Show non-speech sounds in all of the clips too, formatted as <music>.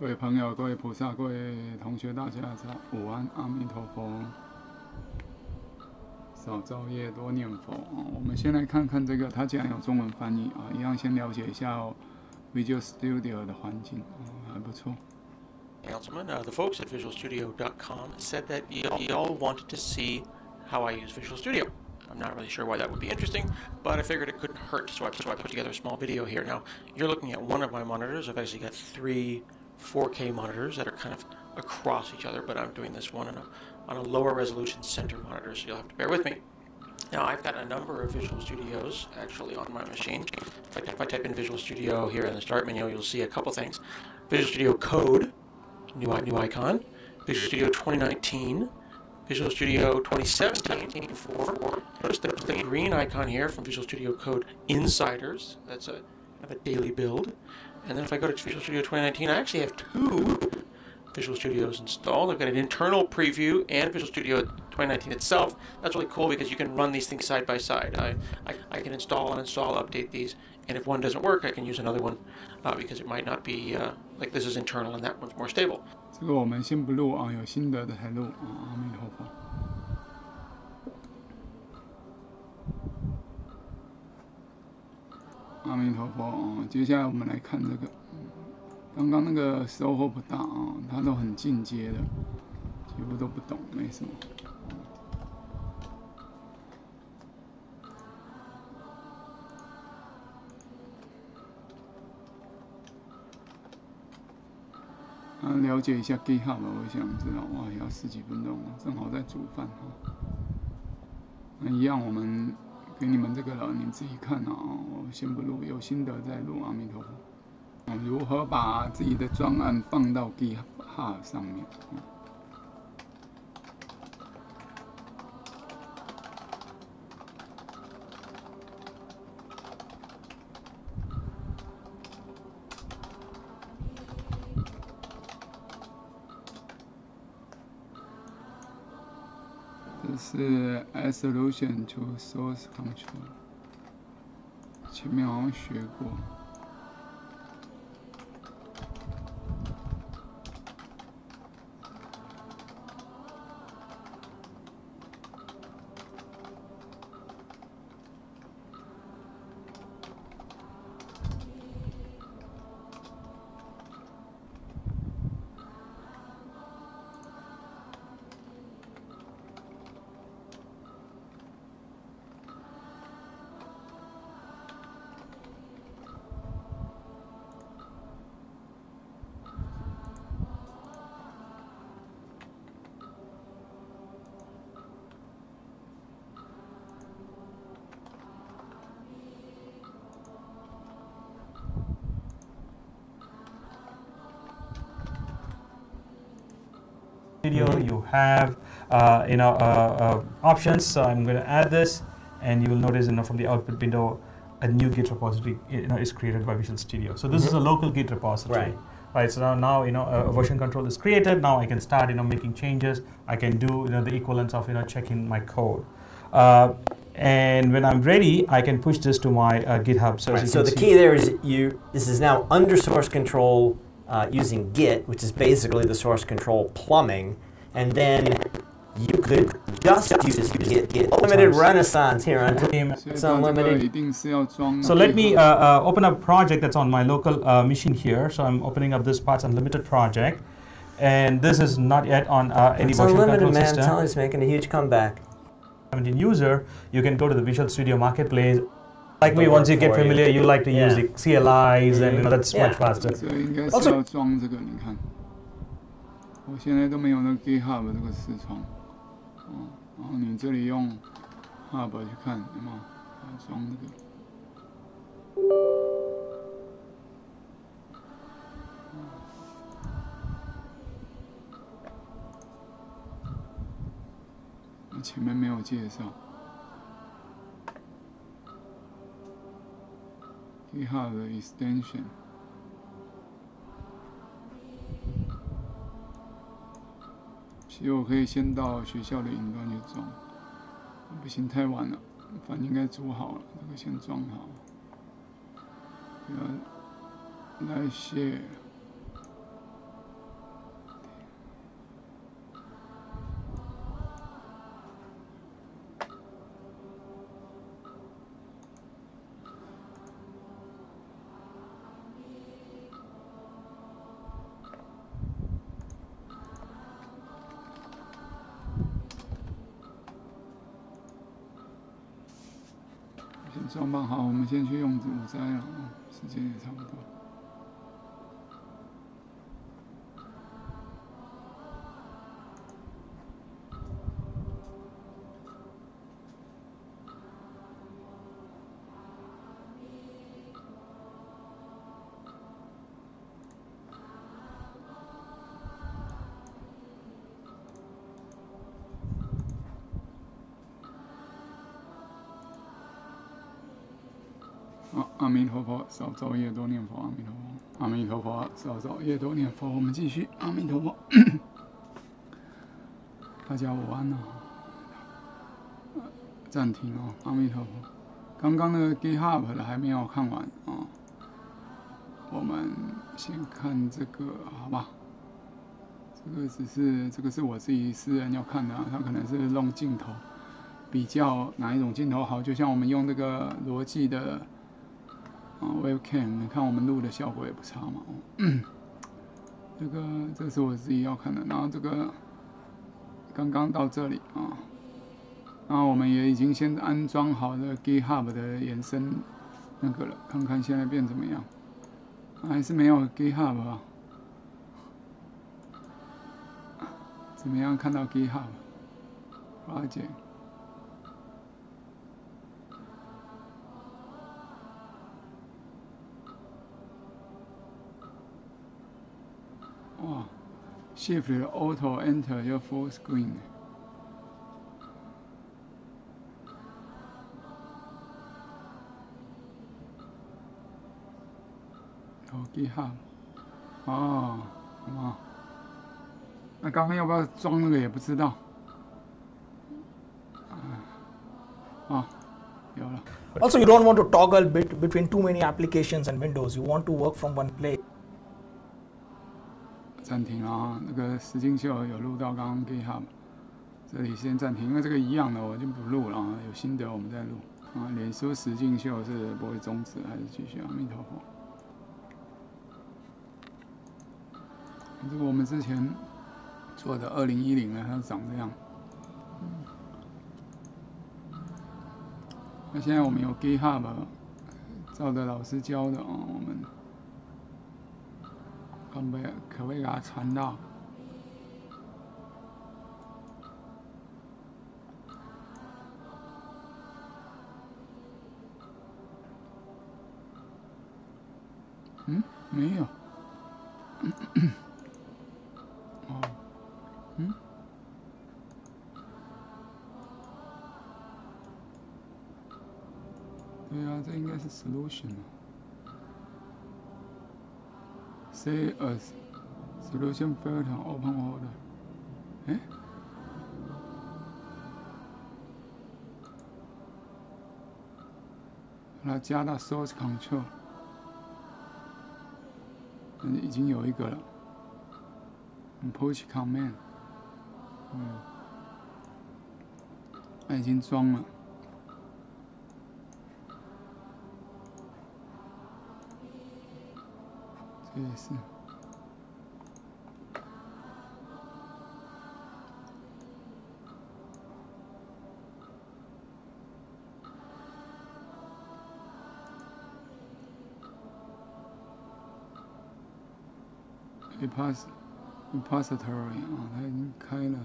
各位朋友、各位菩萨、各位同学，大家早午安，阿弥陀佛。少造业，多念佛。我们先来看看这个，它既然有中文翻译啊，一样先了解一下 Visual Studio 的环境，还不错。Councilman, uh, the folks at VisualStudio.com said that you all wanted to see how I use Visual Studio. I'm not really sure why that would be interesting, but I figured it couldn't hurt, so I, so I put together a small video here. Now, you're looking at one of my monitors. I've actually got three 4K monitors that are kind of across each other, but I'm doing this one on a, on a lower resolution center monitor, so you'll have to bear with me. Now, I've got a number of Visual Studios actually on my machine. If I, if I type in Visual Studio here in the start menu, you'll see a couple things. Visual Studio Code, new, new icon. Visual Studio 2019. Visual Studio 2017 for notice there's the green icon here from Visual Studio Code Insiders. That's a, a daily build. And then if I go to Visual Studio 2019, I actually have two Visual Studios installed. I've got an internal preview and Visual Studio 2019 itself. That's really cool because you can run these things side by side. I, I, I can install and install, update these, and if one doesn't work, I can use another one uh, because it might not be, uh, like this is internal and that one's more stable. 这个我们先不录啊，有心得的才录啊。阿弥陀佛。 阿弥陀佛啊！接下来我们来看这个，刚刚那个收获不大啊，他都很进阶的，几乎都不懂，没什么。啊，了解一下 GitHub 我想知道，哇，要十几分钟，正好在煮饭哈。那一样我们。给你们这个了，你们自己看啊！我先不录，有心得再录。阿弥陀佛。如何把自己的专案放到 GitHub 上面？是 solution to source control，前面好像学过。Video you have uh, you know uh, uh, options so I'm going to add this and you will notice you know from the output window a new git repository you know is created by Visual Studio so this mm -hmm. is a mm-hmm. local git repository right right so now, now you know a version control is created now I can start you know making changes I can do you know the equivalence of you know checking my code uh, and when I'm ready, I can push this to my uh, GitHub. So, right. so the key there is you. This is now under source control uh, using Git, which is basically the source control plumbing, and then you could just use Git, Git limited renaissance here on unlimited. So let me uh, uh, open up a project that's on my local uh, machine here. So I'm opening up this Parts Unlimited project, and this is not yet on uh, any it's version control man. system. It's making a huge comeback. 17 user, you can go to the Visual Studio Marketplace like me, once you get familiar, you, like to yeah. use the CLIs, and you know, that's yeah. much faster. 所以应该是要装这个，你看，我现在都没有那个 GitHub 这个视窗，哦，然后你这里用 Hub 去看，有没有？装这个。前面没有介绍。GitHub 的 extension，其实我可以先到学校的云端去装，不行太晚了，反正应该煮好了，这个先装好。来写好，我们先去用午斋了啊，时间也差不多。阿弥陀佛，少造业多念佛，阿弥陀佛，阿弥陀佛，少造业多念佛。我们继续，阿弥陀佛。<coughs> 大家午安呐、暂停哦，阿弥陀佛。刚刚那个 GitHub 还没有看完啊、我们先看这个，好吧？这个只是这个是我自己私人要看的、啊，它可能是弄镜头，比较哪一种镜头好，就像我们用这个逻辑的。啊，Webcam，你看我们录的效果也不差嘛。这个这是我自己要看的，然后这个刚刚到这里啊，然后我们也已经先安装好了 GitHub 的延伸那个了，看看现在变怎么样，还是没有 GitHub 啊？怎么样看到 GitHub？花姐。哇，Shift Auto Enter 就 Full Screen。哦，GitHub，哦，哦，那刚刚要不要装那个也不知道。啊，有了。 Also, you don't want to toggle bit between too many applications and windows. You want to work from one place. 暂停了啊，那个石进秀有录到刚刚 GitHub，这里先暂停，因为这个一样的我就不录了啊，有心得我们再录啊。脸书石进秀是不会终止还是继续？阿弥陀佛。这个我们之前做的二零一零呢，它长这样。那现在我们有 GitHub，照着老师教的啊，我们。可不可以可不可以给它传到？嗯，没有。哦，嗯。对啊，这应该是 solution 啊。See a solution filter open order。哎，把它加到 source control，嗯，已经有一个了。push command，嗯，它已经装了。这也是。repas repository 啊，它已经开了。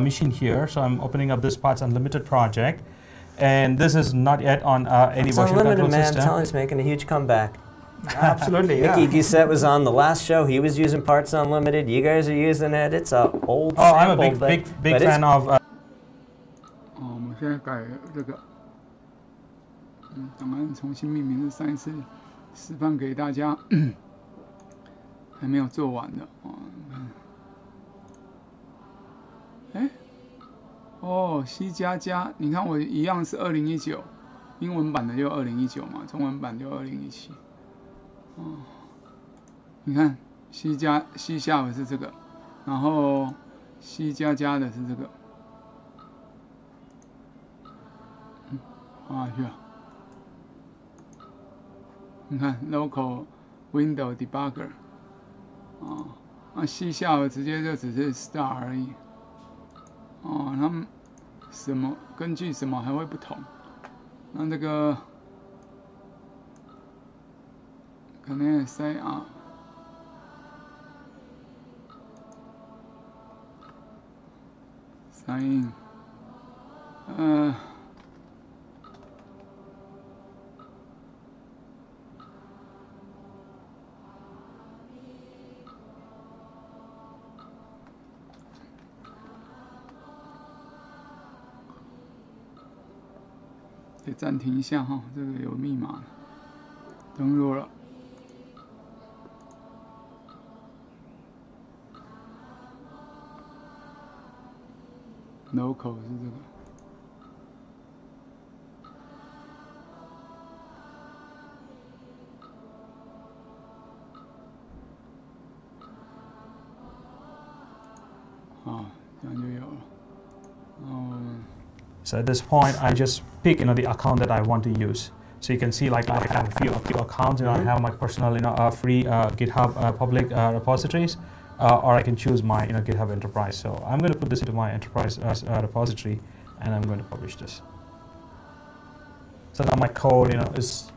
machine here. So I'm opening up this Parts Unlimited project. And this is not yet on uh, any It's version unlimited, control man. I'm system. telling you, it's making a huge comeback. <laughs> Absolutely, yeah. Mickey Doucette was on the last show. He was using Parts Unlimited. You guys are using it. It's a old Oh, I'm a sample, big, but, big, big but it's fan of uh, 哦，我们现在改这个，嗯，档案重新命名是上一次示范给大家，还没有做完的哦。 哦，西加加，你看我一样是二零一九，英文版的就二零一九嘛，中文版就二零一七。哦，你看西加西夏的是这个，然后西加加的是这个。啊，去啊！你看 local window debugger 啊，那 C 下的直接就只是 star 而已。哦，他们什么根据什么还会不同？那这个可能也塞啊。sign in，嗯。暂停一下哈，这个有密码，登录了。local 是这个。啊，这样就。So at this point, I just pick you know the account that I want to use. So you can see like I have a few, a few accounts. You know, I have my personal you know uh, free uh, GitHub uh, public uh, repositories, uh, or I can choose my you know GitHub Enterprise. So I'm going to put this into my enterprise uh, uh, repository, and I'm going to publish this. So now my code you know is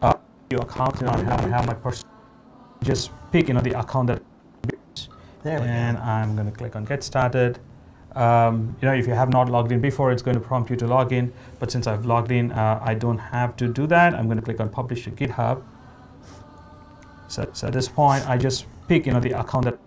uh, few accounts. You know, I have, I have my personal. Just pick you know the account that. There we and. I'm going to click on Get Started. Um, you know, if you have not logged in before, it's going to prompt you to log in. But since I've logged in, uh, I don't have to do that. I'm going to click on Publish to GitHub. So, so at this point, I just pick, you know, the account that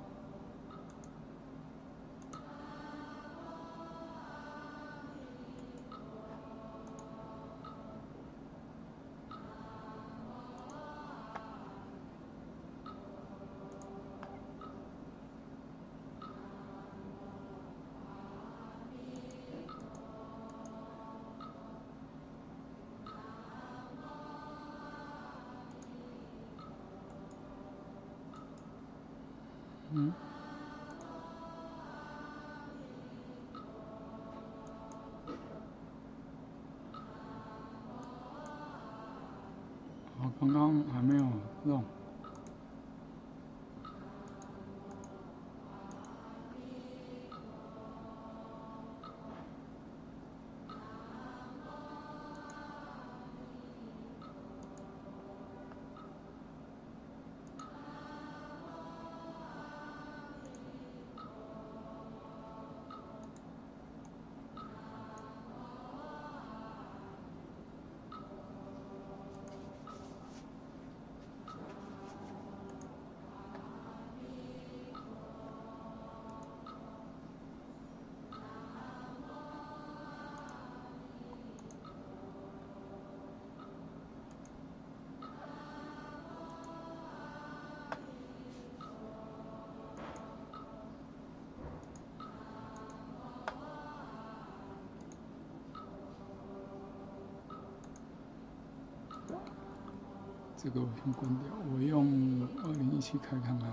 这个我先关掉，我用二零一七开看看。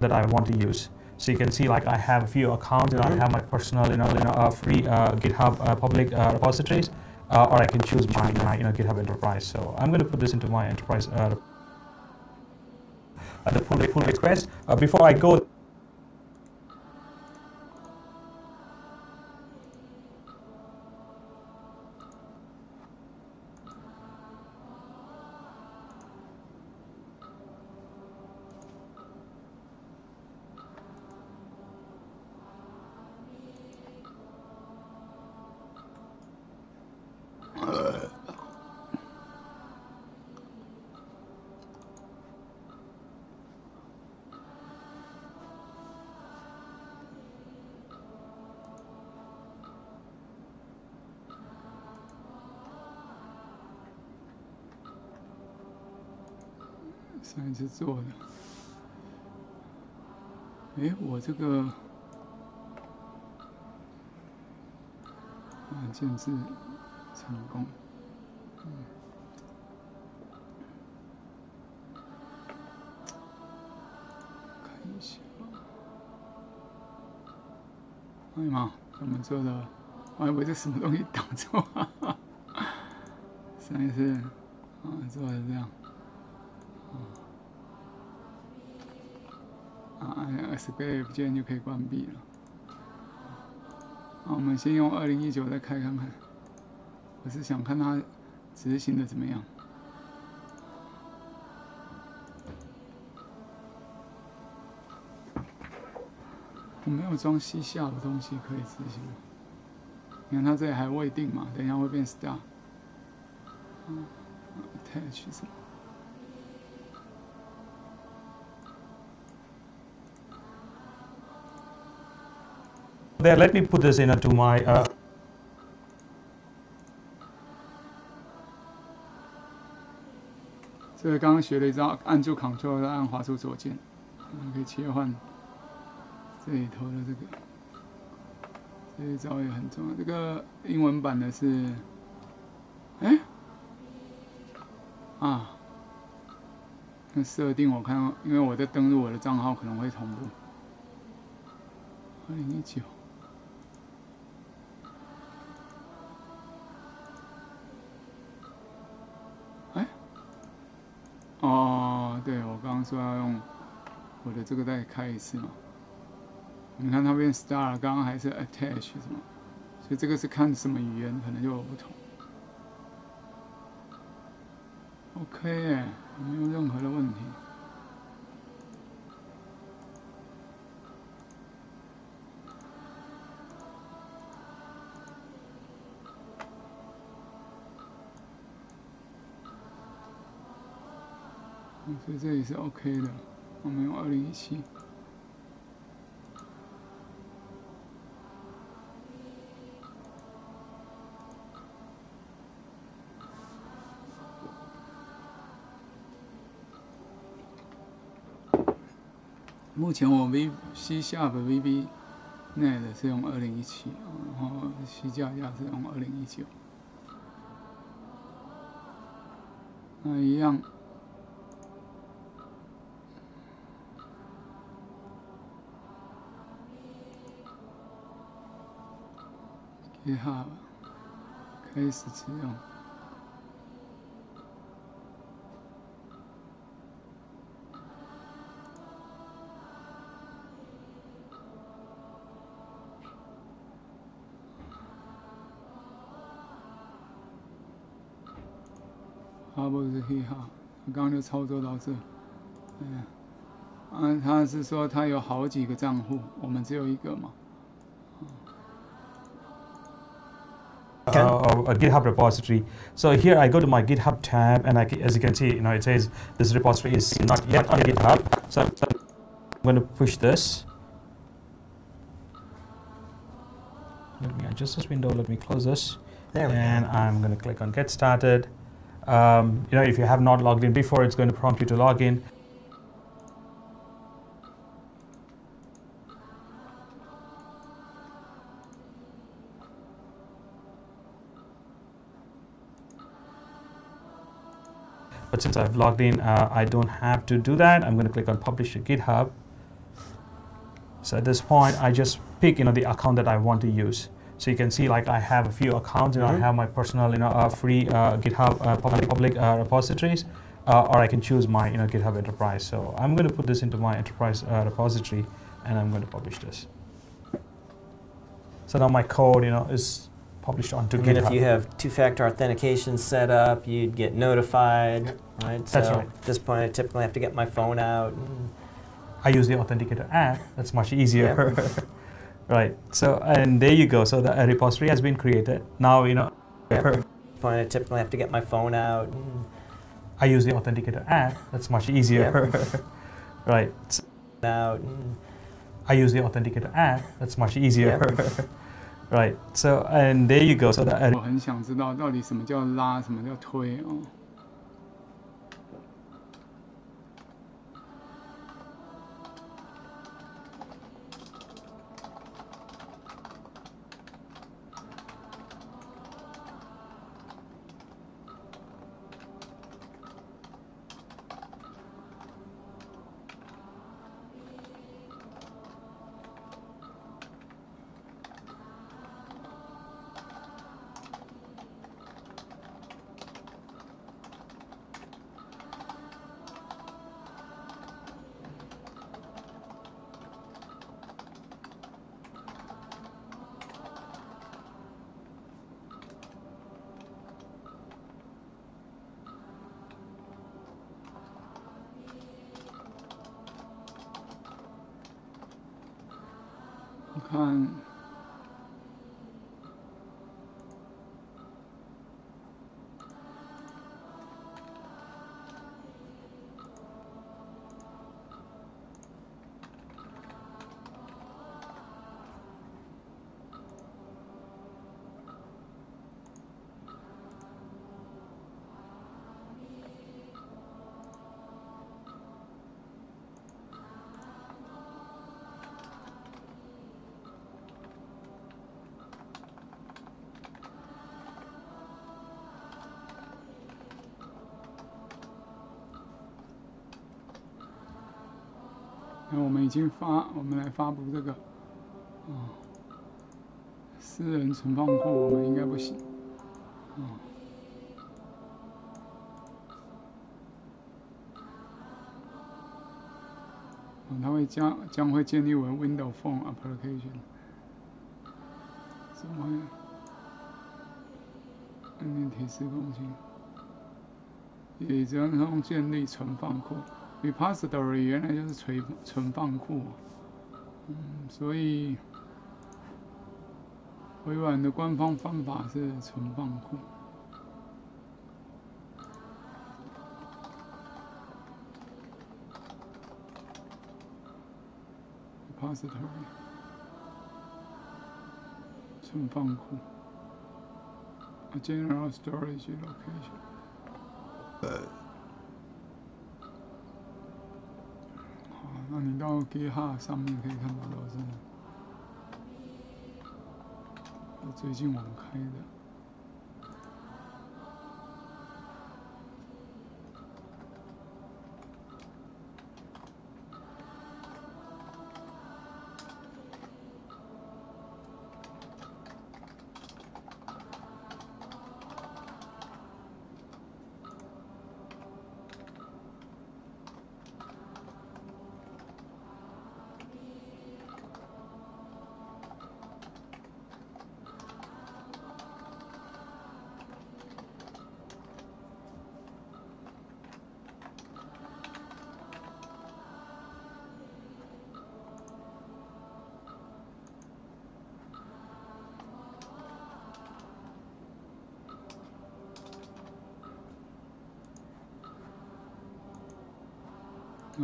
that I want to use. So you can see like I have a few accounts, know, I have my personal, you know, you know uh, free uh, GitHub uh, public uh, repositories, uh, or I can choose my, my, you know, GitHub Enterprise. So I'm going to put this into my enterprise uh, the pull, request. Before I go 是做的。哎，我这个啊，建制成功。嗯，看一下。哎呀妈，怎么做的？我还以为这什么东西挡住了。上一次啊，做的这样。啊，Escape 键就可以关闭了。那我们先用二零一九再开看看。我是想看它执行的怎么样。我没有装西下的东西可以执行。你看它这里还未定嘛？等一下会变 Star。嗯，Attach 什么？there let me put this into my 这个刚刚学了一招，按住 Ctrl 再按滑鼠左键，可以切换这里头的这个。这一招也很重要。这个英文版的是，哎，啊，那设定我看，因为我在登录我的账号可能会同步。二零一九。说要用我的这个再开一次嘛。你看它变 star，刚刚还是 attach 什么，所以这个是看什么语言可能就有不同。OK，没有任何的问题。所以这里是 OK 的，我们用二零一七。目前我 V C 下的 VB Net 是用二零一七，然后 C 加加是用二零一九，那一样。GitHub 开始使用。啊，不是 GitHub，刚刚就操作到这。嗯，啊，他是说他有好几个账户，我们只有一个嘛。A GitHub repository. So here I go to my GitHub tab, and I, as you can see, you know, it says this repository is not yet on GitHub. So, I'm going to push this. Let me adjust this window. Let me close this. There we and I'm going to click on Get Started. Um, you know, if you have not logged in before, it's going to prompt you to log in. But since I've logged in, uh, I don't have to do that. I'm going to click on Publish to GitHub. So at this point, I just pick you know the account that I want to use. So you can see like I have a few accounts. You know, mm -hmm. I mm-hmm. have my personal you know uh, free uh, GitHub uh, public public uh, repositories. uh, or I can choose my you know GitHub Enterprise. So I'm going to put this into my enterprise uh, repository, and I'm going to publish this. So now my code you know is published onto And GitHub. then if you have two-factor authentication set up, you'd get notified, right? That's so right. At this point, I typically have to get my phone out. and- I use the Authenticator app. That's much easier. <laughs> right. So and there you go. So the repository has been created. Now you know. At this point, I typically have to get my phone out. and- I use the Authenticator app. That's much easier. <laughs> right. So out. and- I use the Authenticator app. That's much easier. <laughs> right. So and there you go. So the uh, 我很想知道到底什么叫拉，什么叫推哦。 已经发，我们来发布这个，哦，私人存放库我们应该不行，哦。哦，它会将将会建立为 Windows Phone application，怎么会？按键提示更新，也将中建立存放库。Repository 原来就是存存放库，嗯，所以微软的官方方法是存放库。repository 存放库，a general storage location。好，到吉他上面可以看到都是，最近我们开的。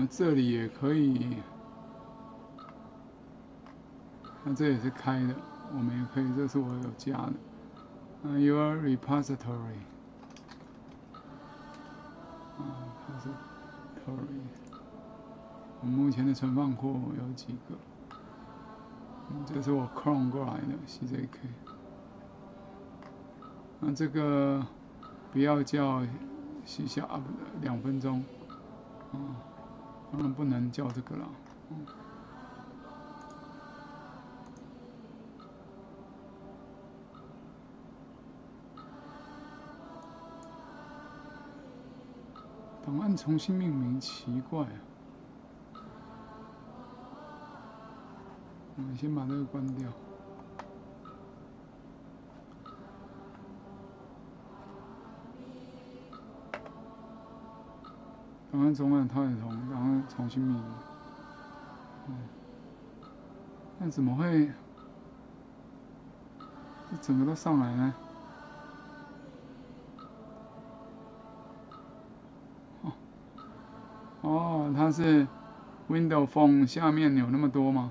这里也可以，那这也是开的，我们也可以，这是我有加的。那 Your repository，啊，repository，我目前的存放库有几个？嗯，这是我 Chrome 过来的 CJK。那这个不要叫 C Sharp 两分钟，啊。当然不能叫这个了。嗯档案重新命名，奇怪啊！我们先把这个关掉。档案中案套也同，重新命名。嗯，那怎么会？这整个都上来呢？哦，哦，它是 Windows Phone 下面有那么多吗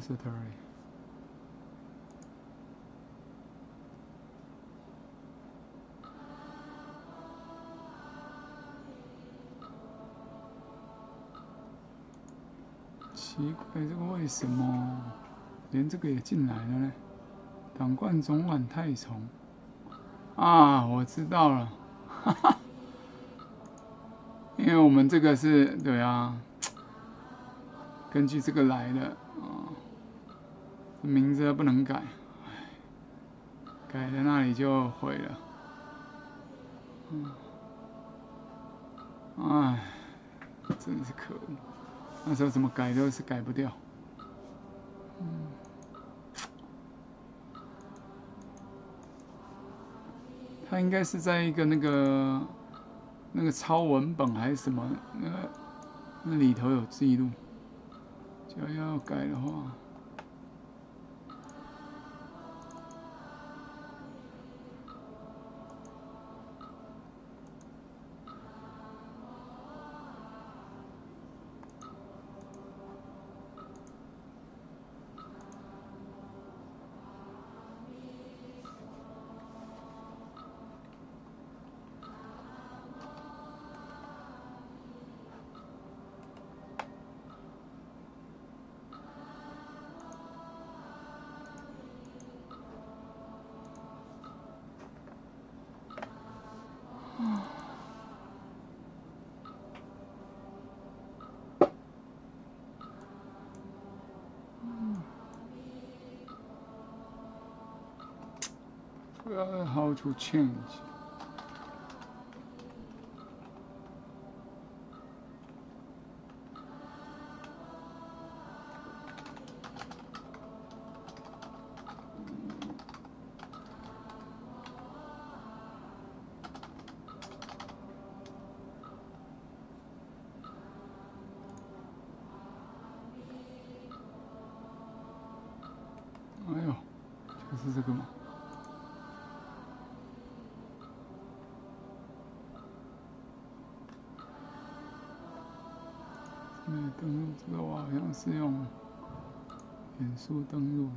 sorry 奇怪，这个为什么连这个也进来了呢？党冠总管太重。啊，我知道了，哈哈，因为我们这个是对啊，根据这个来的，名字不能改，改在那里就毁了，嗯，哎，真是可恶。那时候怎么改都是改不掉。他应该是在一个那个那个抄文本还是什么那个那里头有记录，就要改的话。Uh, how to change? 是用点数登录，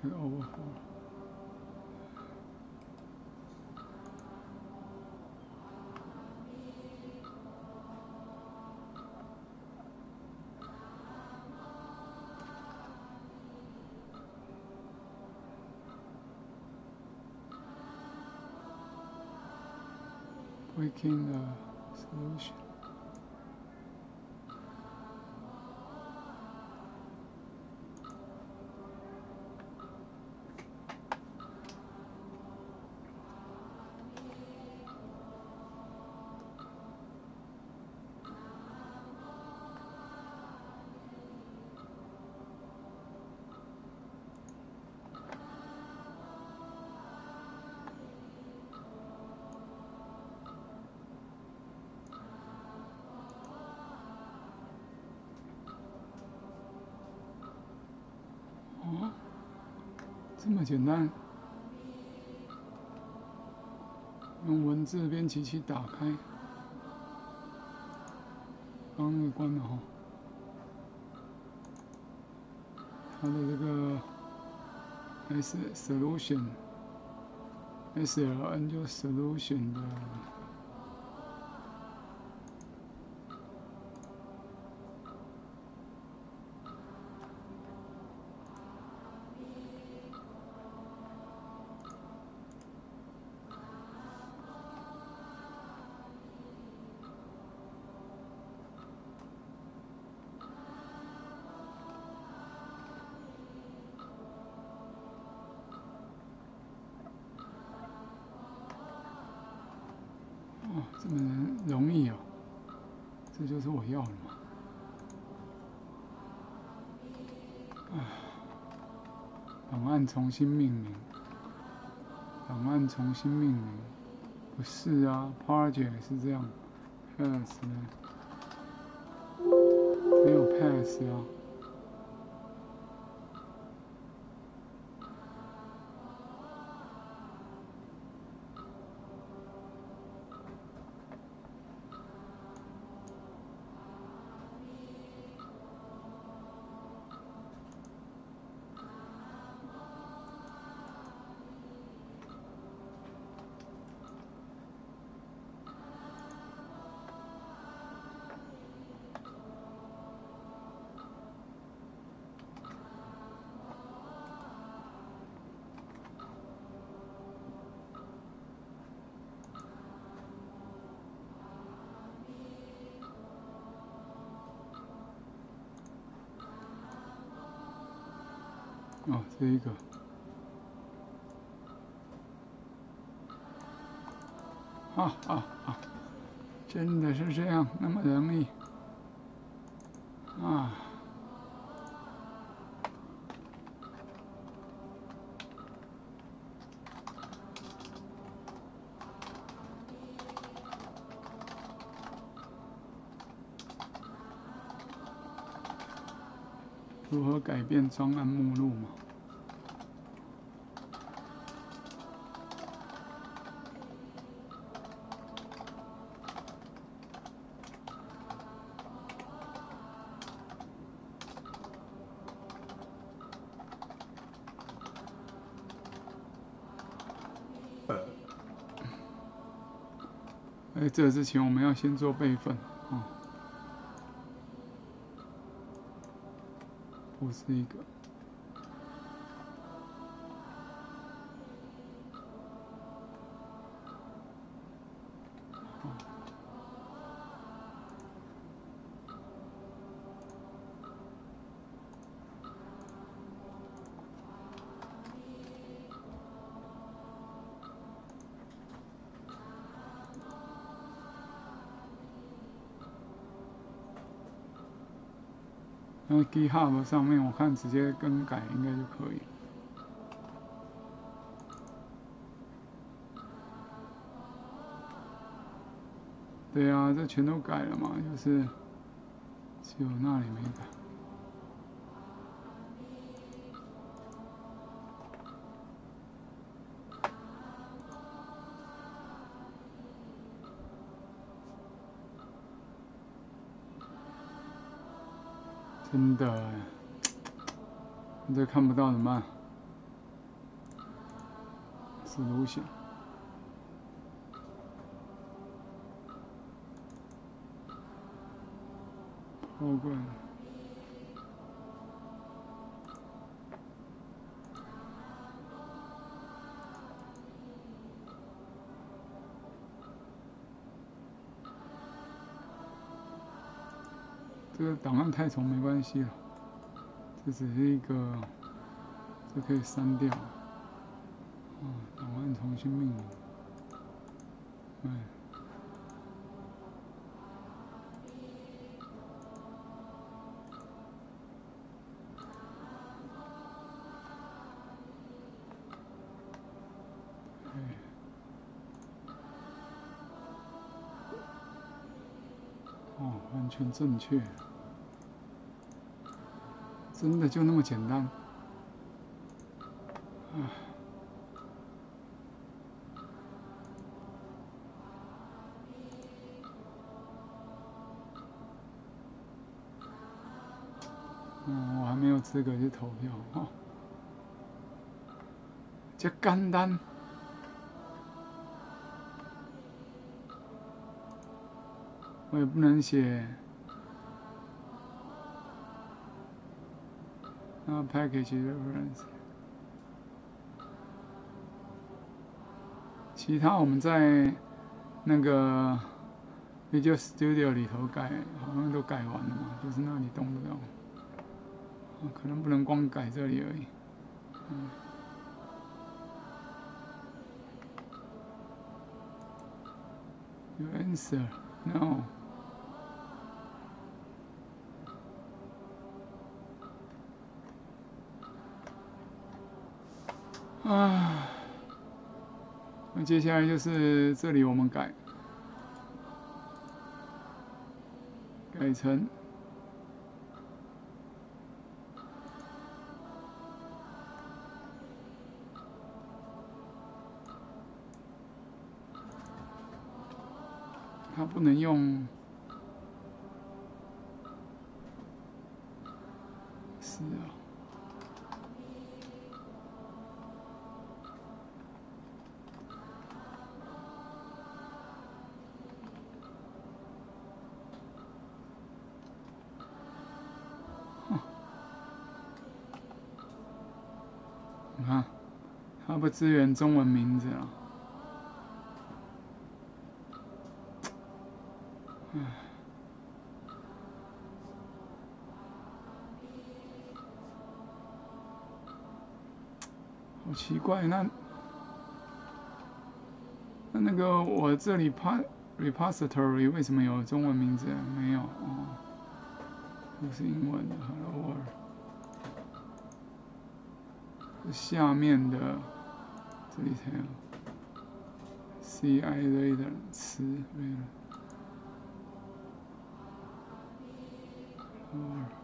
这个 overflow。Breaking the solution. 这么简单，用文字编辑器打开，刚那个关了哈，它的这个 S solution S L N 就 solution 的。重新命名，档案重新命名，不是啊，project 是这样，pass 呢？没有 pass 啊。这一个，啊啊啊！真的是这样那么容易啊？如何改变专案目录嘛？这之前我们要先做备份啊，不是一个。GitHub 上面我看直接更改应该就可以。对啊，这全都改了嘛，就是只有那里没改。真的，你这看不到怎么办？是路线。program。这个档案太重没关系了，这只是一个，这可以删掉。啊，档案重新命名。哎。哦，完全正确。真的就那么简单？唉。嗯，我还没有资格去投票哦。这简单，我也不能写。Package reference，其他我们在那个 Visual Studio 里头改，好像都改完了嘛，就是那里动不了。可能不能光改这里而已。嗯。Your answer? No. 啊，那接下来就是这里我们改，改成。它不能用，不支援中文名字啊。好奇怪，那那那个我这里 pa repository 为什么有中文名字？没有哦，都是英文的。Hello World，下面的 CI Reader 词 Reader。啊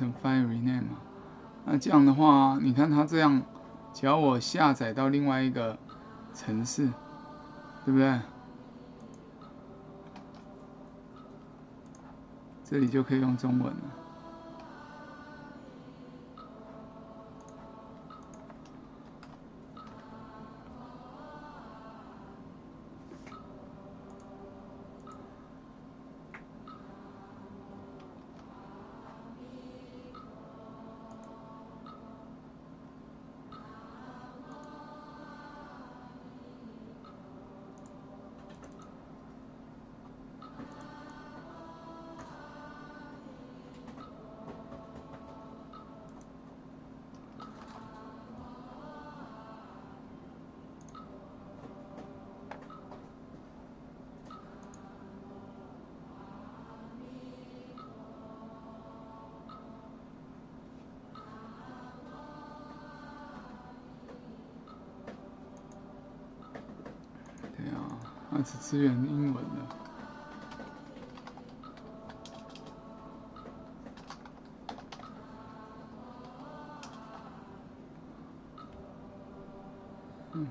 成 file rename 嘛。那这样的话，你看它这样。只要我下载到另外一个城市，对不对？这里就可以用中文了。支援英文的。嗯。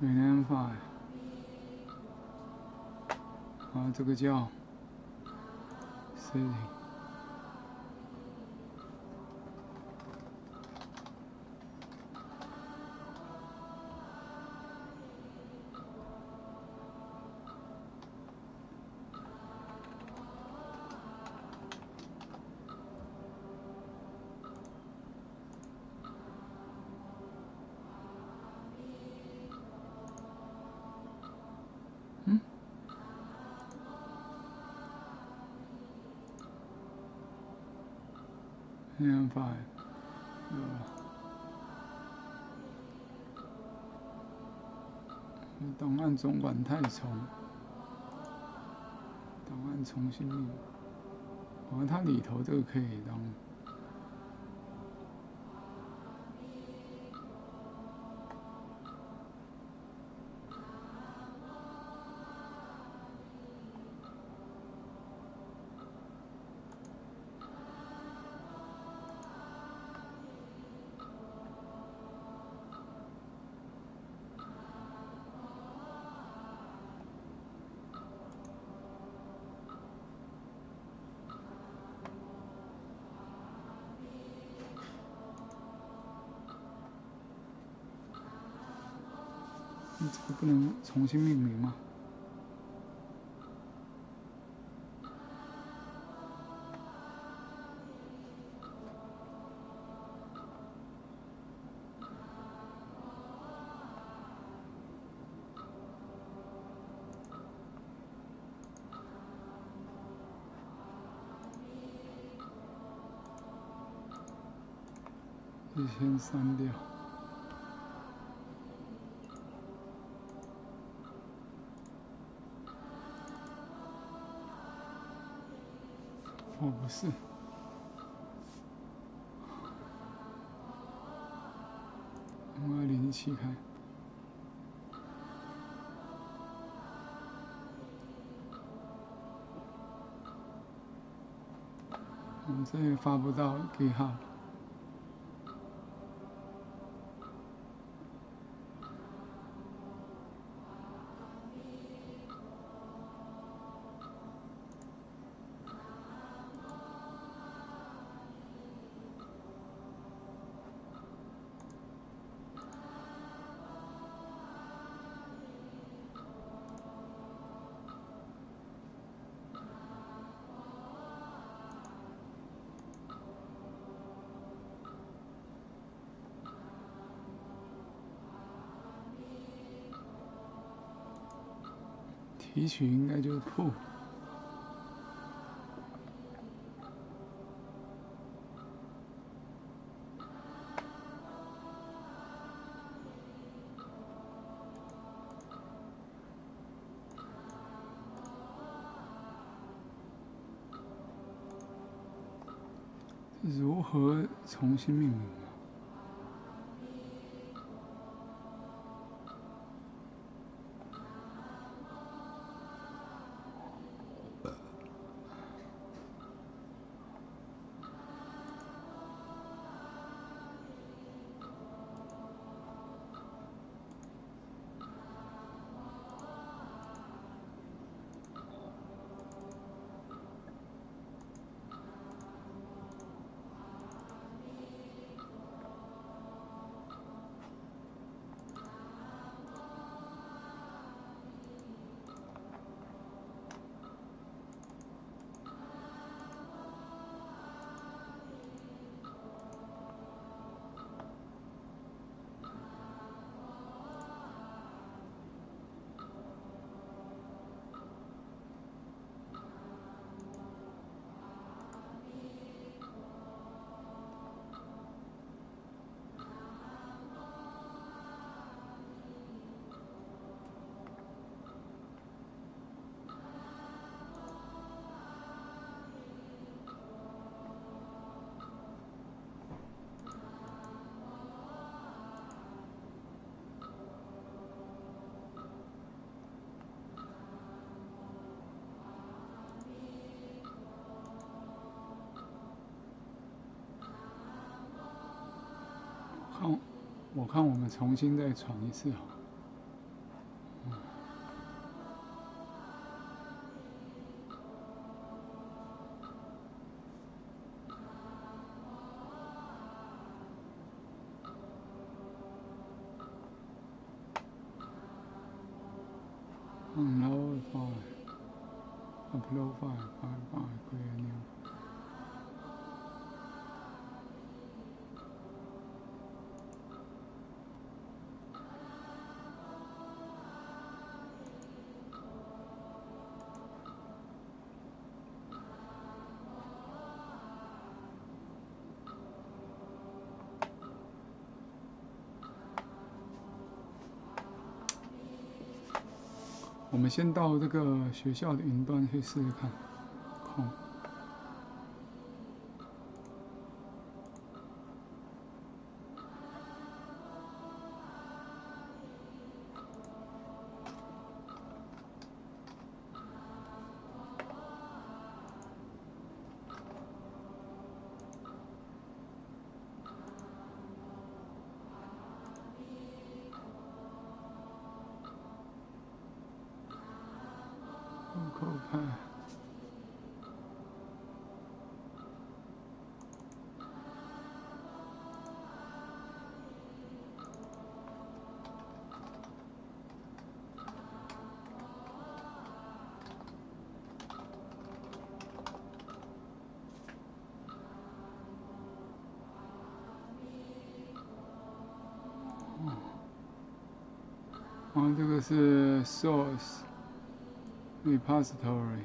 Rename file。啊，这个叫 City。Five，档案总管太重，档案重新命，哦，它里头这个可以当。能重新命名吗？这先删掉。是，我要连起开。嗯，这也发不到给哈。取应该就是铺。如何重新命名我看我们重新再闯一次好我们先到这个学校的云端去试试看，然后这个是 source repository，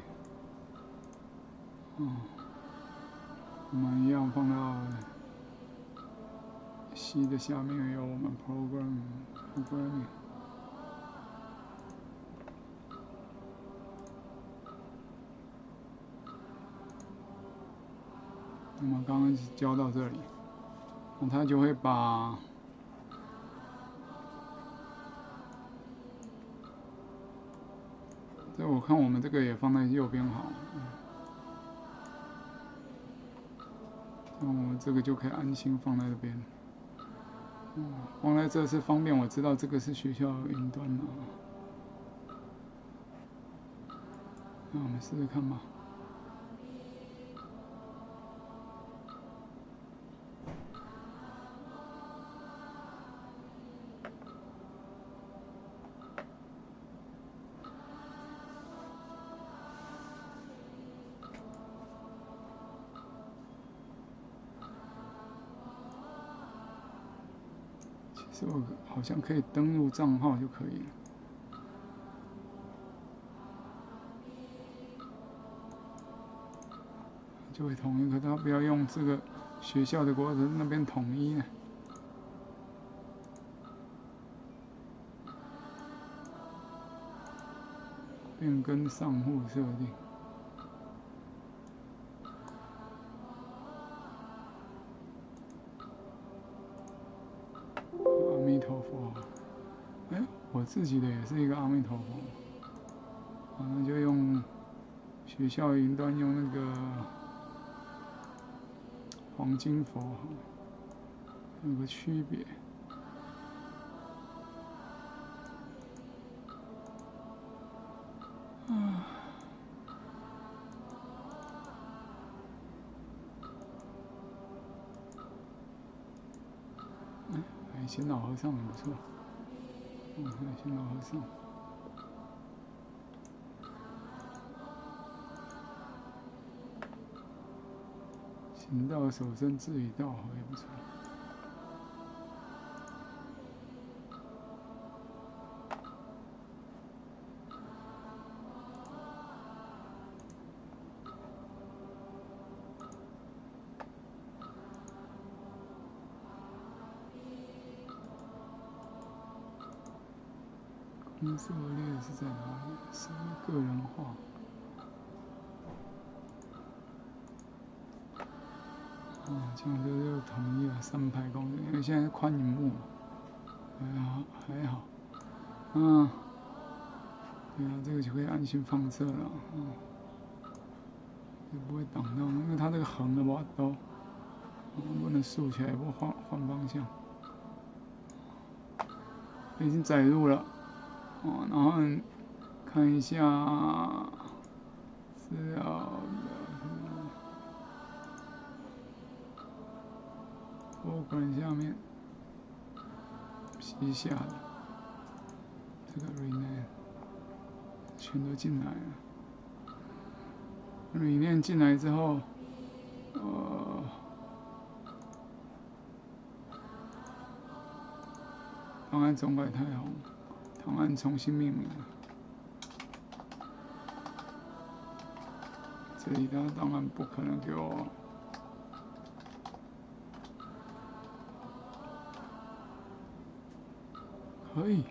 哦，我们一样放到 C 的下面有我们 program programming。我们刚刚教到这里，那它就会把我看我们这个也放在右边好，那我们这个就可以安心放在这边。嗯，放在这是方便，我知道这个是学校云端的。那我们试试看吧。像可以登录账号就可以了。就会统一，可他不要用这个学校的国人那边统一呢。变更账户设定。自己的也是一个阿弥陀佛，好，那就用学校云端用那个黄金佛，有个区别。啊，哎，海鲜老和尚很不错。行道守身，自与道好也不错。公司恶劣是在哪里？是个人化。啊，这样就就统一了三排功能，因为现在是宽荧幕嘛，还好还好，嗯，对啊，这个就可以安心放射了，嗯，也不会挡到，因为它那个横的嘛都，不能竖起来，不换换方向，已经载入了，哦，然后看一下资料。博物馆下面，西下的这个 rename 全都进来了。rename 进来之后，呃，方案总改太红，档案重新命名了。这里他当然不可能给我。可以，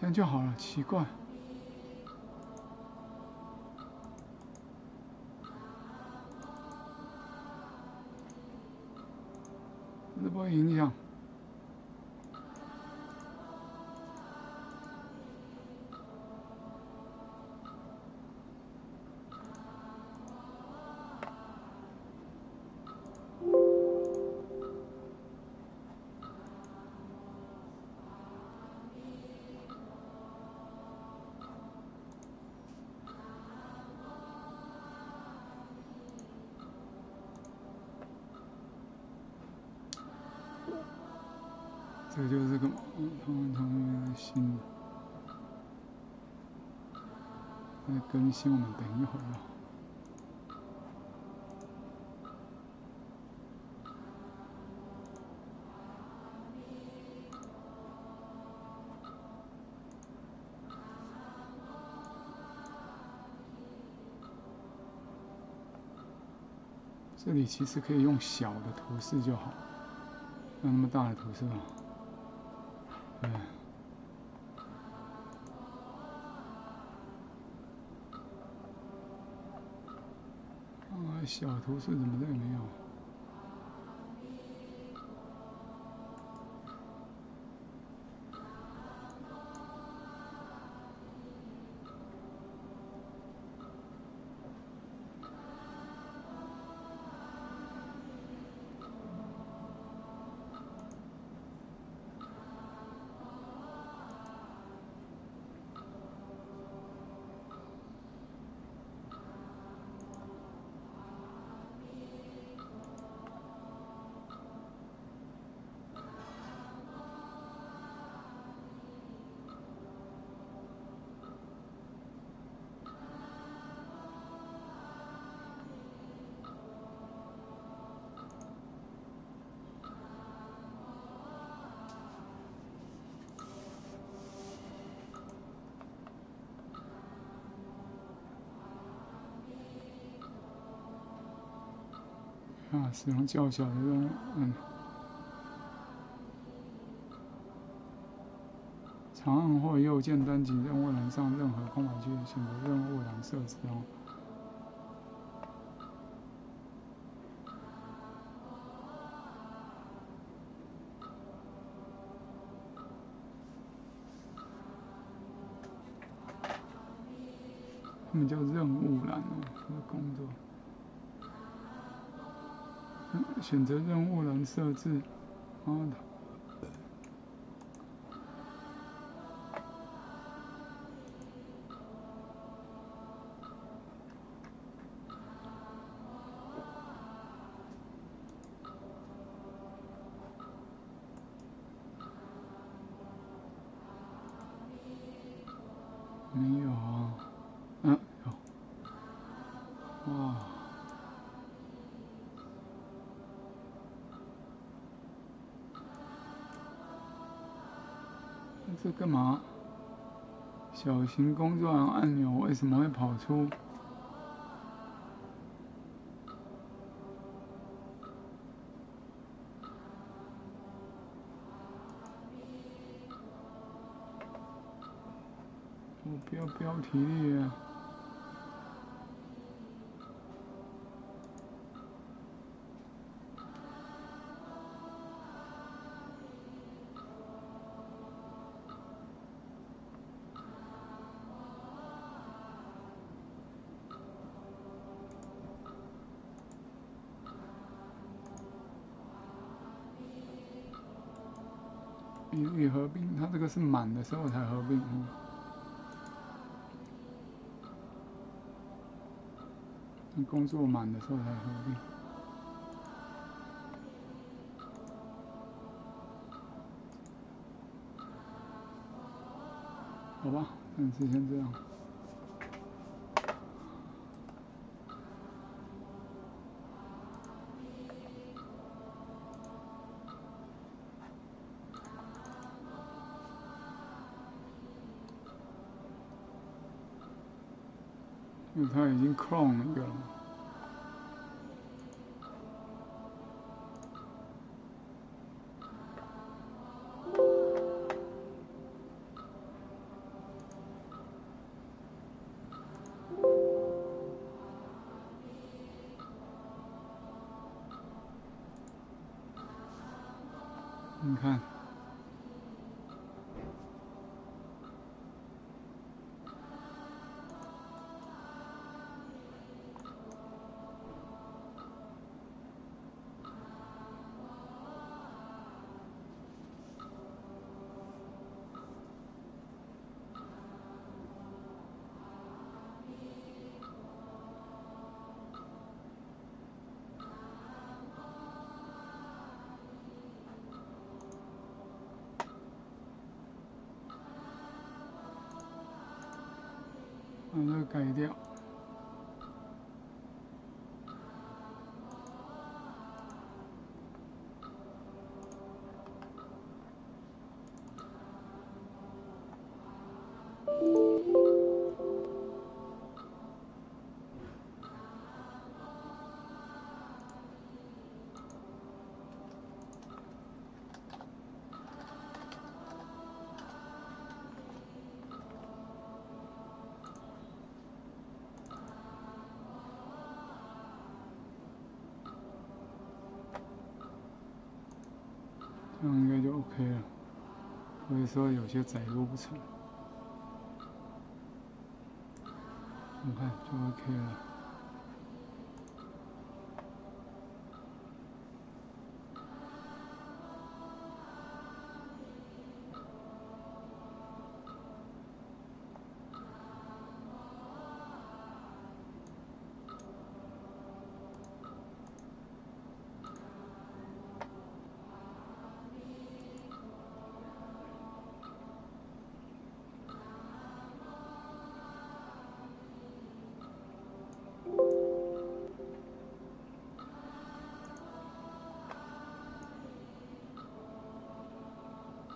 这样就好了。奇怪，这不会影响。息，我们等一会儿啊。这里其实可以用小的图示就好，用那么大的图示吧。对。小图是怎么这里没有？啊，使用较小的任务，嗯。长按或右键单击任务栏上任何空白区，选择任务栏设置哦。他们叫任务栏哦，这个工作。选择任务栏设置，啊。没干嘛？小型工作按钮为什么会跑出？我不要标题的。这是满的时候才合并。嗯，你工作满的时候才合并。好吧，暂时先这样。他已经 clone 一个了。这样应该就 OK 了。所以说有些窄入不成，你看就 OK 了。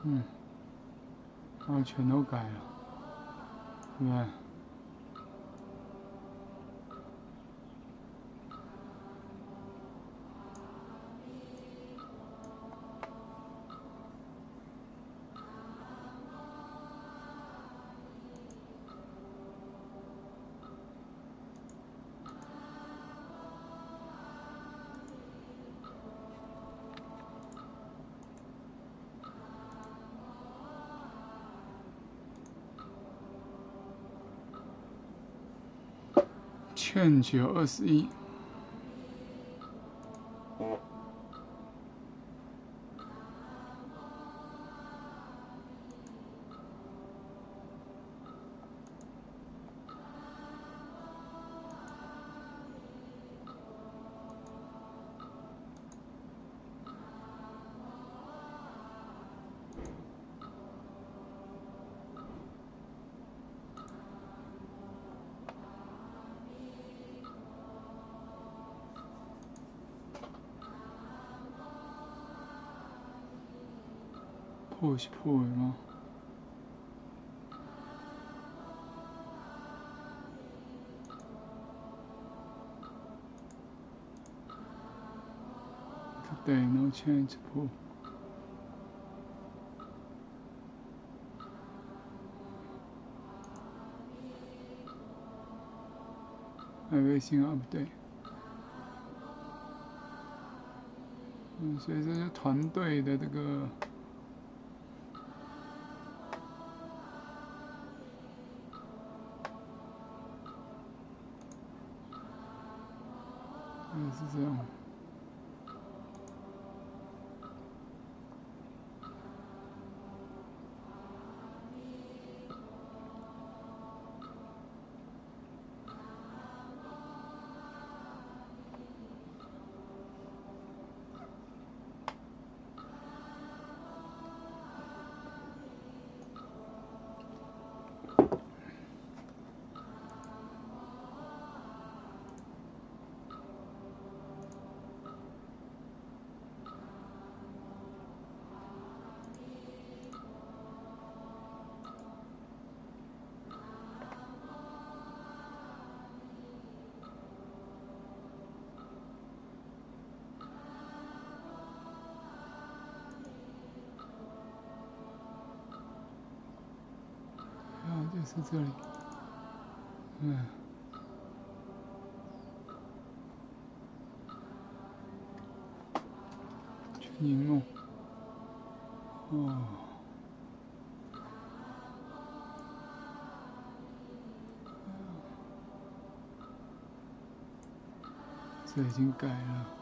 嗯，然后全都改了，你看？欠九二十一，破是破的吗？对，no change 破。everything update。嗯，所以这些团队的这个。是这样。在，这里。嗯。全荧幕。哦。这已经改了。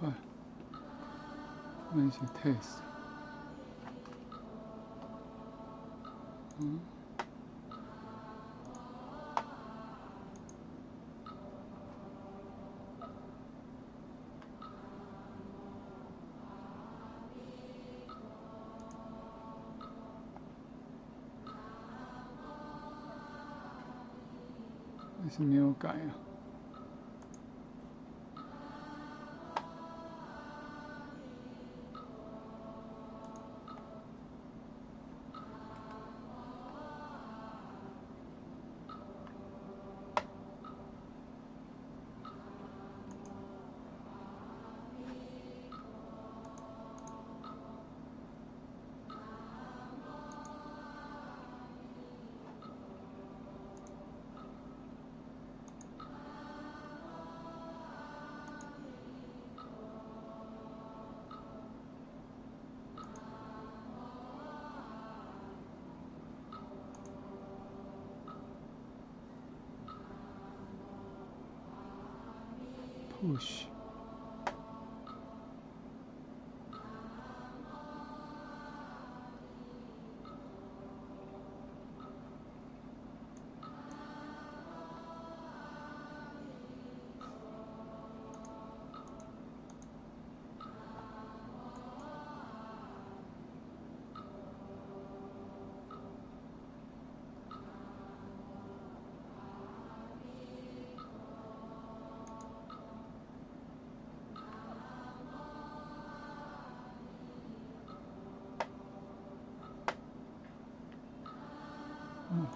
快，那些 test，嗯。还是没有改啊。Push。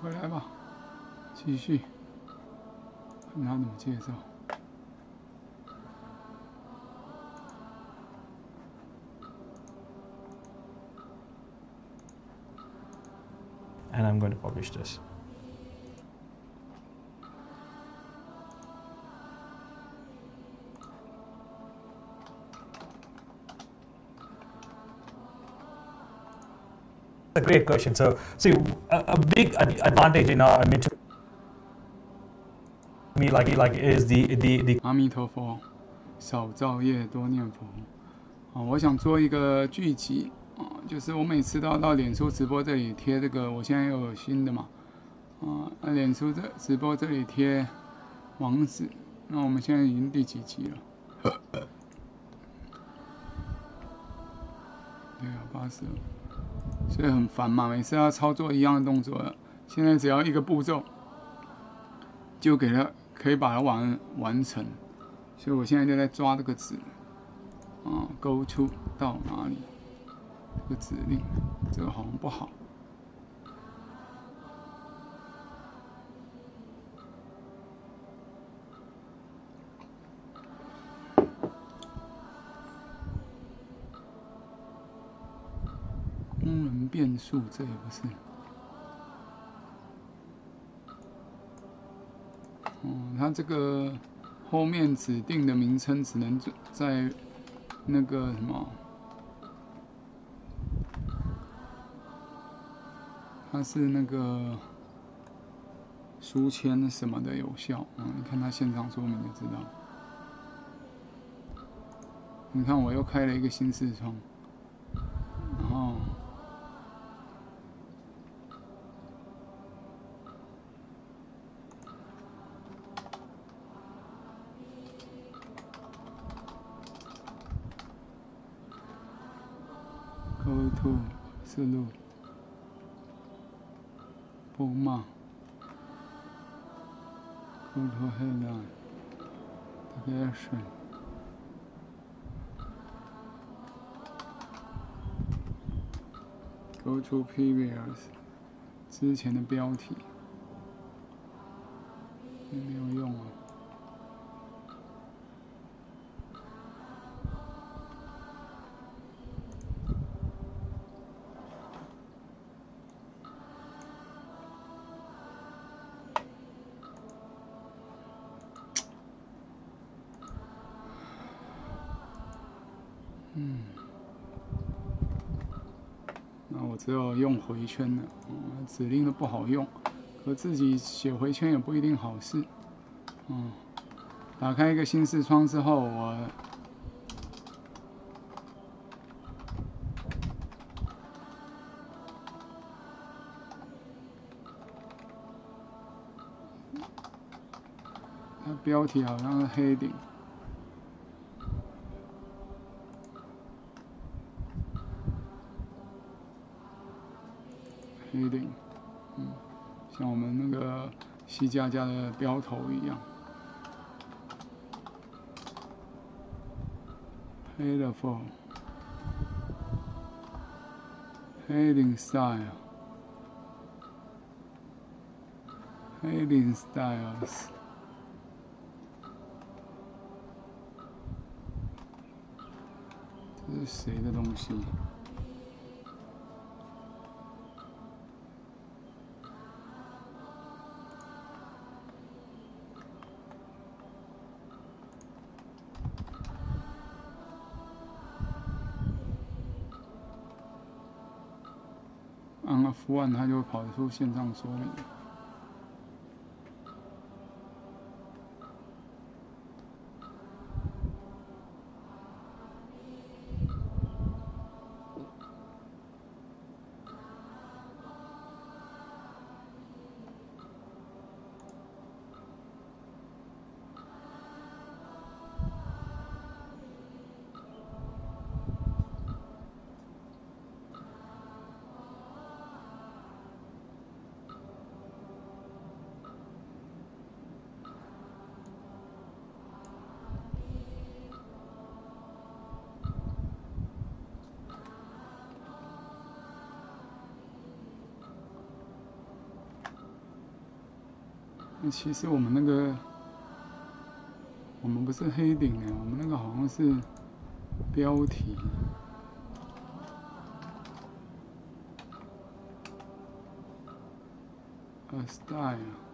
回来吧，继续，看他怎么介绍。 and I'm going to publish this. A great question. So, see, a, big advantage，in our mid me like like is the the the 阿弥陀佛，少造业，多念佛。啊，我想做一个聚集啊，就是我每次都要到脸书直播这里贴这个，我现在又有新的嘛，啊，那脸书这直播这里贴网址，那我们现在已经第几集了？<laughs> 对啊，八十，这很烦嘛，每次要操作一样的动作，现在只要一个步骤，就给它可以把它完完成。所以我现在就在抓这个指，啊勾出到哪里？这个指令，这个好像不好。这也不是。哦，它这个后面指定的名称只能在在那个什么，它是那个书签什么的有效。嗯，你看它现场说明就知道。你看我又开了一个新视窗，然后。Go to 思路，不嘛，Go to headline, direction。Go to previous，之前的标题，用回圈的，指令都不好用，可自己写回圈也不一定好事。嗯，打开一个新视窗之后，我标题好像是黑顶。个西家家的标头一样。黑的 for heading style heading styles 这是谁的东西？就跑出线上说明。那其实我们那个，我们不是黑顶哎，我们那个好像是标题。A style。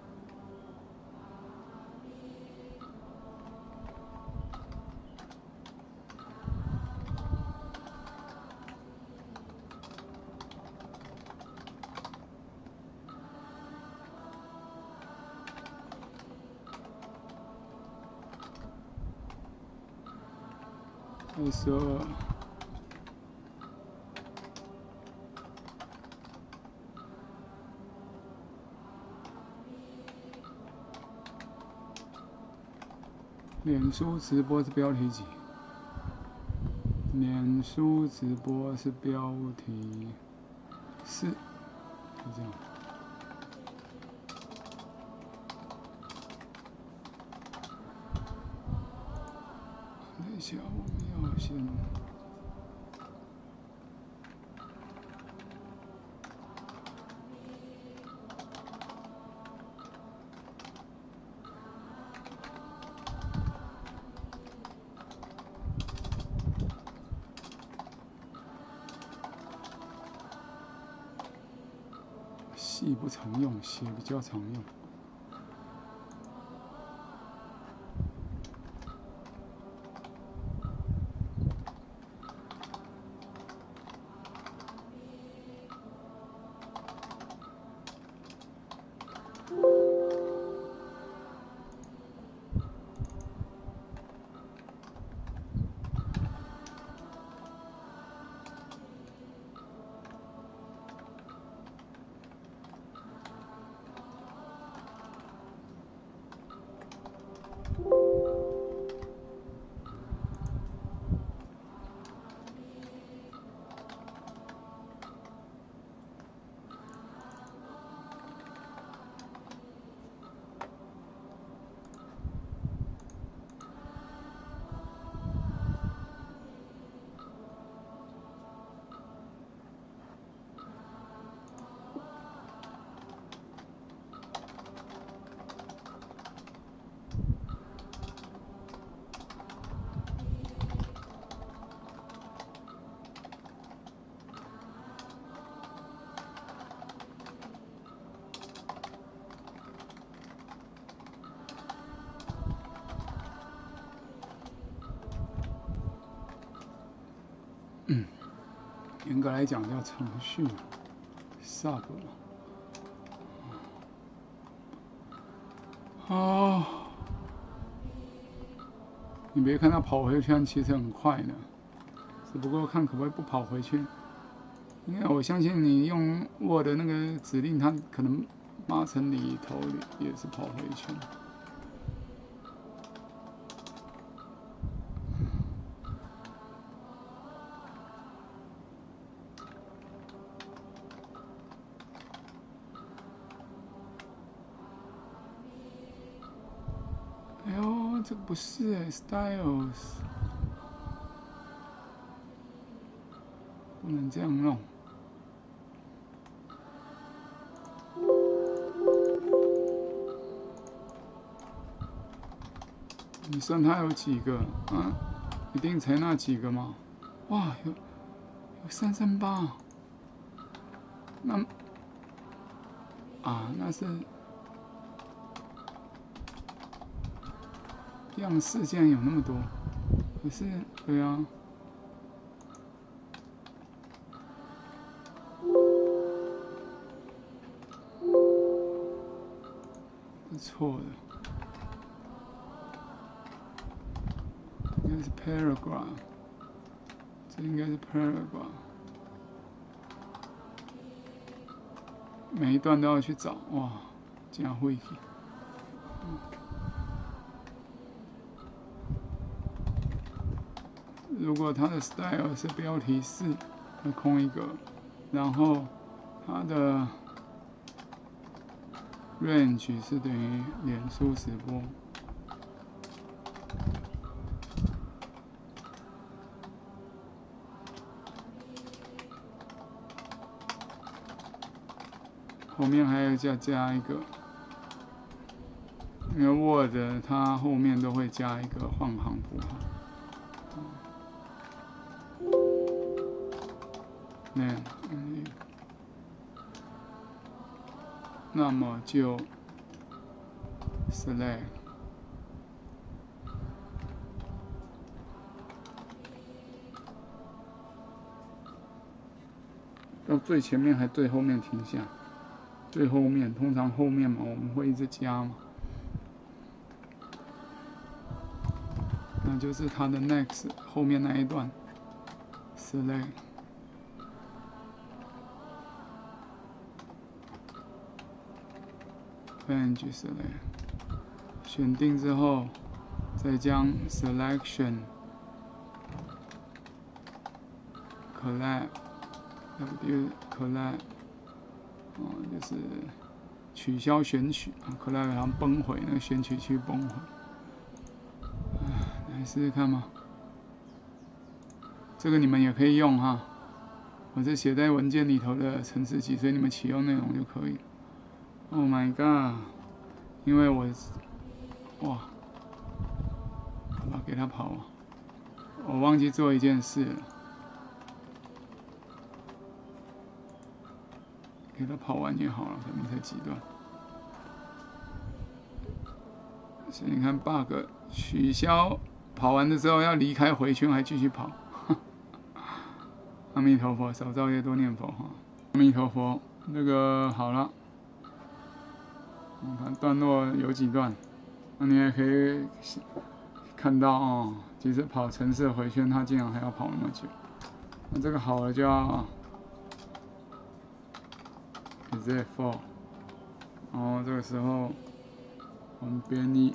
书直播是标题几？脸书直播是标题四，是这样。等一下，我们要先。细不常用，写比较常用。格来讲叫程序，sub。啊，你别看它跑回圈，其实很快的，只不过看可不可以不跑回去。因为我相信你用 Word 那个指令，它可能八成里头也是跑回去。不是，styles，不能这样弄。你算它有几个？啊，一定才那几个吗？哇，有有三三八。那啊，那是样式竟然有那么多，可是对啊，错的，应该是 paragraph，这应该是 paragraph。每一段都要去找，哇，这样会。如果它的 style 是标题四，那空一格，然后它的 range 是等于脸书直播。后面还要加加一个，因为 Word 它后面都会加一个换行符号。那么就 Select 到最前面还最后面停下。最后面，通常后面嘛，我们会一直加嘛，那就是它的 next 后面那一段，select。Range select 选定之后，再将 selection collect w collect 哦，就是取消选取啊，可能让崩毁那个选取器崩毁。来试试看嘛，这个你们也可以用哈，我这写在文件里头的程式集，所以你们启用内容就可以。Oh my god！因为我哇，好吧，给他跑，我忘记做一件事了。给它跑完就好了，反正才几段。所以你看 bug 取消，跑完的时候要离开回圈，还继续跑。<laughs> 阿弥陀佛，少造业，多念佛哈。阿弥陀佛，那个好了。你看段落有几段，那你也可以看到哦。其实跑城市回圈，它竟然还要跑那么久。那这个好了就要。Z four，然后这个时候我们编译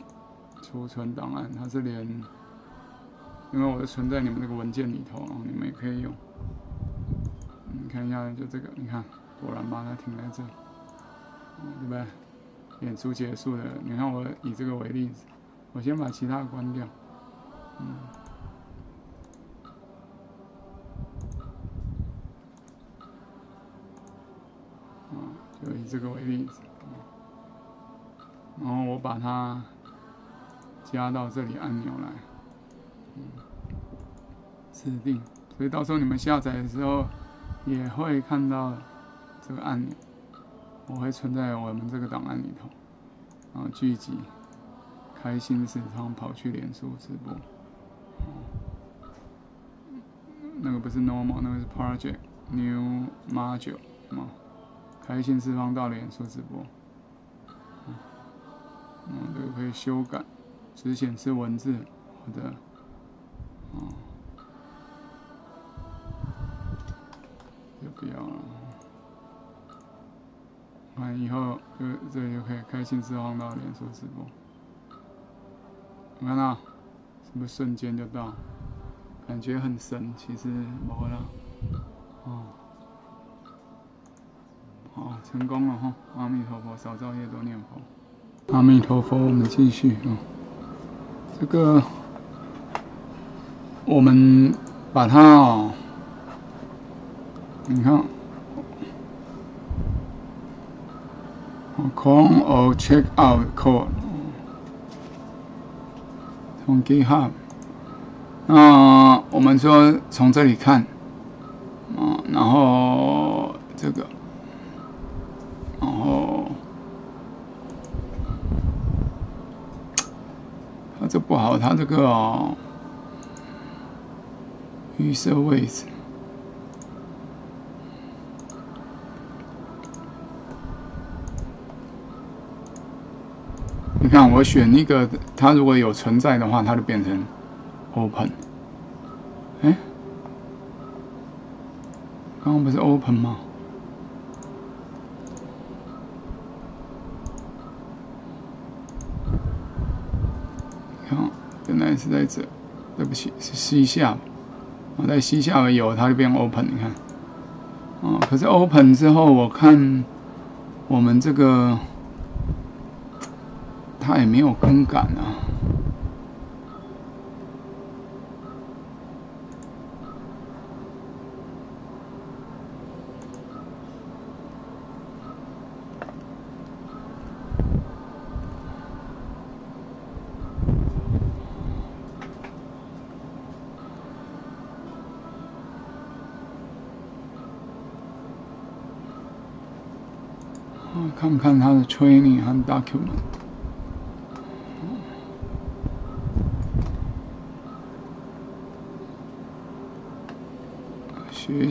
储存档案，它是连，因为我是存在你们那个文件里头，然后你们也可以用。你看一下，就这个，你看，果然把它停在这，对不对？演出结束了，你看我以这个为例子，我先把其他关掉，嗯。就以这个为例子，然后我把它加到这里按钮来，嗯，指定，所以到时候你们下载的时候也会看到这个按钮，我会存在我们这个档案里头，然后聚集，开心时常跑去脸书直播，那个不是 normal，那个是 project new module 吗？开心释放到脸书直播，嗯，这个可以修改，只显示文字或者，哦，就不要了。完以后就这里就可以开心释放到连锁直播，你看到是不是瞬间就到？感觉很神，其实没了，哦。好，成功了哈！阿弥陀佛，少造业，多念佛。阿弥陀佛，我们继续啊。这个我们把它哦，你看。Com or check out code 从 GitHub，那我们说从这里看，啊，然后这个，然后，它这不好，它这个哦，预设位置。你看，我选一个，它如果有存在的话，它就变成 open。哎，刚刚不是 open 吗？看，原来是在这，对不起，是西下。我在西下有，它就变 open。你看，哦，可是 open 之后，我看我们这个。它也没有更改啊。看看它的 training 和 document。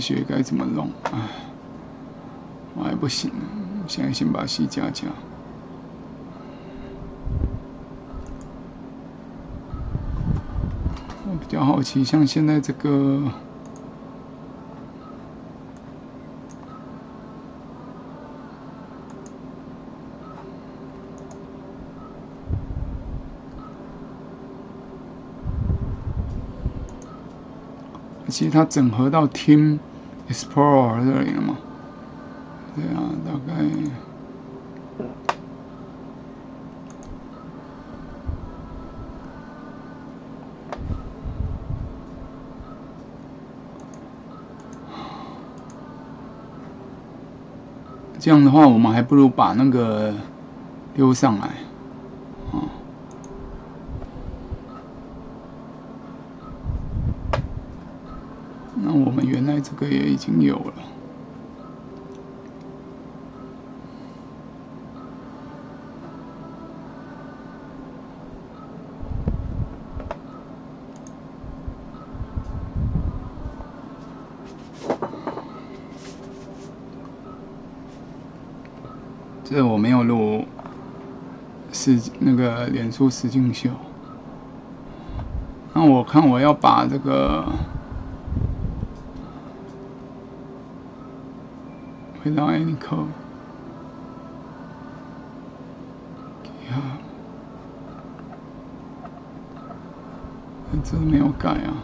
学该怎么弄，唉，我还不行，现在先把 C 加加。我比较好奇，像现在这个，其实它整合到听 explore 这里了嘛？对啊，大概这样的话，我们还不如把那个丢上来。这也已经有了。这我没有录，是那个脸书实境秀。那我看我要把这个。without any code. Yeah. 这没有改啊。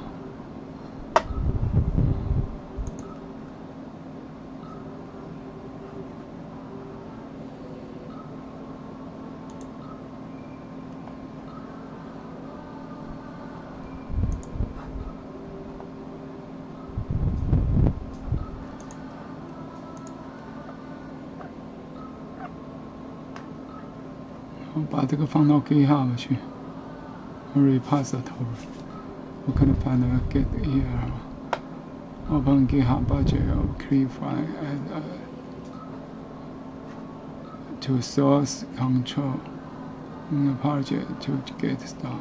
这个放到 GitHub 去，repository。我可能把那个 get here open GitHub budget of clarify as a to source control in the project to get started.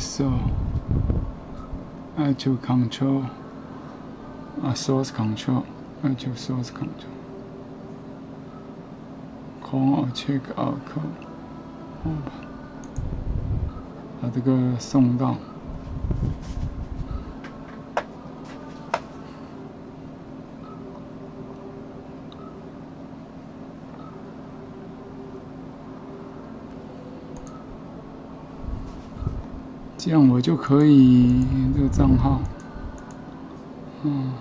so I to control a source control I to source control call or check out code 把这个送到。 这样我就可以这个账号，嗯。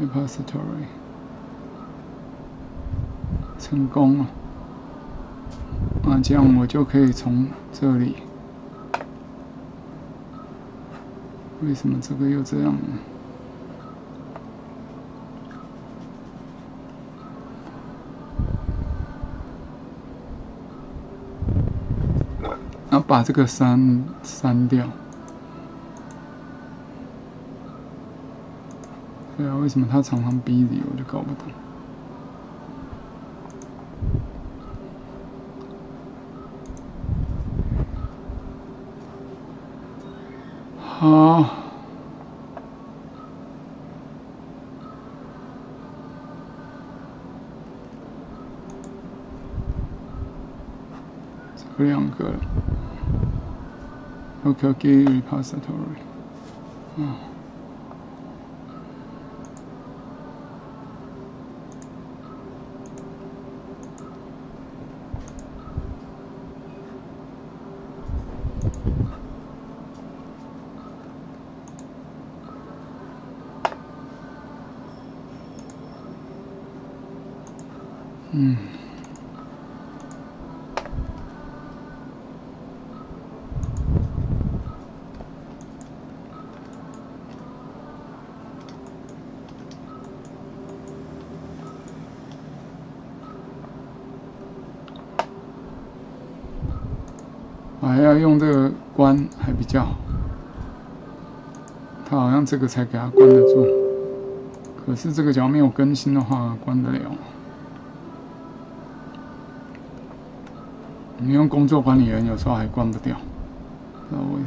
repository 成功了，啊，这样我就可以从这里。为什么这个又这样呢？要把这个删删掉。对啊，为什么他常常逼你，我就搞不懂。好，这两个了。OK，OK repository，嗯。嗯，还要用这个关还比较好，它好像这个才给它关得住，可是这个只要没有更新的话，关得了。你用工作管理员有时候还关不掉，那我。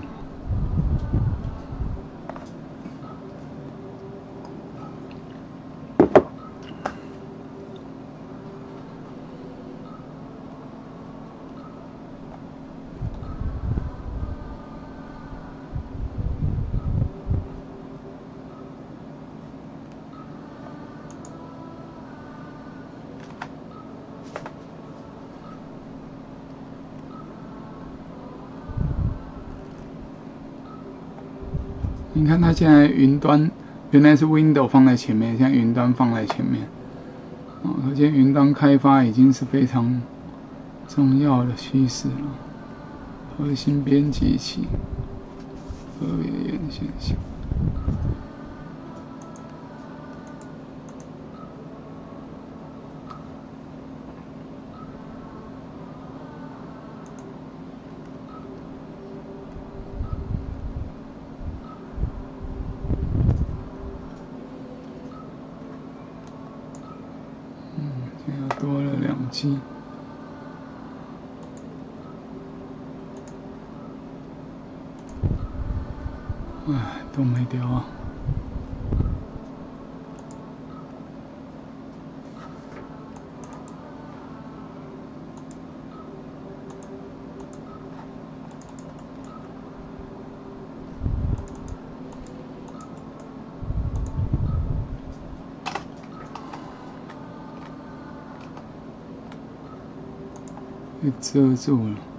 看，它现在云端原来是 Window 放在前面，现在云端放在前面。哦，可见云端开发已经是非常重要的趋势了。核心编辑器，特别眼现象。唉，都没掉啊！被遮住了。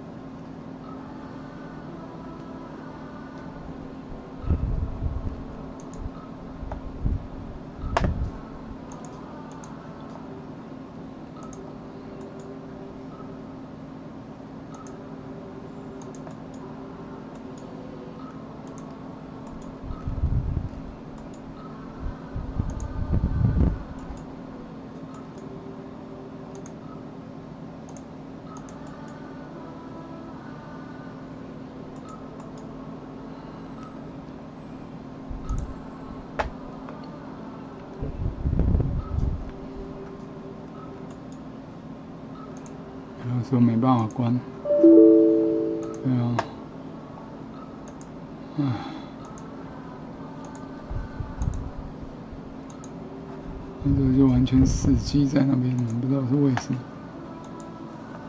死机在那边，不知道是为什么。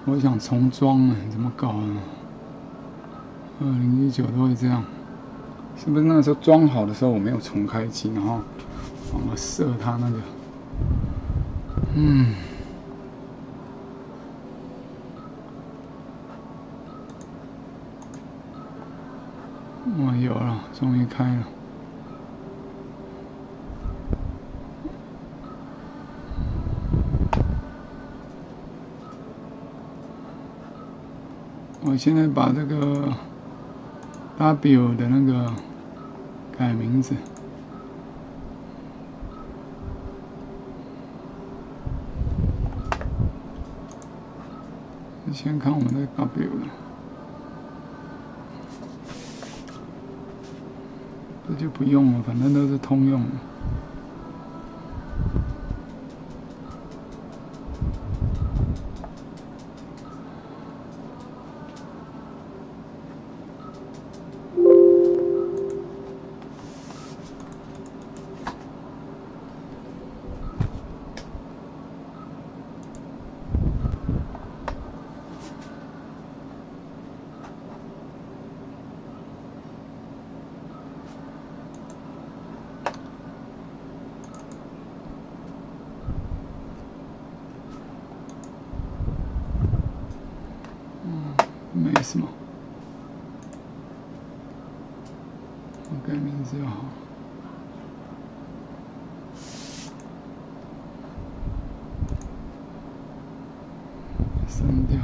我想重装了，怎么搞啊？二零一九都会这样，是不是那时候装好的时候我没有重开机，然后忘了设它那个？嗯，我有了，终于开了。现在把这个 W 的那个改名字。先看我们的 W 了，这就不用了，反正都是通用的。没什么，我改名字就好。删掉。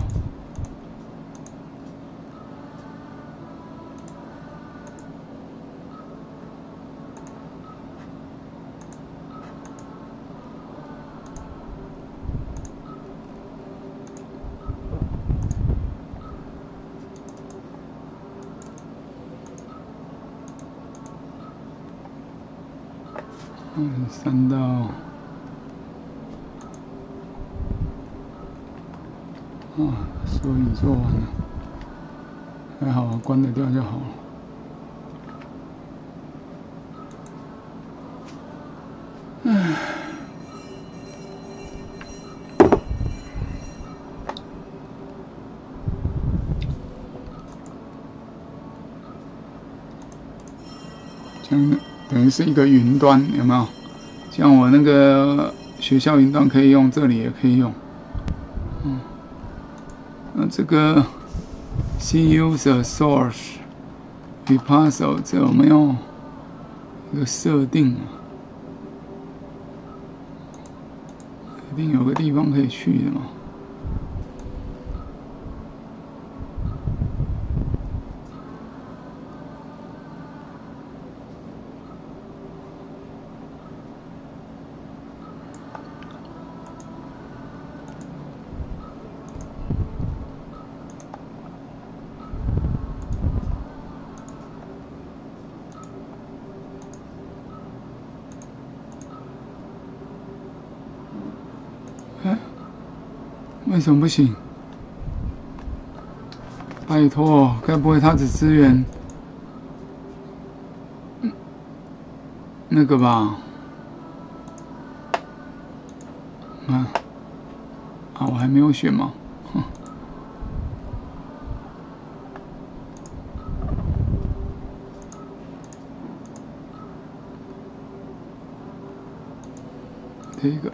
嗯，删到啊，索引做完了，还好，关得掉就好了。唉，这样等于是一个云端，有没有？像我那个学校云端可以用，这里也可以用。嗯，那这个 C user source repository 这有没有一个设定啊？一定有个地方可以去的嘛。什么不行？拜托，该不会他只支援那个吧？啊啊！我还没有选吗？哼！这个，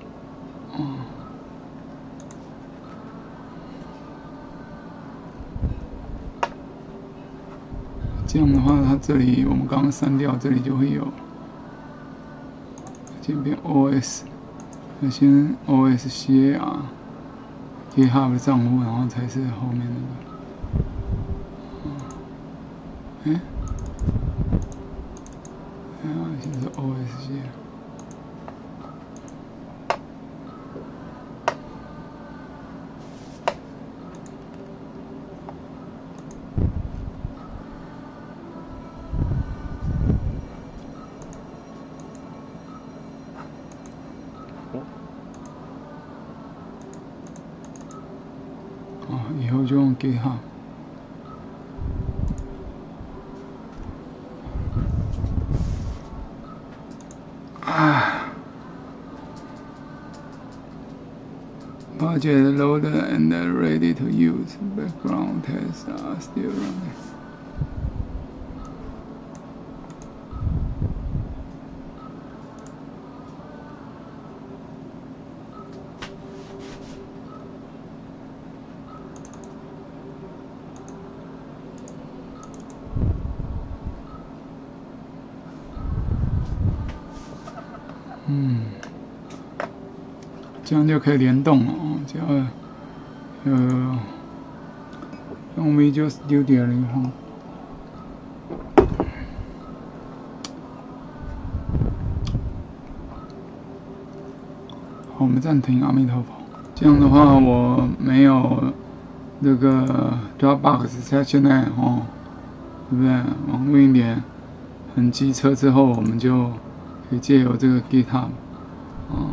哦。这样的话，它这里我们刚刚删掉，这里就会有。这边 OS，那先 OS C R GitHub 的账户，然后才是后面那个。哎，啊，现在是 OS C。Background tests are still running. 嗯，这样就可以联动了，只要呃。Visual Studio 以后，好，我们暂停阿弥陀佛。这样的话，我没有那个 Dropbox 在现在哦，对不对？网络一点很机车之后，我们就可以借由这个 GitHub 啊，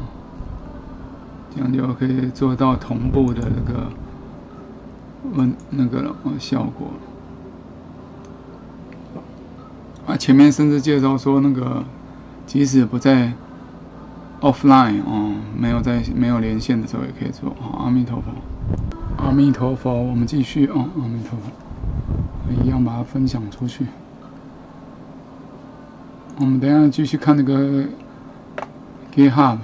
这样就可以做到同步的那个问那个了哦效果。啊，前面甚至介绍说，那个即使不在 offline 哦，没有在没有连线的时候也可以做。好，阿弥陀佛，阿弥陀佛，我们继续哦，阿弥陀佛，一样把它分享出去。我们等下继续看那个 GitHub。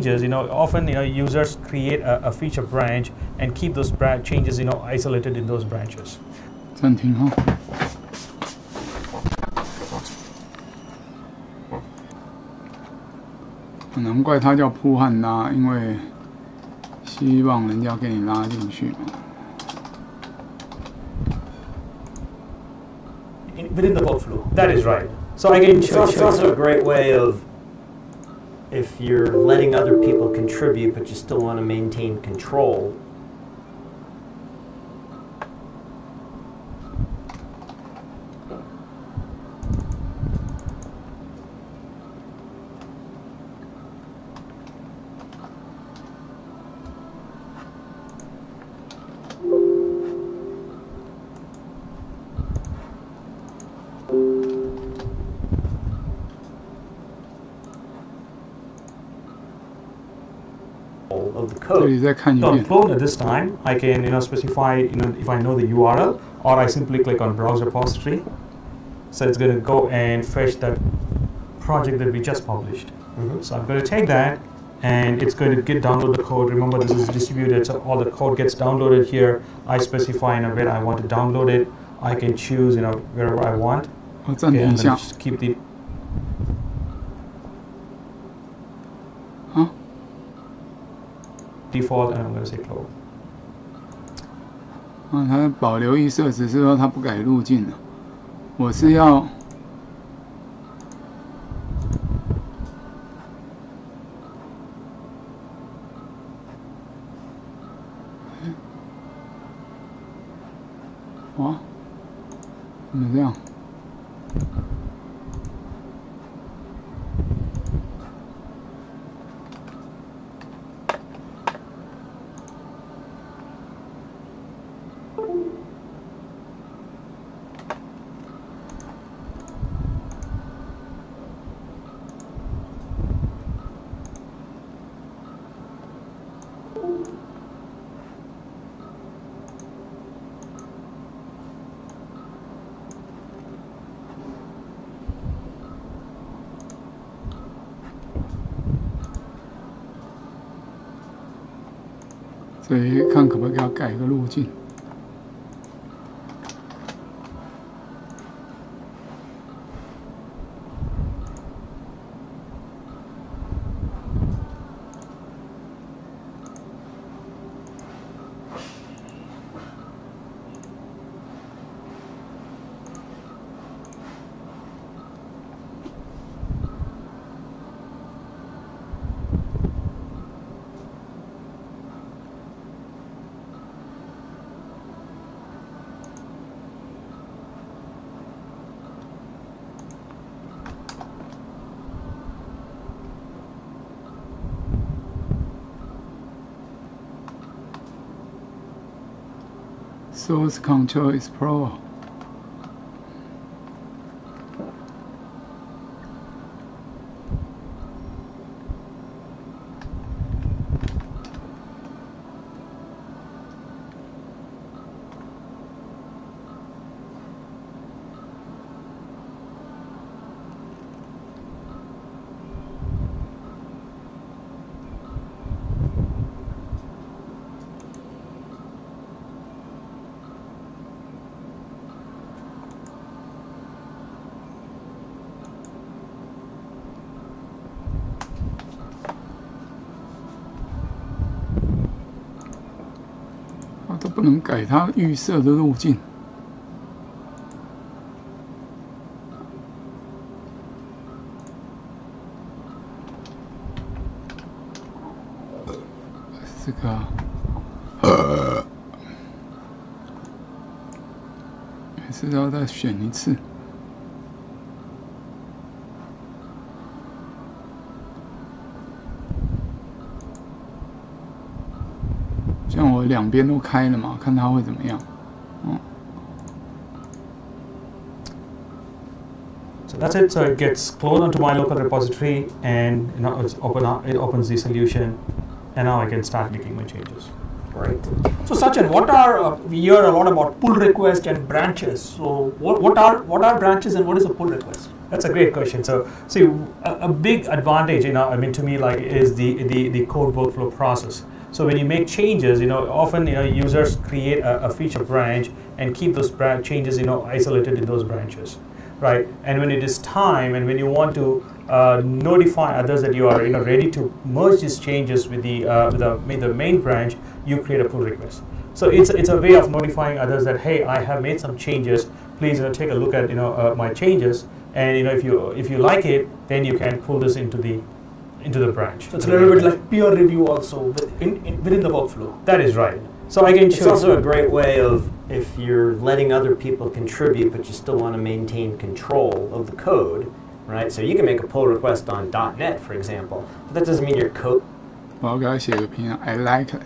changes, you know, often you know users create a, a feature branch and keep those bra- changes, you know, isolated in those branches. 暂停哈。难怪它叫铺汉拉，因为希望人家给你拉进去嘛。 In, within the workflow. That is right. So I can It's show, also, it's show also a great way of if you're letting other people contribute, but you still want to maintain control. On clone at this time. I can you know specify you know if I know the URL or I simply click on browse repository. So it's going to go and fetch that project that we just published. Mm -hmm. so I'm going to take that and it's going to get download the code. Remember this is distributed so all the code gets downloaded here. I specify in a bit I want to download it. I can choose you know wherever I want. Okay, keep the default and I'm going to say close. 啊，它保留一设，置是说它不改路径了。我是要哇，怎么这样？所以看可不可以给它改个路径。Source Control Explorer。不能改它预设的路径。这个啊，呃，还是要再选一次。两边都开了嘛，看它会怎么样。 So that's it. So it gets cloned onto my local repository, and you know it's open up. It opens the solution, and now I can start making my changes. Right. So Sachin, what are uh, we hear a lot about pull request and branches. So what, what are what are branches and what is a pull request? That's a great question. So, see, a, a big advantage, you know, I mean, to me, like, is the, the, the code workflow process. So when you make changes, you know, often, you know, users create a, a feature branch and keep those changes, you know, isolated in those branches, right? And when it is time and when you want to uh, notify others that you are, you know, ready to merge these changes with the, uh, with the, the main branch, you create a pull request. So it's, it's a way of notifying others that, hey, I have made some changes. Please, you know, take a look at, you know, uh, my changes and you know if you if you like it then you can pull this into the into the branch. So it's a little bit like peer review also within, in, within the workflow. That is right. So I can it's also a great way of if you're letting other people contribute, but you still want to maintain control of the code, right? So you can make a pull request on .NET, for example, but that doesn't mean your code. Well, guys. I like it.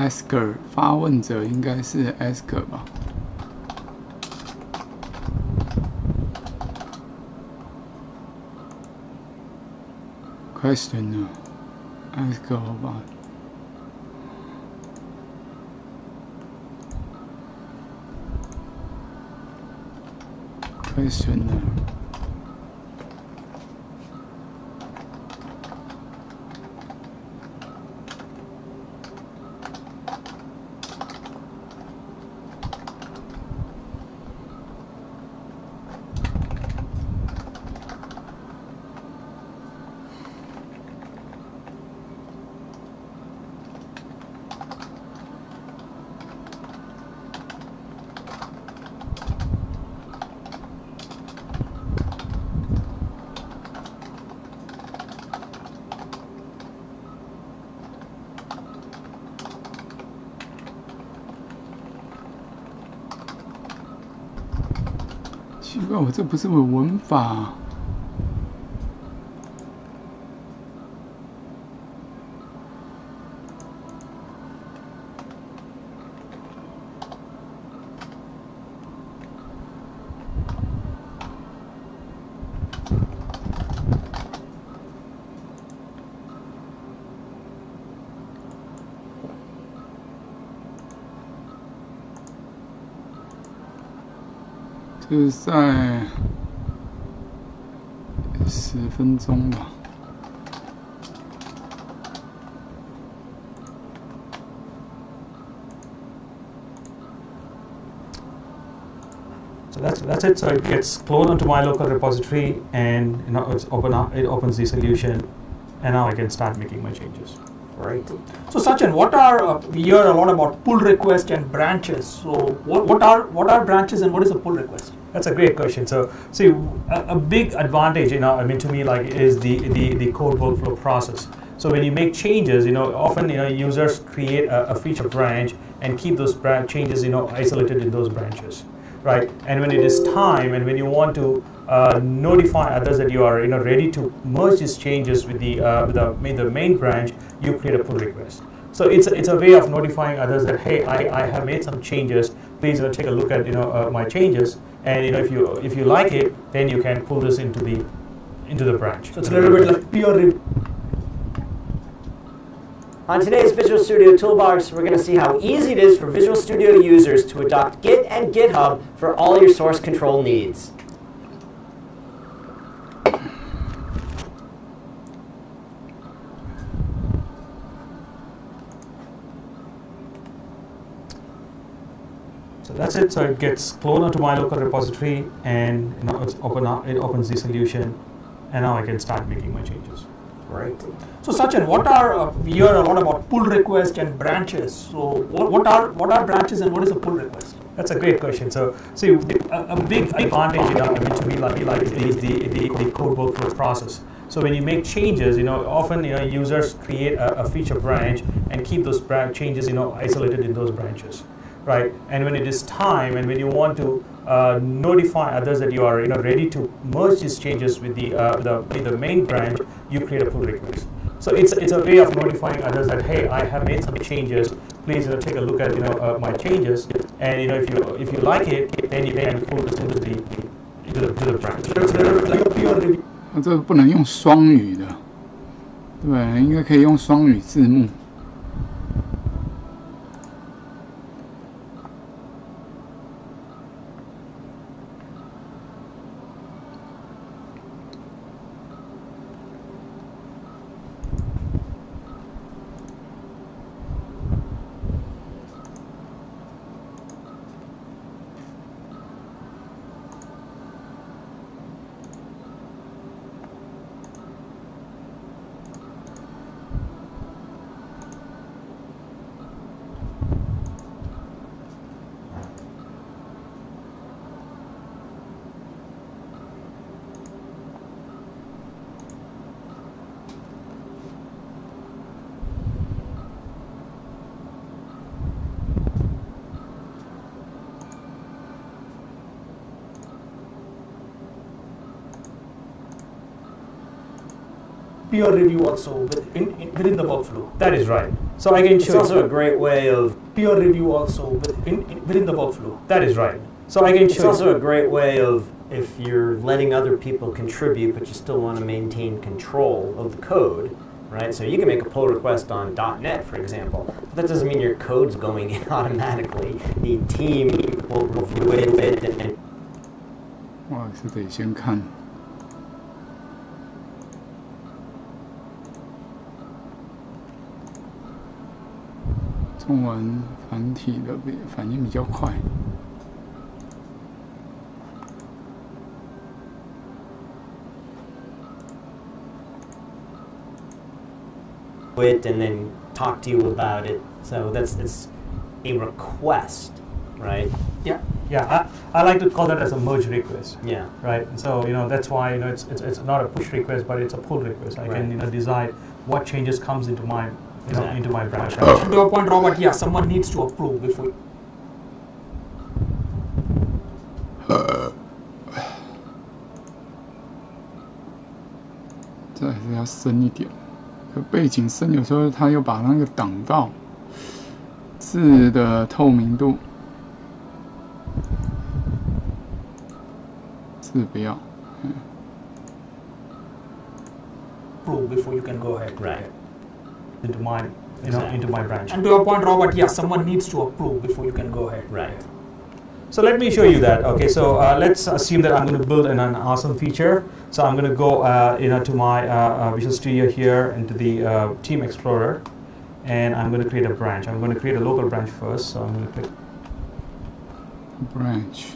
asker 发问者应该是 asker 吧？questioner asker 好吧？questioner。 这不是我文法、这是在分钟吧。 so that's that's it so it gets cloned onto my local repository and you know it's open up it opens the solution and now i can start making my changes right. So Sachin, what are uh, we hear a lot about pull request and branches. So what, what are what are branches and what is a pull request? That's a great question. So, see, a, a big advantage, you know, I mean, to me, like, is the, the, the code workflow process. So when you make changes, you know, often, you know, users create a, a feature branch and keep those bran- changes, you know, isolated in those branches, right? And when it is time and when you want to uh, notify others that you are, you know, ready to merge these changes with the, uh, with the, the main branch, you create a pull request. So it's, it's a way of notifying others that, hey, I, I have made some changes. Please, take a look at, you know, uh, my changes and you know if you if you like it then you can pull this into the into the branch So it's a little bit like peer review. On today's Visual Studio Toolbox, we're going to see how easy it is for Visual Studio users to adopt Git and GitHub for all your source control needs. That's it. So it gets cloned onto my local repository, and you know, it's open up, it opens the solution, and now I can start making my changes. Right. So Sachin, what are uh, we hear a lot about pull request and branches. So what, what are what are branches and what is a pull request? That's a great question. So, see, a, a big advantage in our to be like, like is the, the, the, the code workflow process. So when you make changes, you know, often you know users create a, a feature branch and keep those branch changes, you know, isolated in those branches, right? And when it is time and when you want to uh, notify others that you are, you know, ready to merge these changes with the uh, the with the main branch, you create a pull request. So it's it's a way of notifying others that hey, I have made some changes. Please, you know, take a look at you know uh, my changes, and you know if you if you like it, then you can pull this into the into the, to the branch. Like a peer review. 那、这个不能用双语的，对，应该可以用双语字幕。 peer review also within, in, within the workflow. That is right. So I can It's show also a great way of Peer review also within, in, within the workflow. that is right. So I can it's show also a great way of if you're letting other people contribute but you still want to maintain control of the code, right? So you can make a pull request on .NET, for example. But that doesn't mean your code's going in automatically. <laughs> The team will review it and, and 哇，是得先看。 中文繁体的比反应比较快。 it and then talk to you about it. So that's it's a request, right? Yeah. Yeah, I, I like to call that as a merge request. Yeah. right? And so you know that's why you know it's, it's, it's not a push request, but it's a pull request. I Right. can you know decide what changes comes into my you know into my branch. And to your point, Robert, yeah, someone needs to approve before. 这还是要深一点。这背景深，有时候它又把那个挡到字的透明度，字不要。approve before you can go ahead. Right. Into my you know into my branch. And to your point, Robert, yeah, someone needs to approve before you can go ahead. Right. So let me show you that. Okay, so uh, let's assume that I'm going to build an, an awesome feature. So I'm going to go uh, you know to my uh, uh, Visual Studio here into the uh, Team Explorer, and I'm going to create a branch. I'm going to create a local branch first. So I'm going to click branch，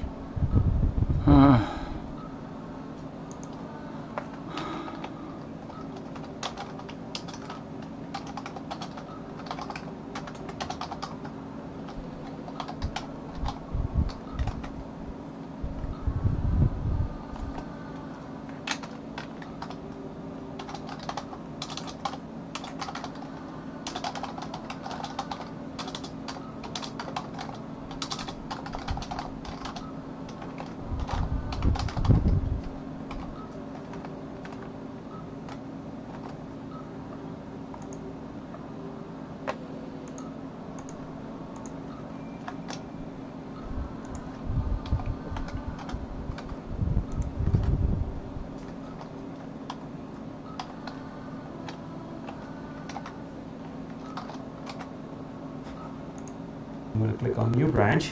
click on New Branch,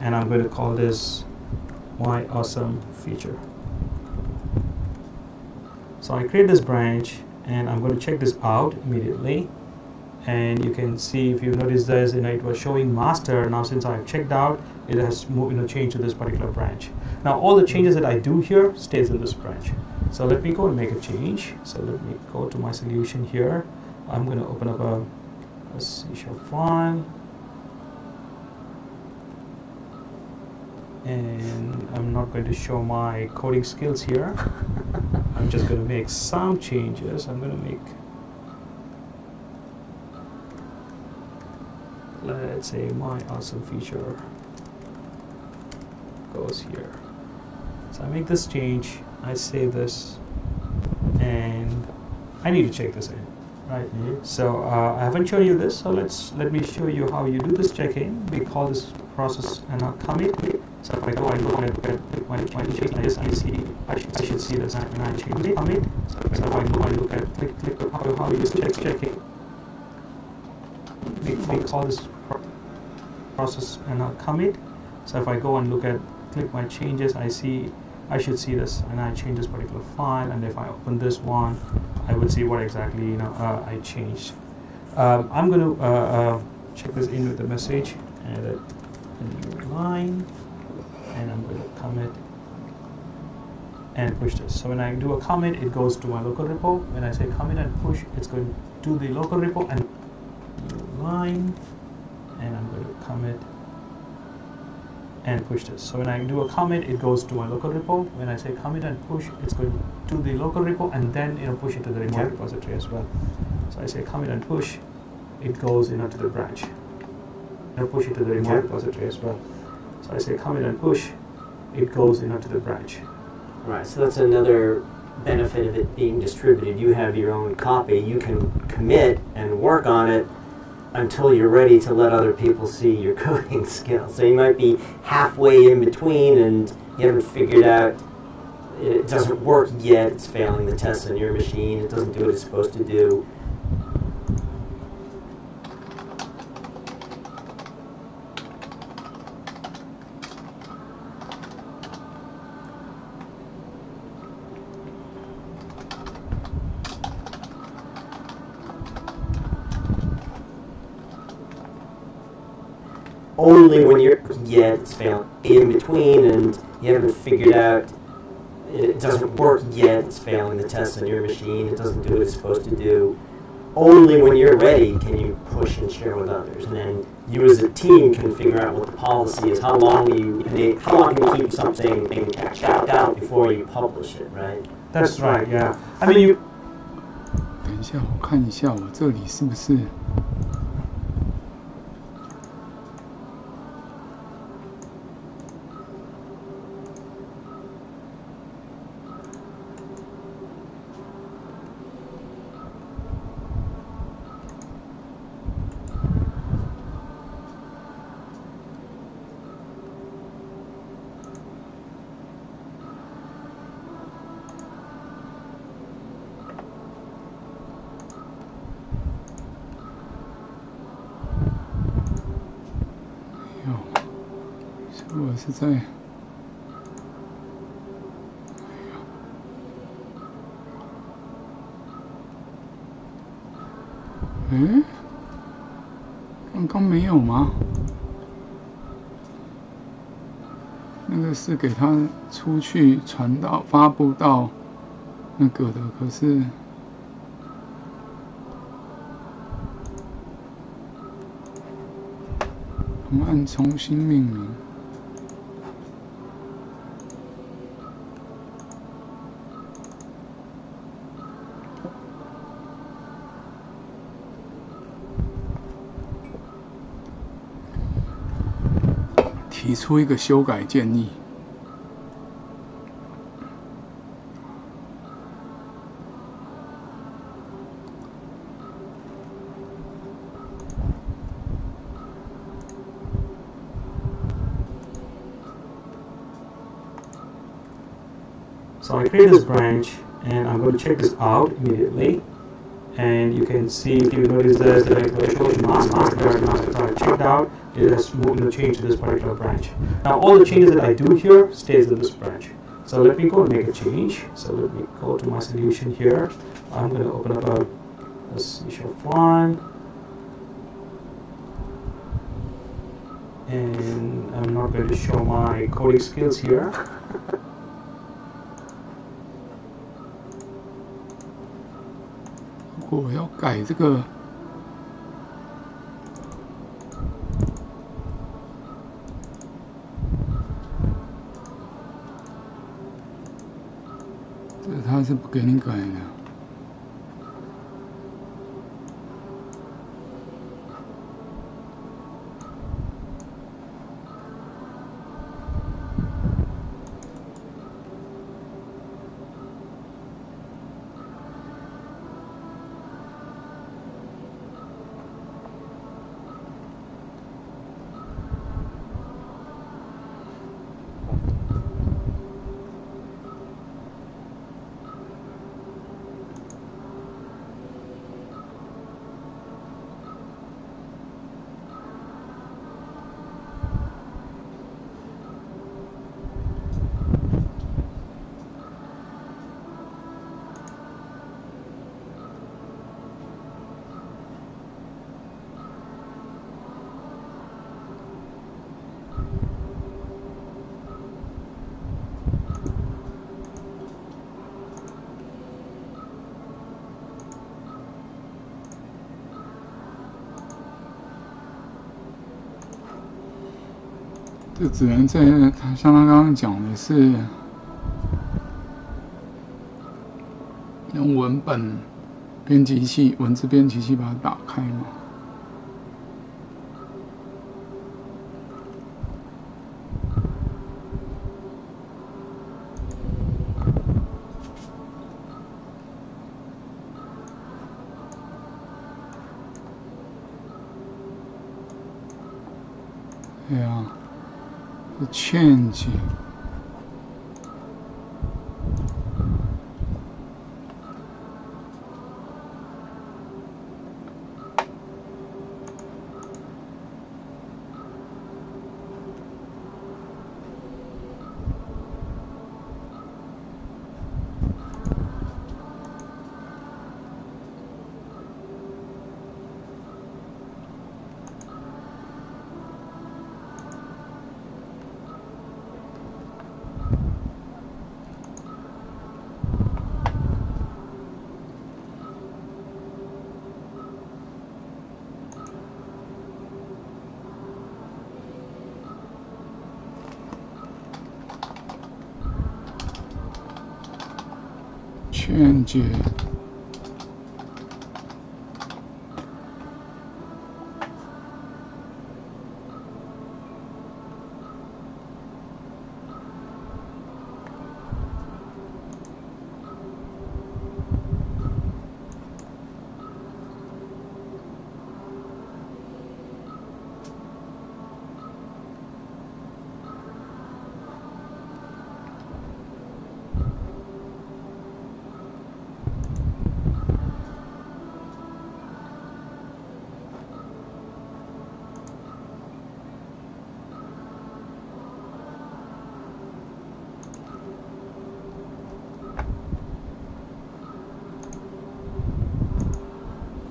and I'm going to call this my awesome feature. So I create this branch, and I'm going to check this out immediately. And you can see if you notice this, you know, it was showing master. Now since I've checked out, it has moved, you know, changed to this particular branch. Now all the changes that I do here stays in this branch. So let me go and make a change. So let me go to my solution here. I'm going to open up a, a C sharp file. And I'm not going to show my coding skills here. <laughs> I'm just going to make some changes. I'm going to make let's say my awesome feature goes here. So I make this change, I save this, and I need to check this in, right? Mhm. So uh, I haven't shown you this, so let's let me show you how you do this check-in. We call this process an uh, commit. So if I go and look at, my change, I just I see I should, I should see this and I change it commit. So if I go and look at click click how, how you check checking. We, we call this process and uh, commit. So if I go and look at click my changes, I see I should see this and I change this particular file. And if I open this one, I would see what exactly you know uh, I changed. Um, I'm going to uh, uh, check this in with the message and a new line, and I'm going to commit and push this. So when I do a commit, it goes to my local repo. When I say commit and push, it's going to the local repo and line, and I'm going to commit and push this. So when I do a commit, it goes to my local repo. When I say commit and push, it's going to the local repo and then you know push it to the remote Okay. repository as well. So I say commit and push, it goes you know to the branch. And push it to the remote Okay. repository as well. So I say commit and push, it goes into the branch. Right, so that's another benefit of it being distributed. You have your own copy. You can commit and work on it until you're ready to let other people see your <laughs> coding skills. So you might be halfway in between and you haven't figured out it doesn't work yet. It's failing the test on your machine. It doesn't do what it's supposed to do. Only when you're yet it's failing in between and you haven't figured out it doesn't work yet. It's failing the test on your machine. It doesn't do what it's supposed to do. Only when you're ready can you push and share with others, and then you as a team can figure out what the policy is. How long you make, how long can you keep something checked out before you publish it, right? That's right, yeah. I mean, you <laughs> 等一下，我看一下我这里是不是 是给他出去传到发布到那个的，可是我们按重新命名。提出一个修改建议。This branch and I'm going to check this out immediately. And you can see if you notice this, that I go show mask master master card checked out, it has moved the change to this particular branch. Now all the changes that I do here stays in this branch. So let me go and make a change. So let me go to my solution here. I'm going to open up a, a C sharp file. and I'm not going to show my coding skills here. 我要改这个，这他是不给你改的。只能在他像他刚刚讲的是用文本编辑器、文字编辑器把它打开嘛。对啊，change。change。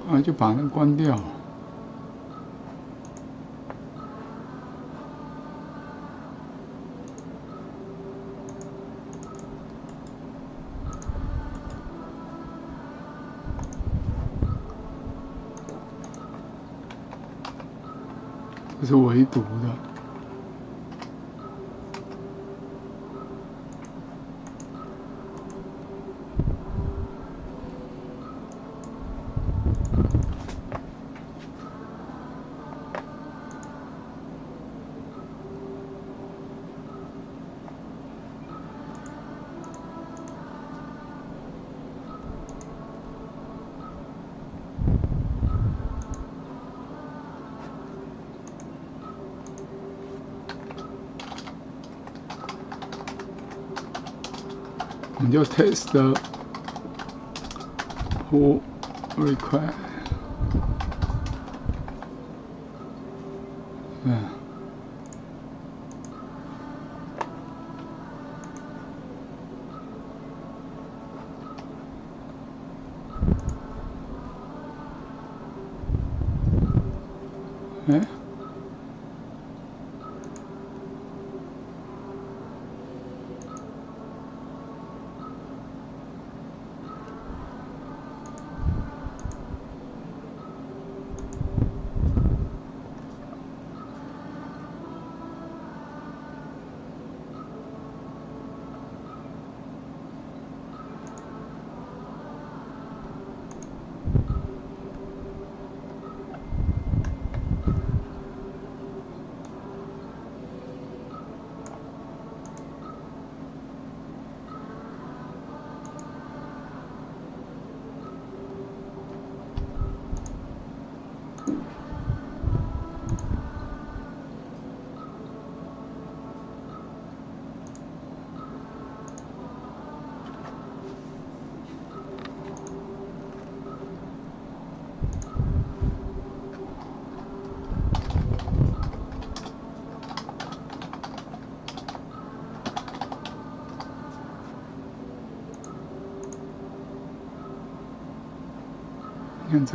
啊，就把那关掉。这是唯独的。我们就 test the who request。你看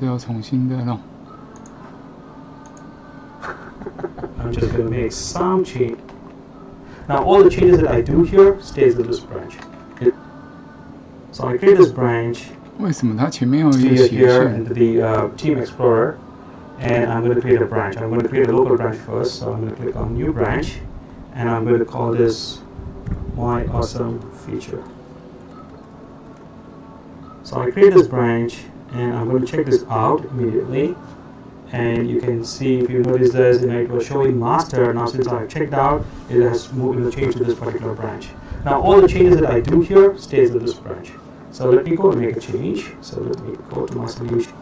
嗯，这要重新的弄。 I'm just going to make some change. Now all the changes that I do here stays with this branch. It- so I create this branch 为什么它前面有一 here, 个斜 here 线？ into the uh, Team Explorer, and I'm going to create a branch. I'm going to create a local branch first. So I'm going to click on New Branch, and I'm going to call this My Awesome Feature. So I create this branch, and I'm going to check this out immediately. And you can see if you notice this, know, it was showing master. Now since I've checked out, it has moved, know, changed to this particular branch. Now all the changes that I do here stays with this branch. So let me go and make a change. So let me go to my solution.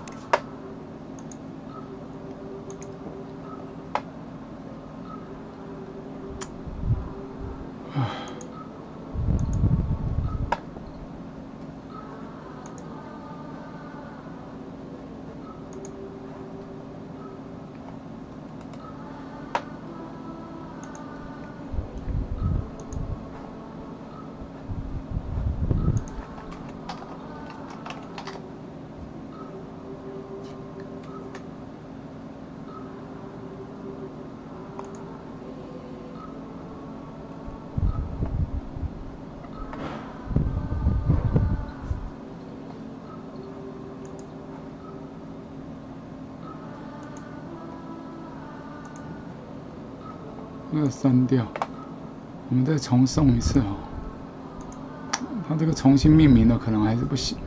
删掉，我们再重送一次哦。它这个重新命名的可能还是不行。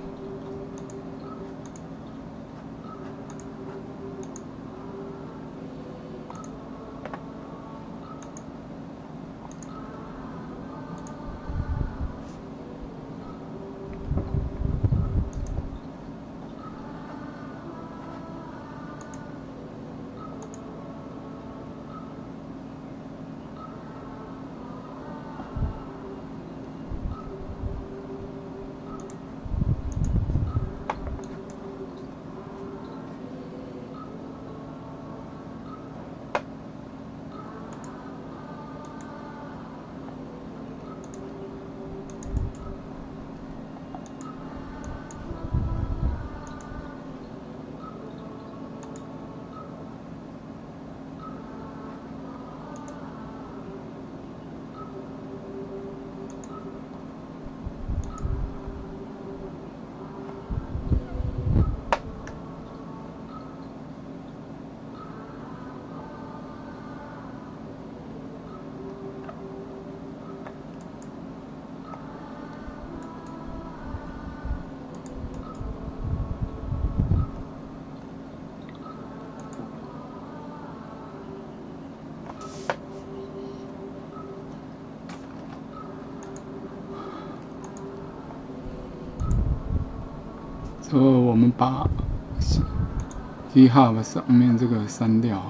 所把一号上面这个删掉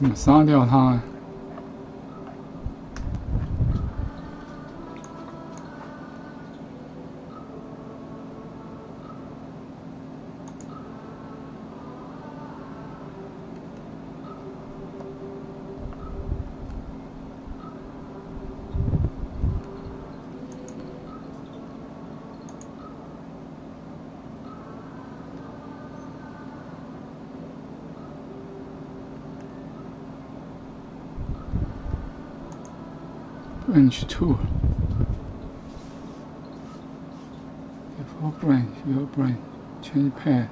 怎么杀掉他？Branch two. Before branch, your branch, change path.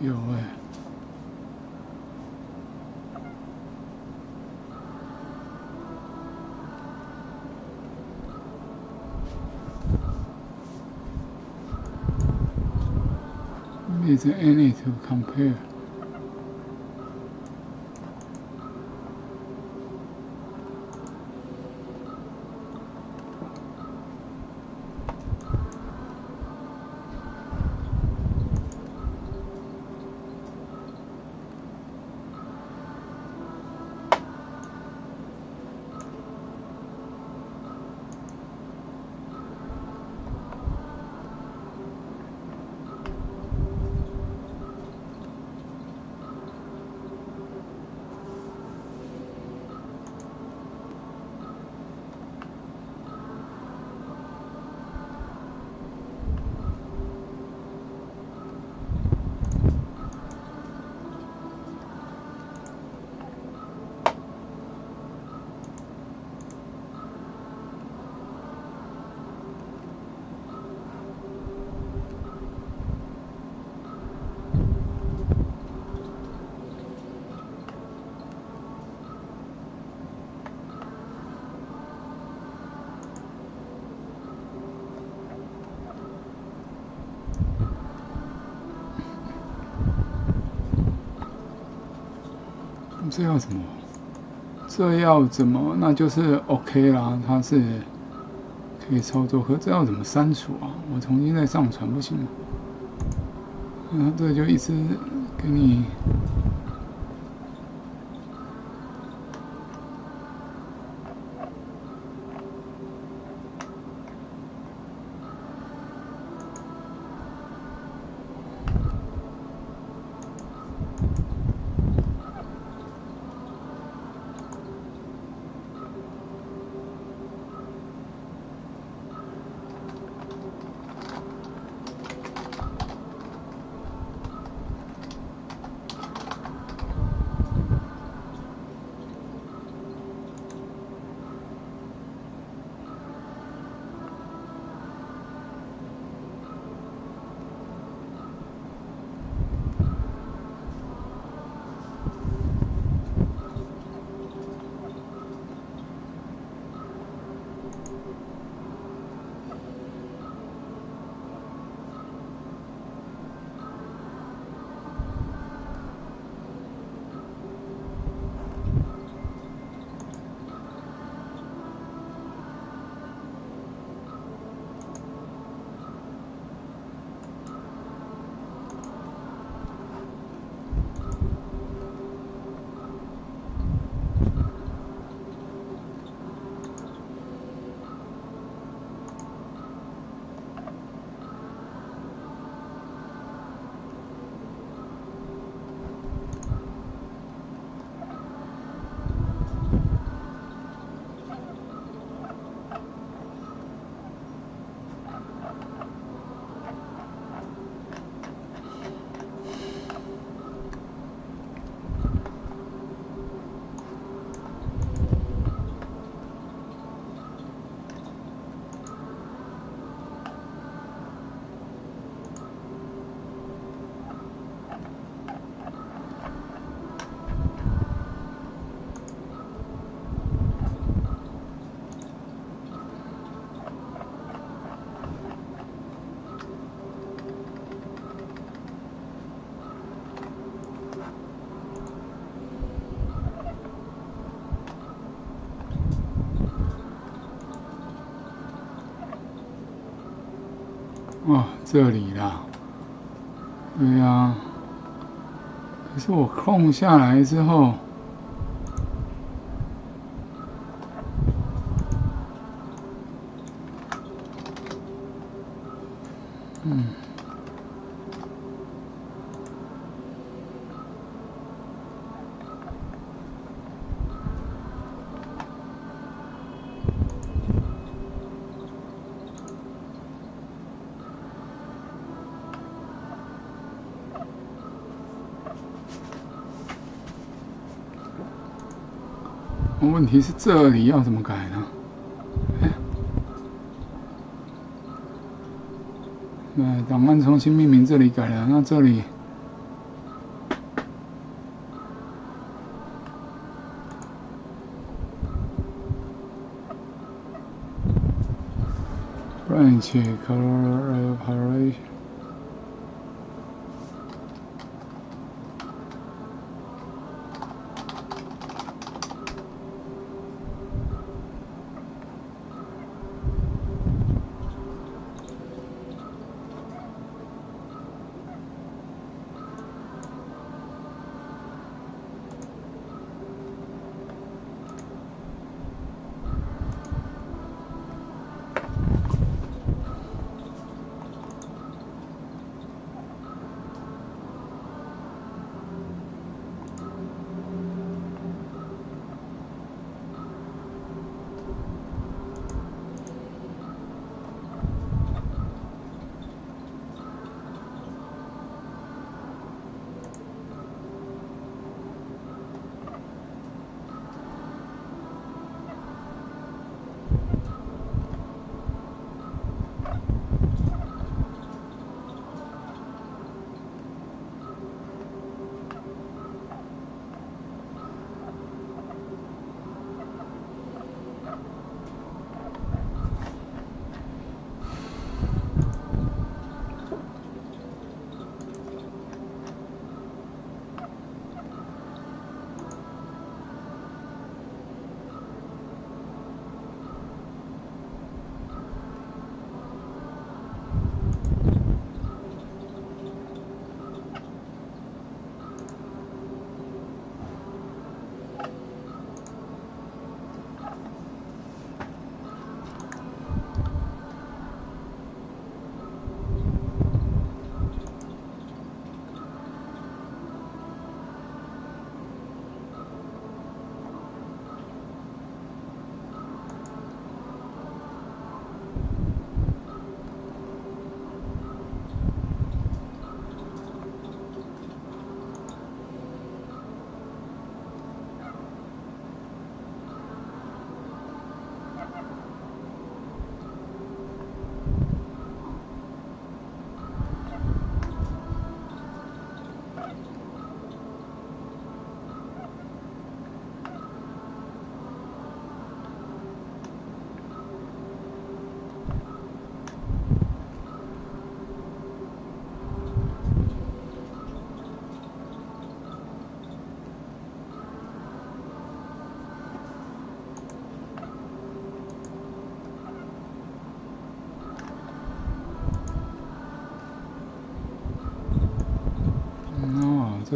有哎、Is there any to compare? 这要怎么？这要怎么？那就是 OK 啦，它是可以操作。可这要怎么删除啊？我重新再上传不行吗？嗯，这就一直给你。这里啦。对呀。可是我空下来之后，问题是这里要怎么改呢？哎，那档案重新命名，这里改了，那这里，branch color operation。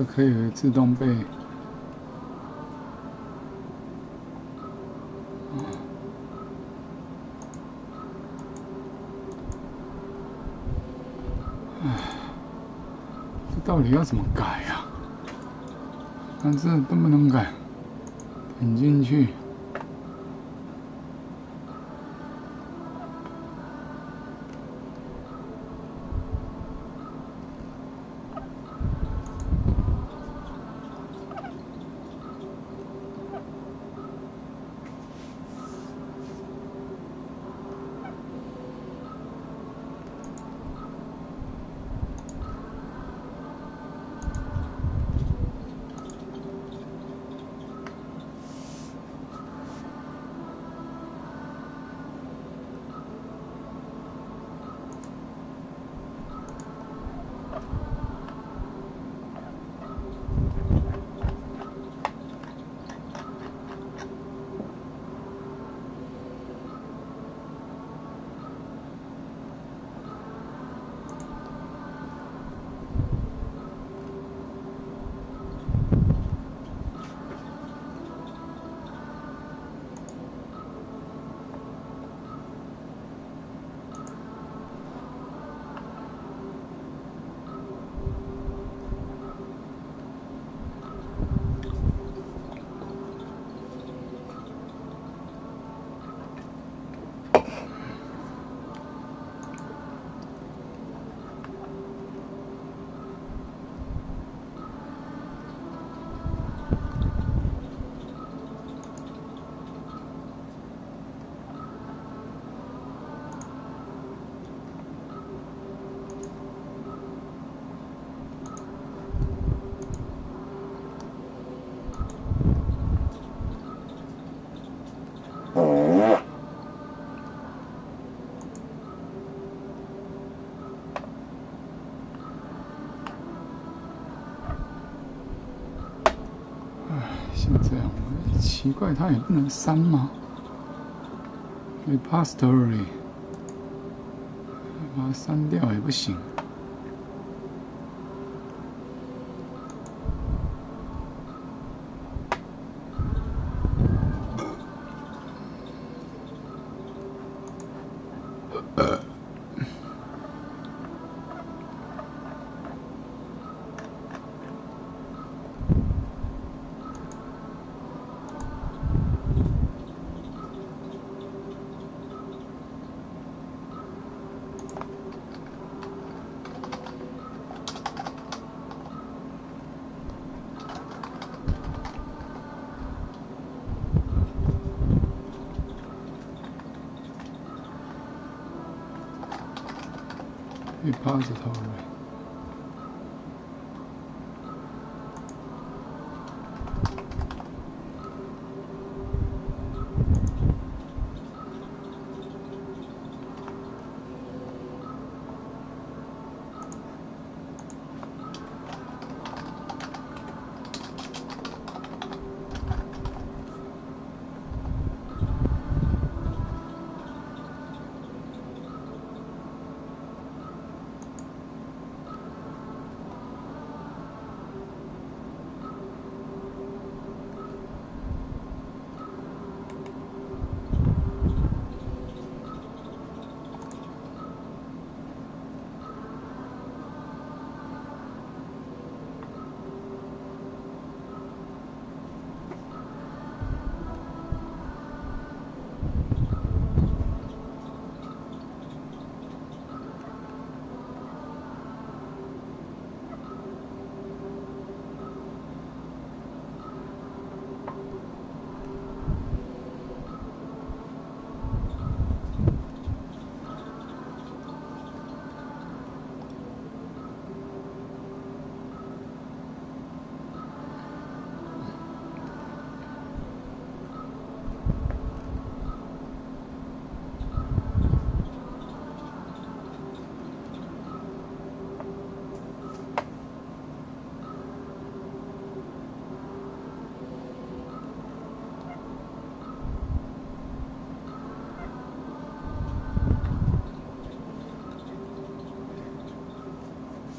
可以自动被，唉，这到底要怎么改呀？但这能不能改？点进去。奇怪，它也不能删吗？repository，把它删掉也不行。胖子头。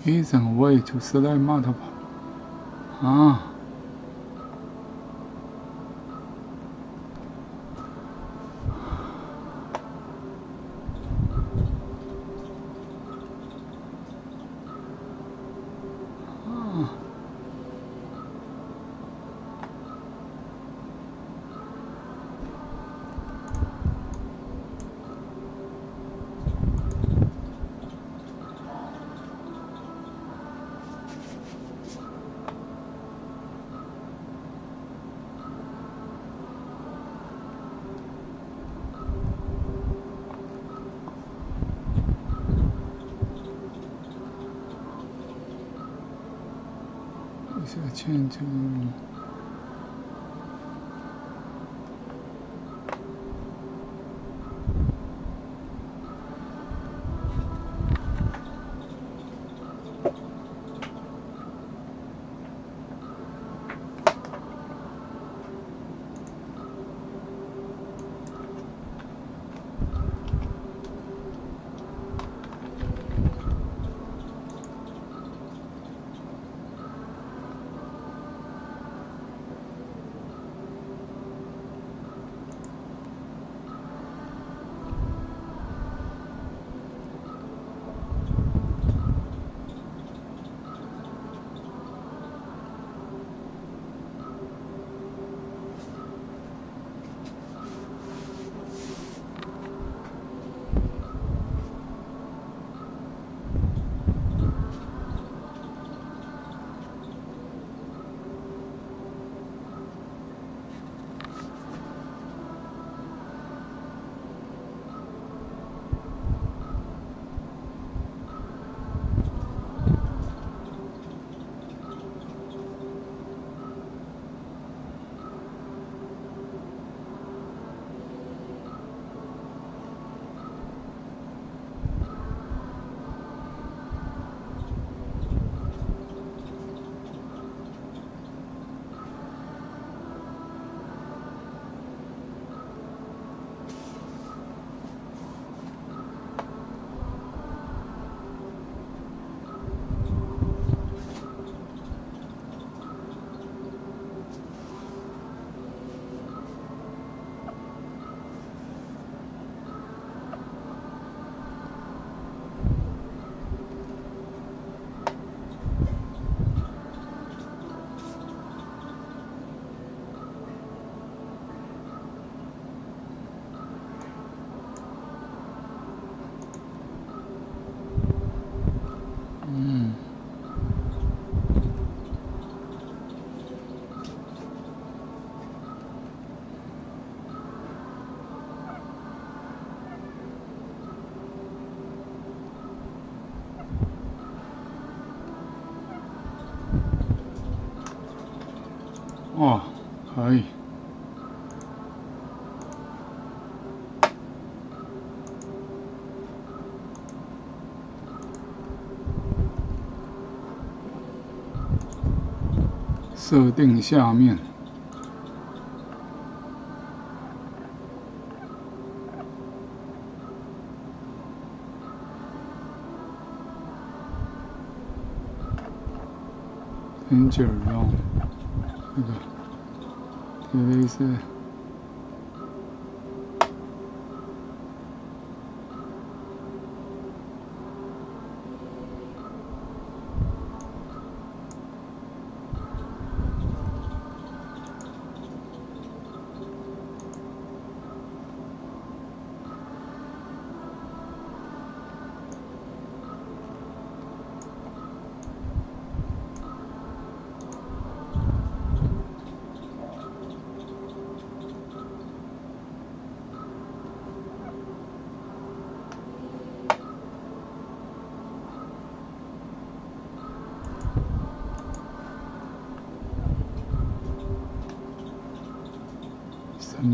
医生，我也就是来骂他吧。啊。Is a 设定下面。很久了，那个，特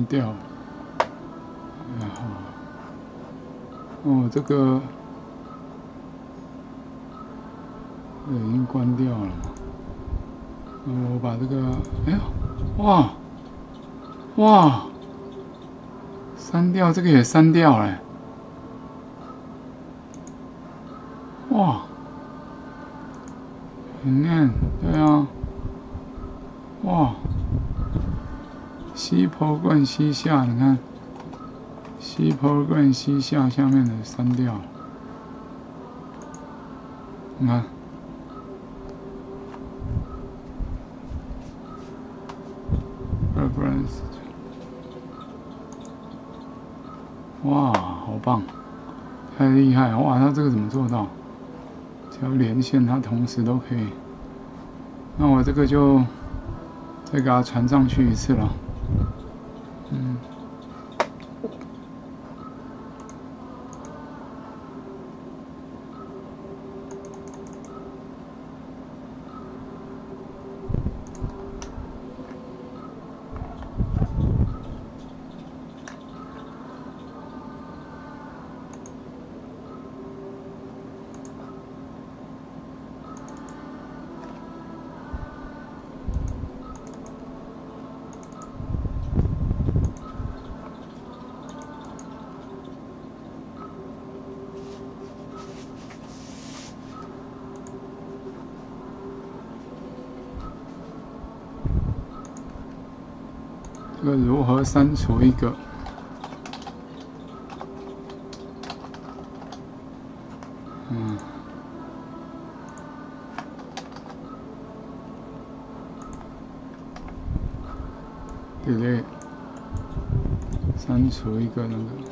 掉，然后，哦，这个，已经关掉了？我把这个，哎呀，哇，哇，删掉这个也删掉了，很嫩，对啊，哇。西坡冠西下，你看，西坡冠西下下面的删掉，你看，哇，好棒，太厉害！哇，他这个怎么做到？只要连线，它同时都可以。那我这个就再给它传上去一次了。删除一个？嗯，对对，删除一个那个。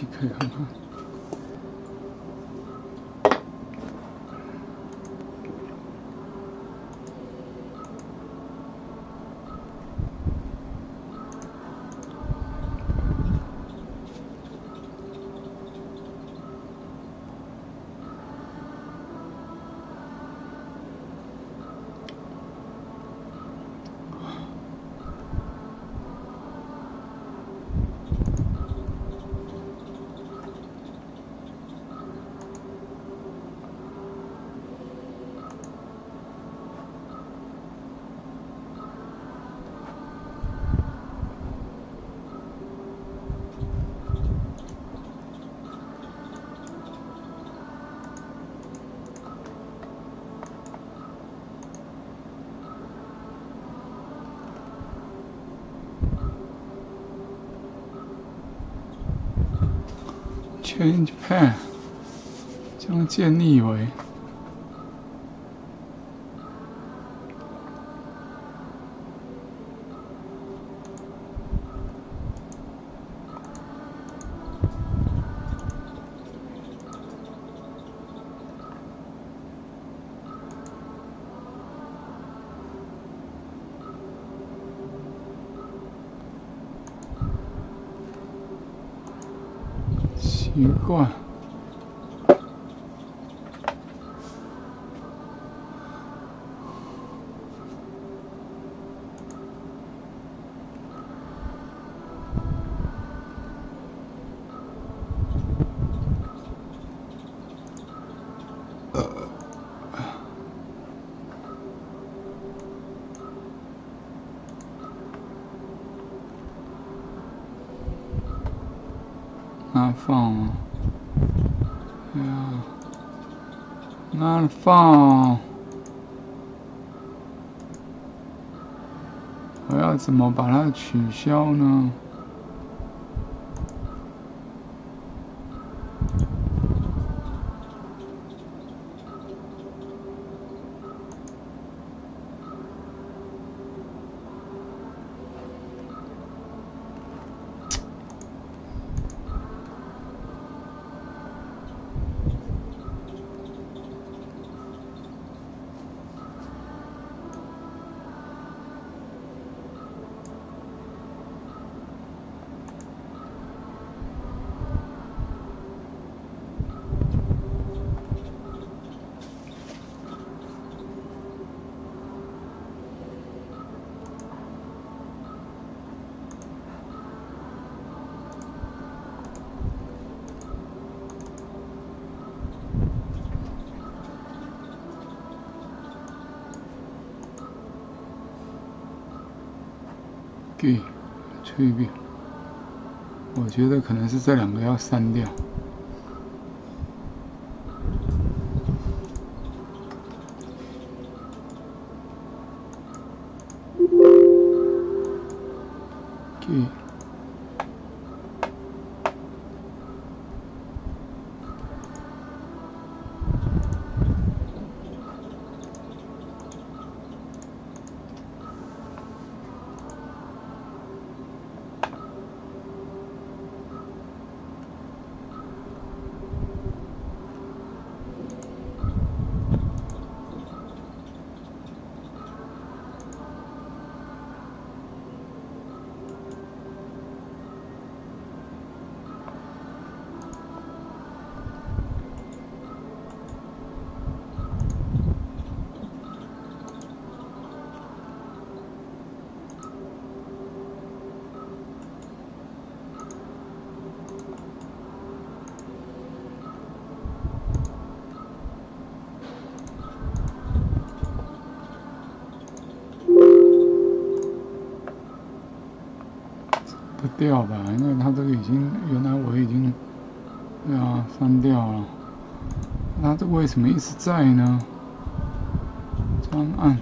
你可以看看。Change path 将建立为一罐。哪放啊？哎呀，那放？我要怎么把它取消呢？给催变，我觉得可能是这两个要删掉。给。不掉吧？因为它这个已经原来我已经对啊删掉了，那这为什么一直在呢？专案。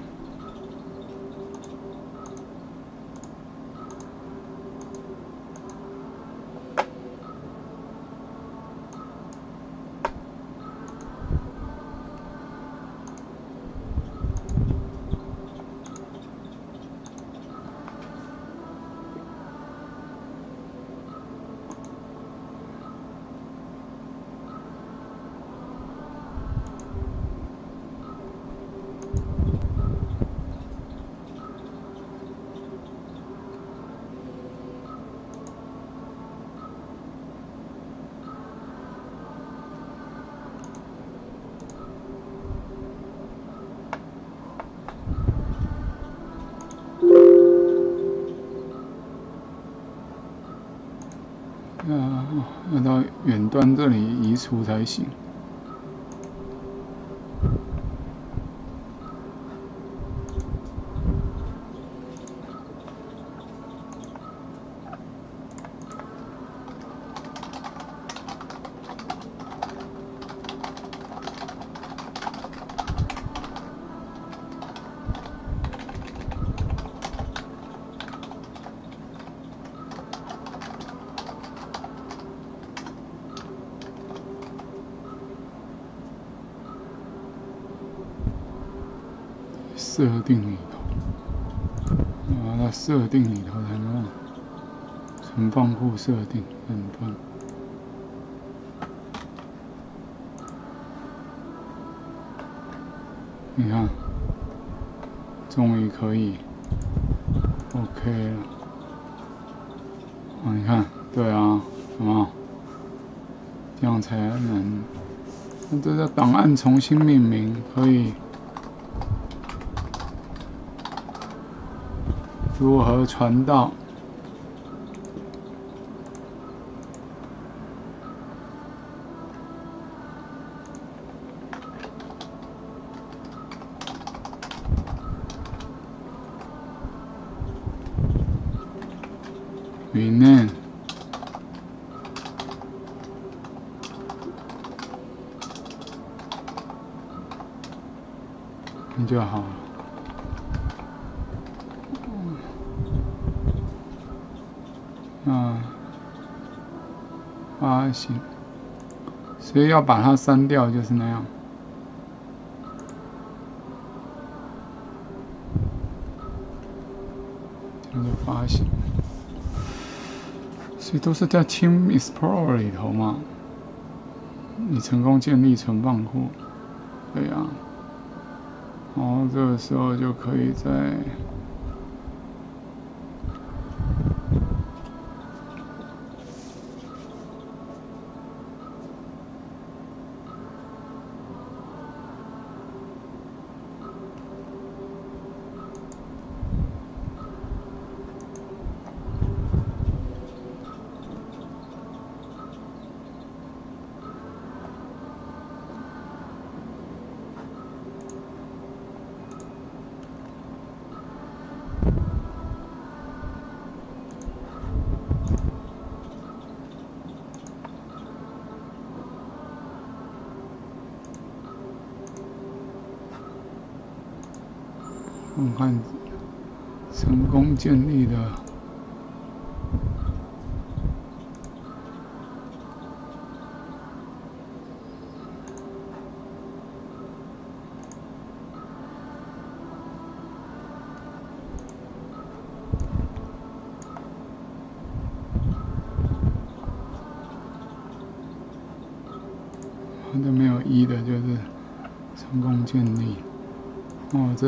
这里移除才行。设定里头，啊，那设定里头才能存放库设定很棒。你看，终于可以 OK 了。啊，你看，对啊，什么？这样才能，那这个档案重新命名可以。如何传道？云呢？那就好了。啊，发行，所以要把它删掉，就是那样。叫做发行，所以都是在 Team Explorer 里头嘛。你成功建立存放库，对呀。然后这个时候就可以在。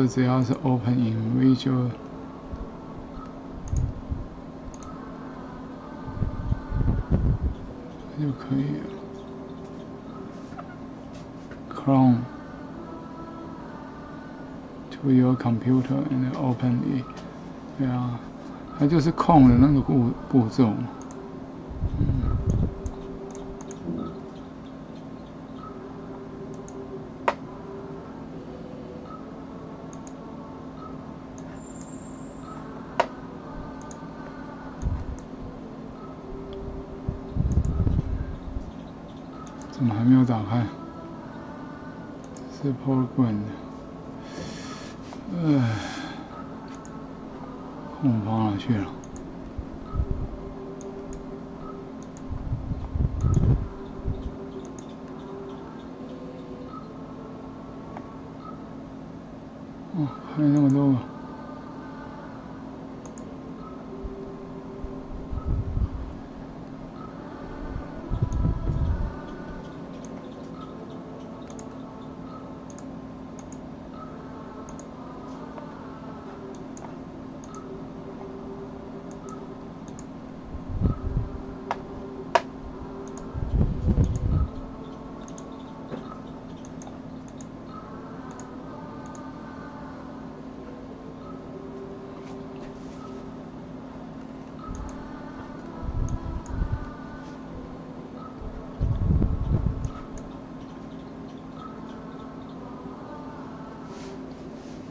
哦，这只要是 Open Individual 就可以了。Chrome to your computer and open it。对啊，它就是空的那个步步骤。 怎么还没有打开？是 Program 的，唉，空跑哪去了？哦，还有那么多。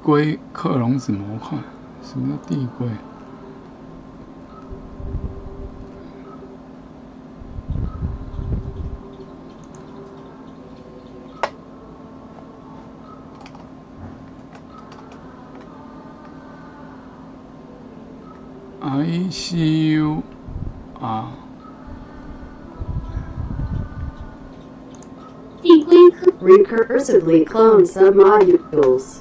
递归克隆子模块，什么叫递归？ICU 啊，递归 recursively clone submodules.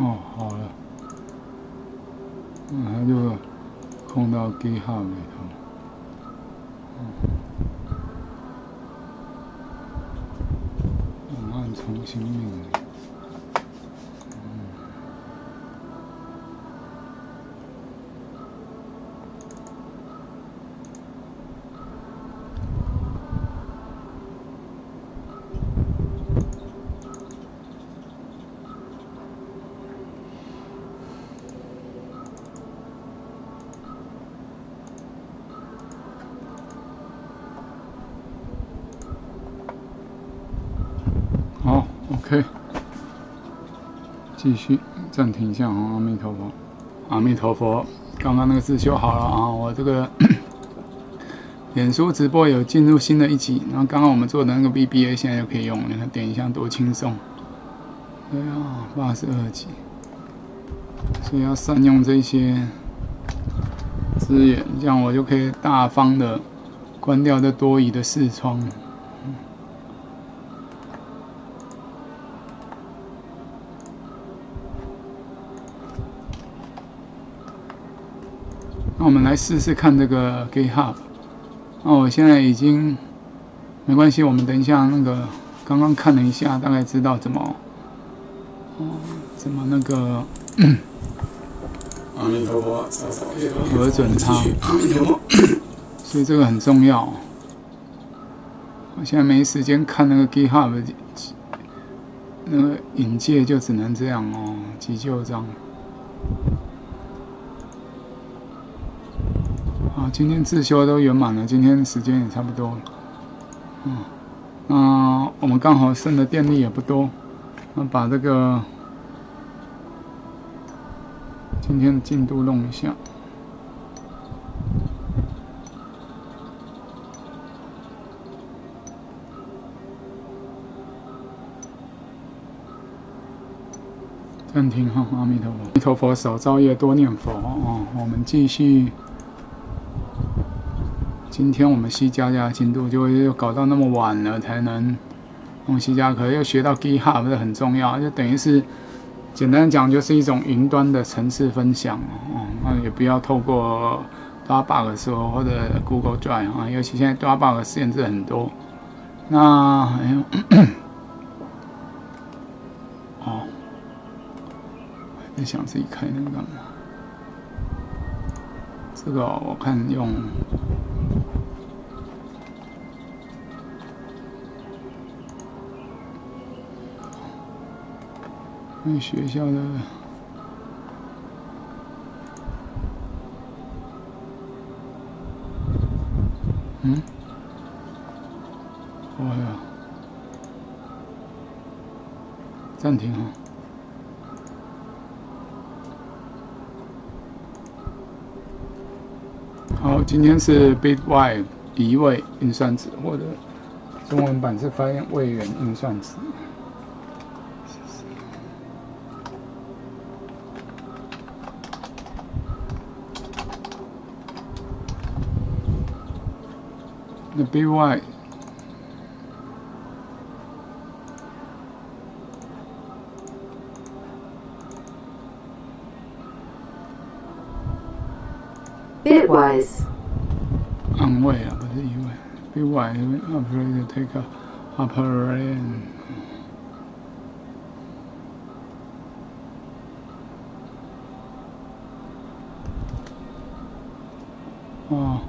哦，好了，嗯，它就我给你继续暂停一下啊，阿弥陀佛，阿弥陀佛。刚刚那个字修好了啊，我这个 <coughs> 脸书直播有进入新的一集，然后刚刚我们做的那个 VBA 现在就可以用，你看点一下多轻松。对啊，八十二集，所以要善用这些资源，这样我就可以大方的关掉这多余的视窗。那我们来试试看这个 GitHub。那我现在已经没关系，我们等一下那个刚刚看了一下，大概知道怎么哦怎么那个阿弥陀佛，核准它，所以这个很重要。我现在没时间看那个 GitHub 那个引介，就只能这样哦，急救章。今天自修都圆满了，今天时间也差不多了。嗯，那我们刚好剩的电力也不多，那把这个今天的进度弄一下。暂停哈，阿弥陀佛，阿弥陀佛，少造业，多念佛哦。我们继续，今天我们西加加进度就又搞到那么晚了才能用西加，可又学到 GitHub 不是很重要，就等于是简单讲就是一种云端的城市分享哦。那也不要透过 Dropbox 或者 Google Drive 啊，尤其现在 Dropbox 限制很多。那哎呦。在想自己开那个嘛？这个我看用，学校的，嗯，哎呀，暂停啊。好，今天是 Bitwise 一位运算子，或者中文版是翻译位元运算子。那 Bitwise。Bitwise. 安慰啊，不是意外。Bitwise operator take a operation. 哦，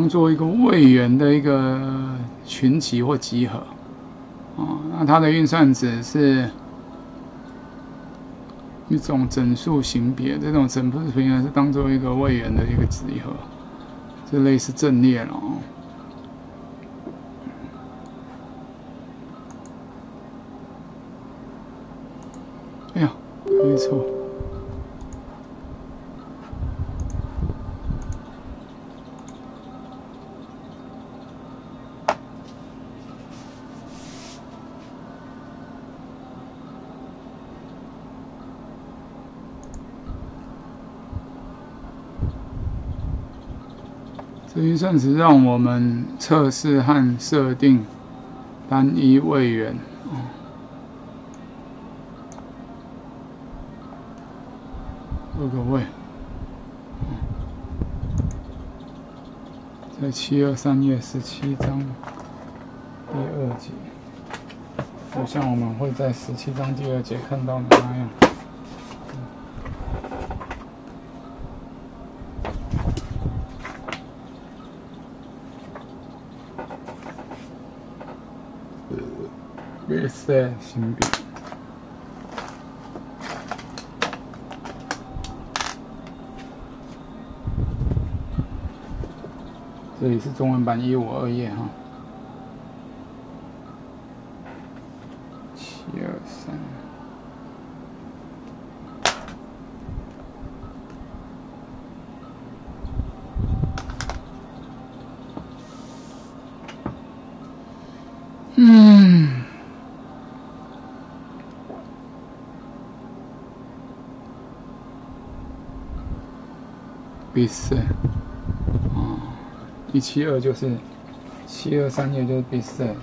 当做一个位元的一个群集或集合。啊，那它的运算值是。一种整数型别，这种整数型别是当做一个位元的一个集合，就类似阵列了哦。哎呀，没错。运算子让我们测试和设定单一位元，二个位，在七二三页十七章第二节，就像我们会在十七章第二节看到的那样。在新笔，这里是中文版一五二页哈。嗯。bit，哦，一七二就是七二三页就是 bit，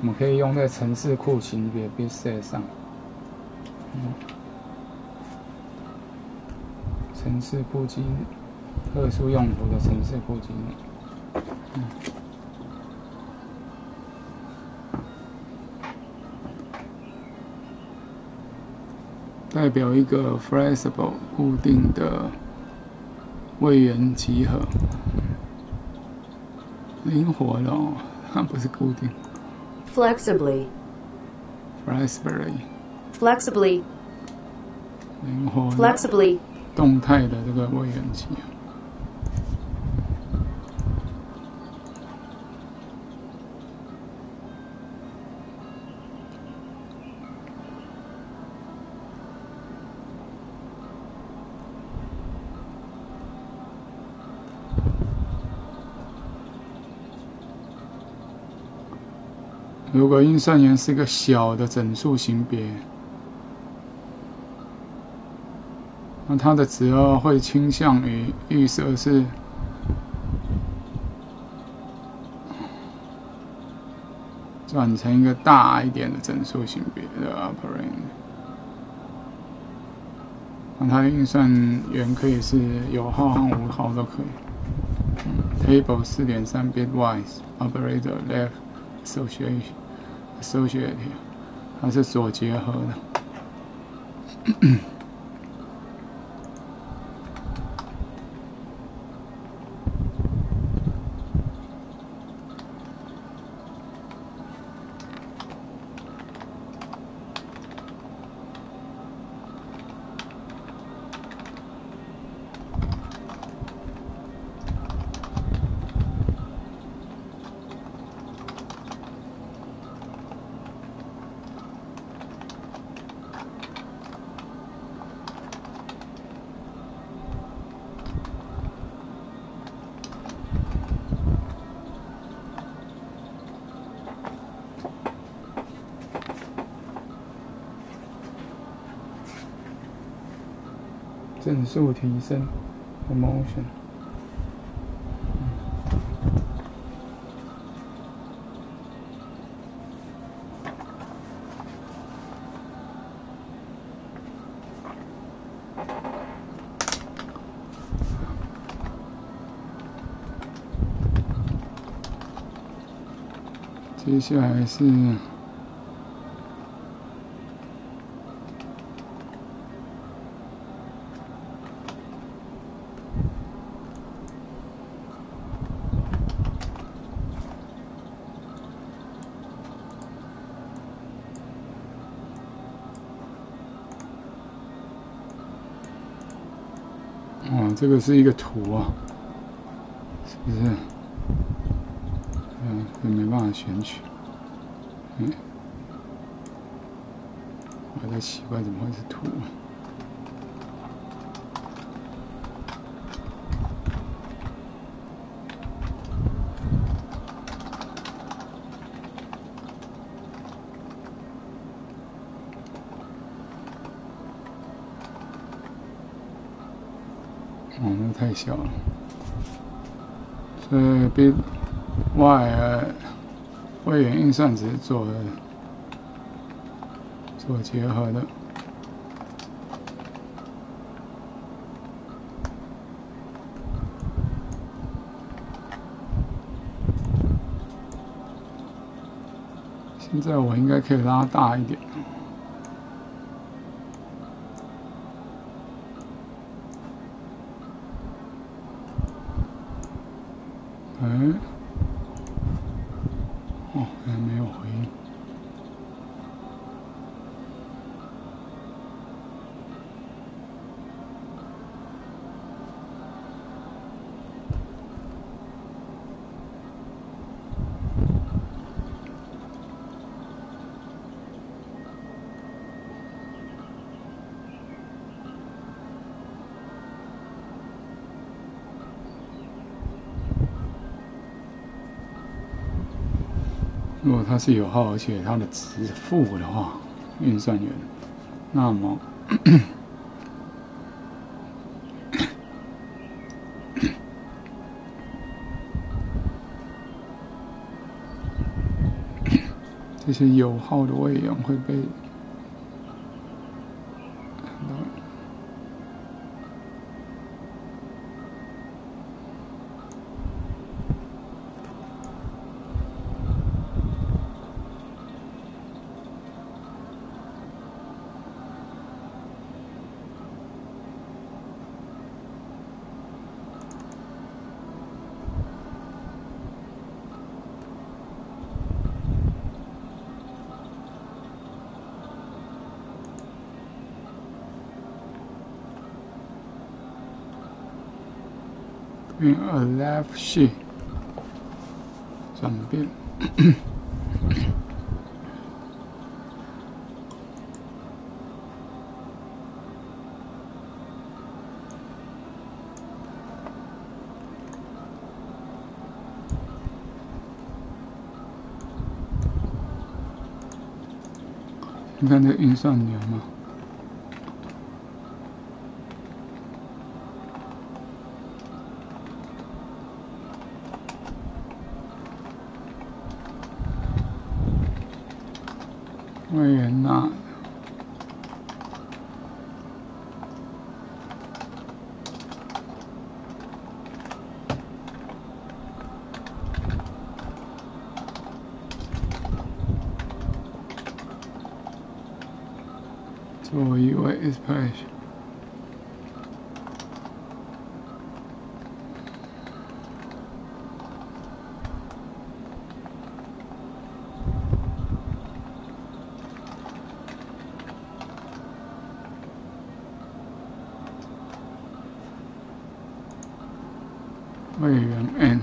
我们可以用在城市库型别 bit 上，城市库机特殊用途的城市库机，嗯，代表一个 flexible 固定的。位元集合，灵活的哦，它不是固定。Flexibly. Flexibly. Flexibly. 灵活。Flexibly. 动态的这个位元集合。运算员是一个小的整数型别，那它的值会倾向于预设是转成一个大一点的整数型别的 operand。那它的运算元可以是有号和无号都可以。Table 四点三 bitwise operator left association 手写的，还是所结合的。自我提升，emotion。接下来是。这个是一个图啊，是不是？嗯，也没办法选取。嗯，我在奇怪怎么会是图那太小，所以 b y 位元运算值做做结合的。现在我应该可以拉大一点。嗯，哦，还没有回应。它是有号，而且它的值负的话，运算员，那么 <coughs> 这些有号的位元会被。用 a left shift 转变。你看这运算流吗？会员呐，左一位 expression。会员 N，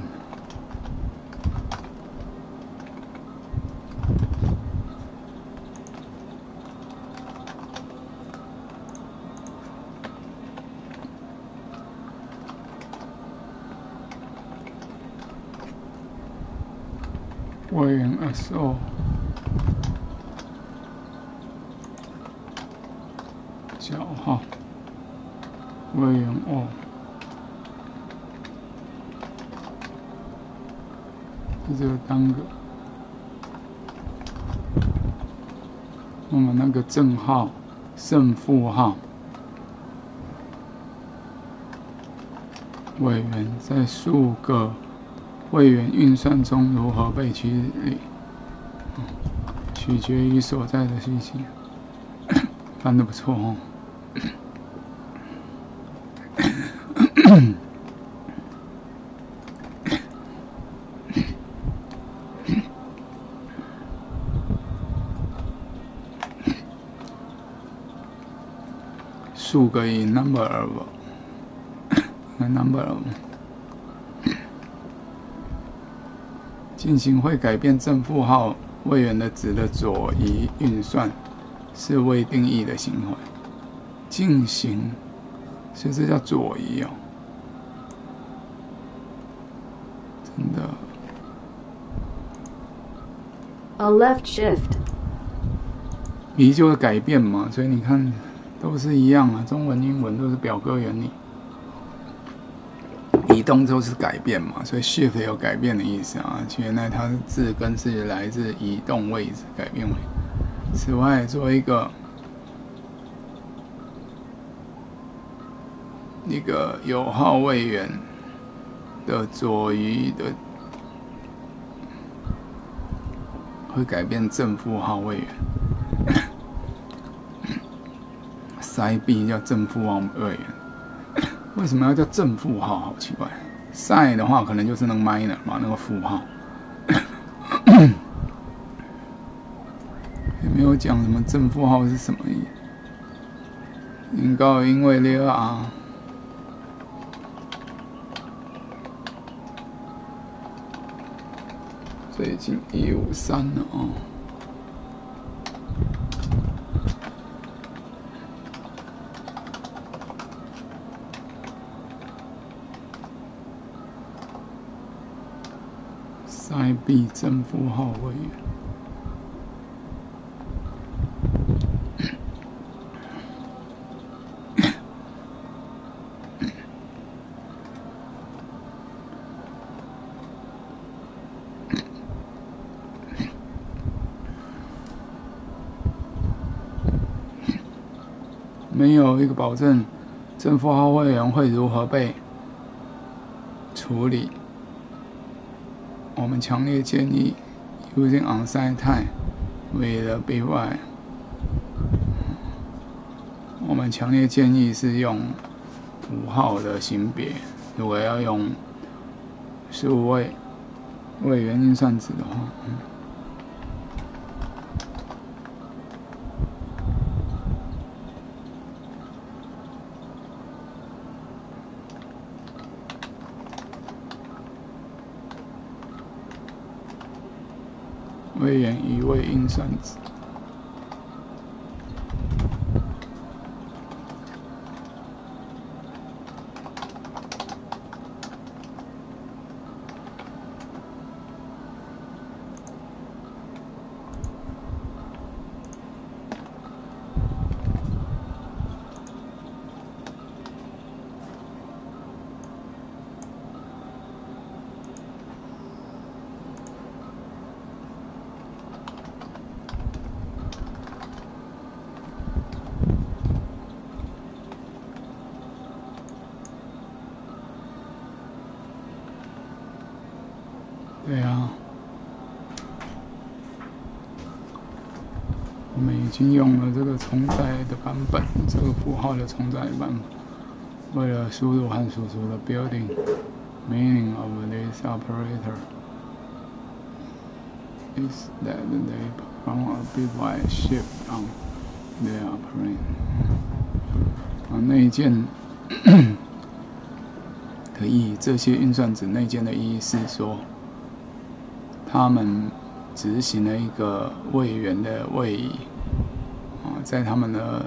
S O，小号，会员 O。这个单个，我们那个正号、正负号。委员在数个会员运算中如何被取理，取决于所在的信息。<coughs> 翻的不错哦。数个以 number of，number <coughs> of 进行会改变正负号位元的值的左移运算，是未定义的行为。进行，所以这叫左移哦，真的。A left shift. 移就是改变嘛，所以你看。都是一样啊，中文、英文都是表格原理。移动就是改变嘛，所以 shift 有改变的意思啊。原来它的字根是来自移动位置改变位。此外，做一个一个有号位元的左移的，会改变正负号位元。<coughs> 塞 B 叫正负号位元，为什么要叫正负号？好奇怪。！sin 的话可能就是那个 minor 嘛，那个负号。<coughs> 也没有讲什么正负号是什么意思？应该因为六啊，最近一五三了哦。塞 B 正负号位元。没有一个保证，正负号会员会如何被处理。我们强烈建议 using on-site time with the BY。我们强烈建议是用五号的型别，如果要用十五位位元运算子的话，嗯。位元一位运算值。已经用了这个重载的版本，这个符号的重载版本，为了输入和输出的 building meaning of this operator is that they perform a bitwise shift on their operator。啊，内建的意义，这些运算子内建的意义是说，他们执行了一个位元的位移，在他们的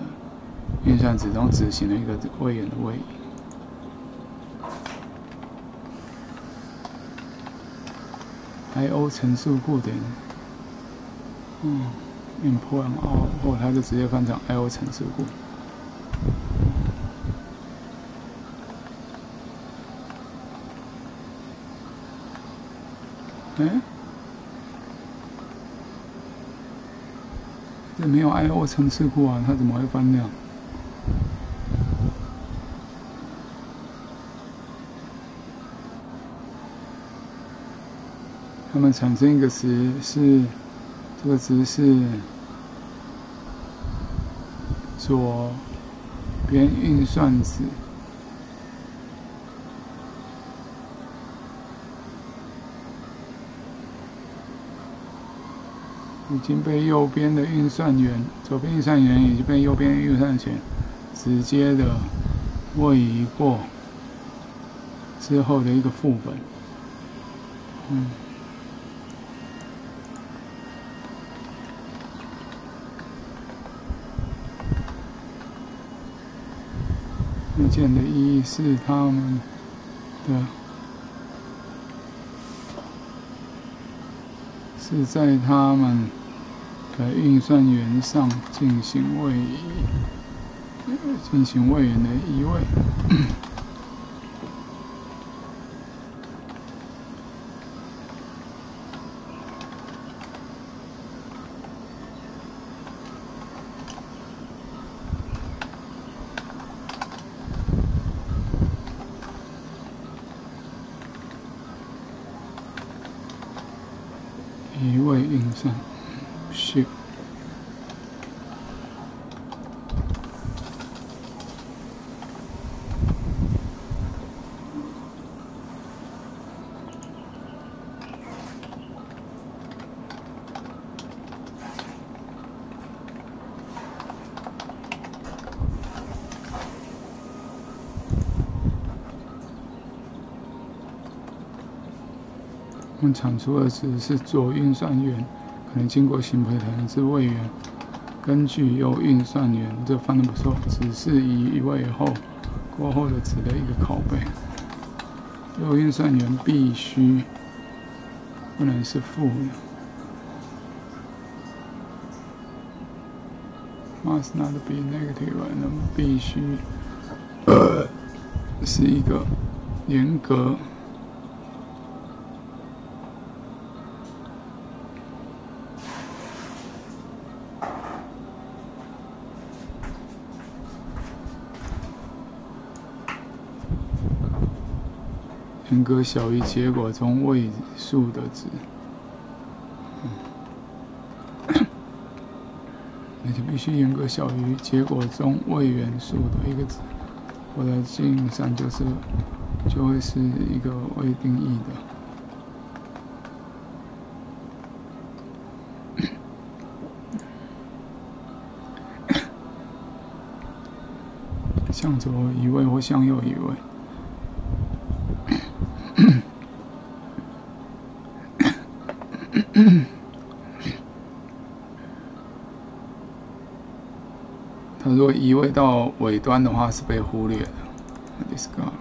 运算子中执行了一个位元的位移。I/O 乘数固定，嗯，import 哦，或它就直接翻成 I/O 乘数固定。哎，没有 I/O 层次库啊，它怎么会翻掉？它们产生一个值是，这个值是左边运算值。已经被右边的运算员，左边运算员已经被右边运算员直接的位移过之后的一个副本，嗯，内建的意义是他们的。是在他们在运算员上进行位移，进行位元的移位。移位运算，shift。产出的值是左运算员可能经过新配腾之位元，根据右运算员这翻的不错，只是移位后过后的值的一个拷贝。右运算员必须不能是负的，must not be negative，那么必须是一个严格。严格小于结果中位数的值，那就必须严格小于结果中位元素的一个值，或者进行上就是就会是一个未定义的，向左移位或向右移位。它如果移位到尾端的话，是被忽略的。discard。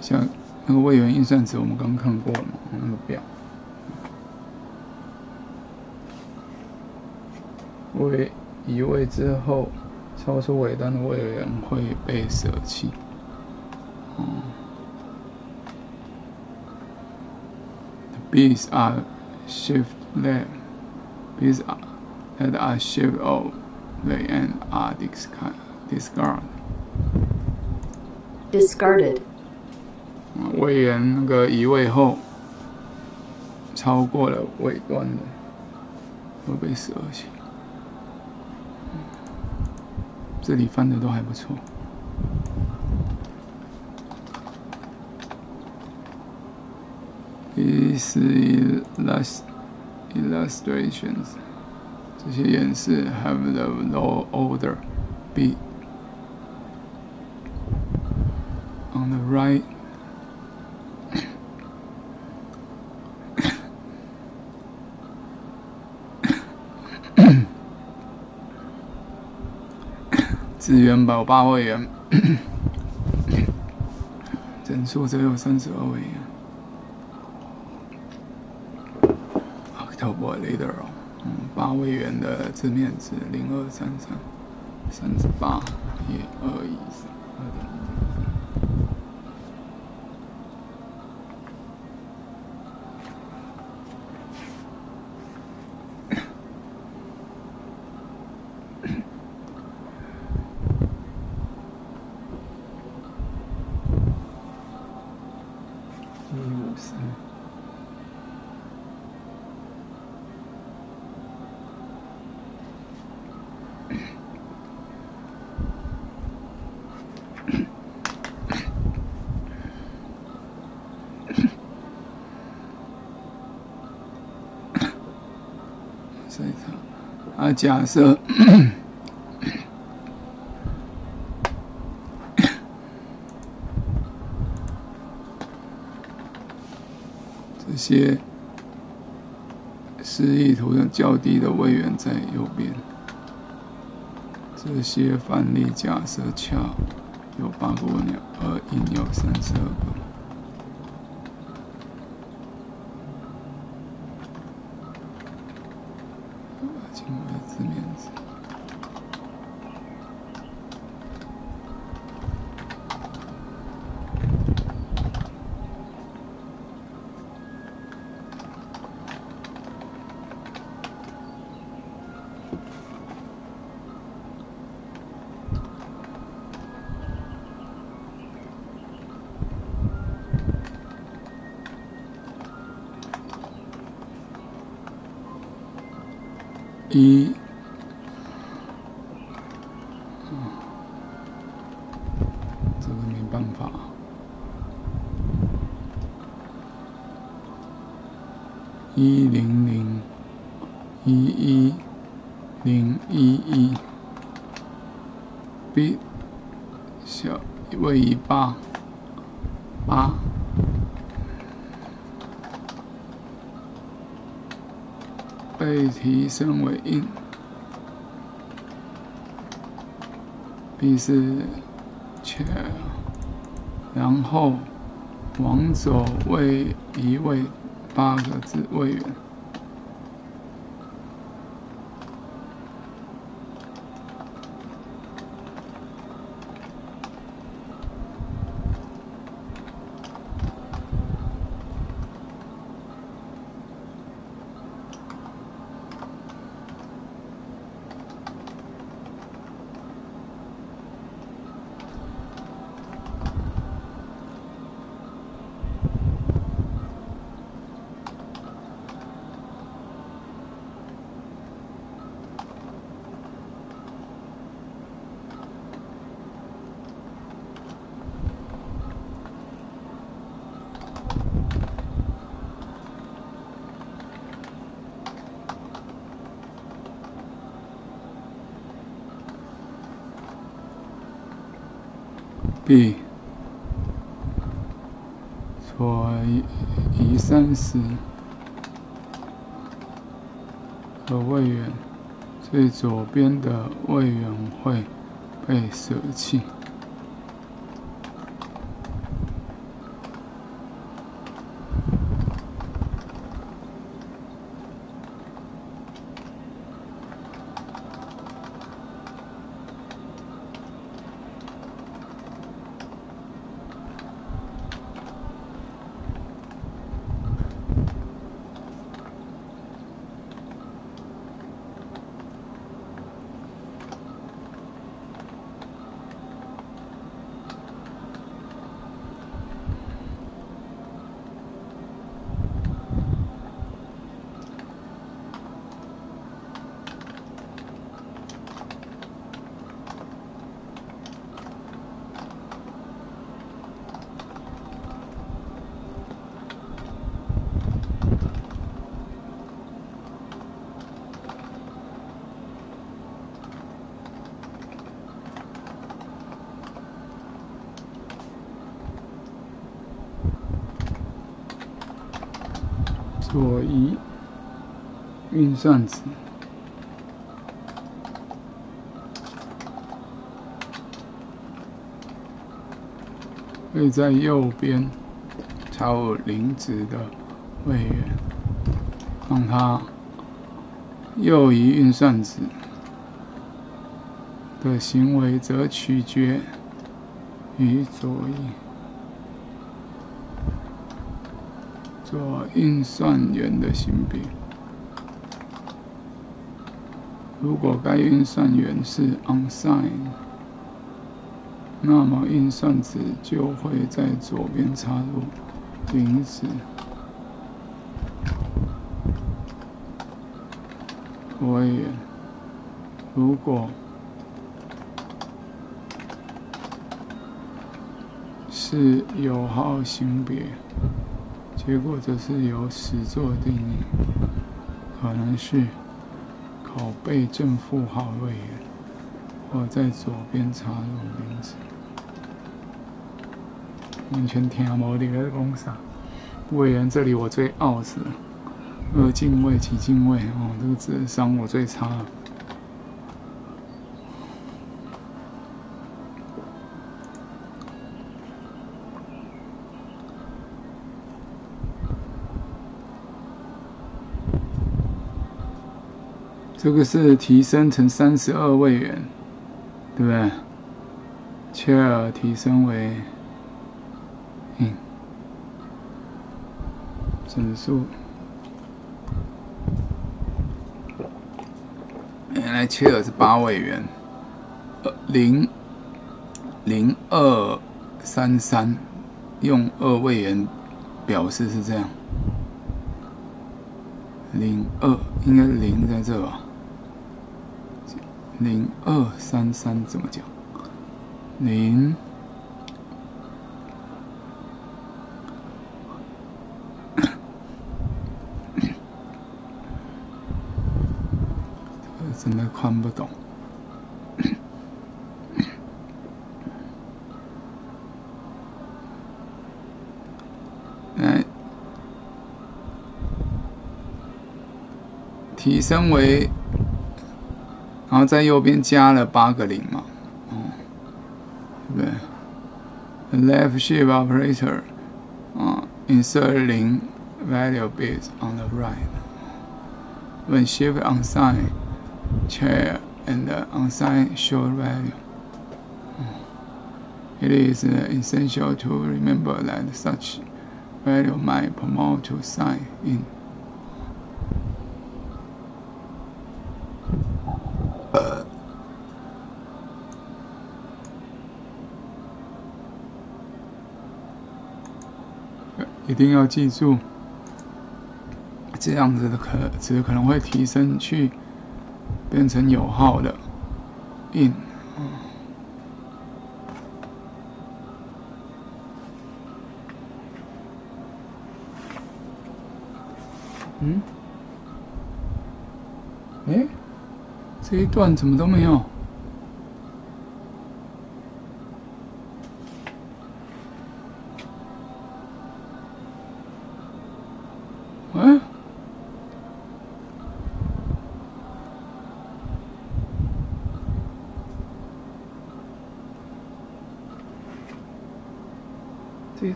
像那个位元运算值，我们刚看过了嘛？那个表，位移位之后，超出尾端的位元会被舍弃。哦。B's are shift left. B's are, that are shift of the end are discard. discard. Discarded. 位元那个移位后， 超过了尾端的，会被折起。这里翻的都还不错。These illus illustrations， 这些演示 have the low order B on the right. Right 资源保八位元，整数只有三十二位元。October later 哦，八位元的字面值零二三三三十八一二一三二点一。一五三。所以假设 <coughs> 这些示意图的较低的位元在右边，这些范例假设恰有八个位元，而应有三十二个。一一，b 小位移八八。被提升为印，B 是 chair，然后往左位移位八个字位元。B 左移三十的位元，最左边的位元会被舍弃。在右边朝零值的位元，让它右移运算子的行为则取决于左移左运算元的性别。如果该运算元是 unsigned。那么运算子就会在左边插入零值。所以，如果是有号型别，结果则是由始作定义，可能是拷贝正负号位元，或在左边插入零值。完全听无你在讲啥。位元这里我最傲死了，二进位、几进位哦，这个智商我最差。这个是提升成三十二位元，对不对？切尔提升为。嗯，整数原来切的是八位元，呃零零二三三，用二位元表示是这样，零二应该零在这吧？零二三三怎么讲？零。真的看不懂。来，提升为，然后在右边加了八个零嘛，哦，对不对？Left shift operator，啊，insert 零 value bits on the right。When shift unsigned。chair and unsigned short value. It is essential to remember that such value might promote to sign in. 一定要记住，这样子的可值可能会提升去。 变成有号的。In，嗯，哎，这一段怎么都没有？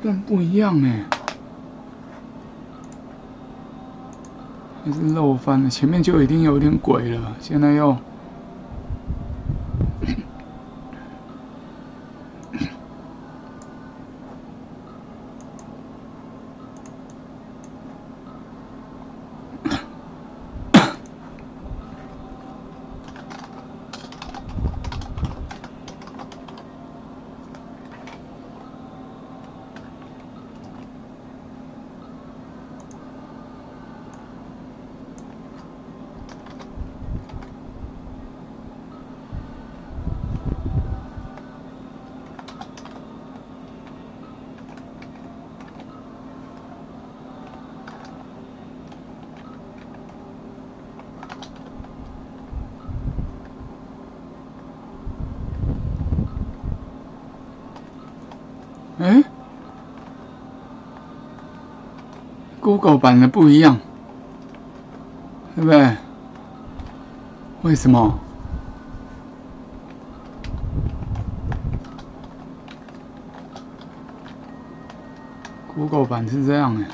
但不一样哎，还是漏翻了。前面就已经有点鬼了，现在又。Google 版的不一样，对不对？为什么？Google 版是这样的，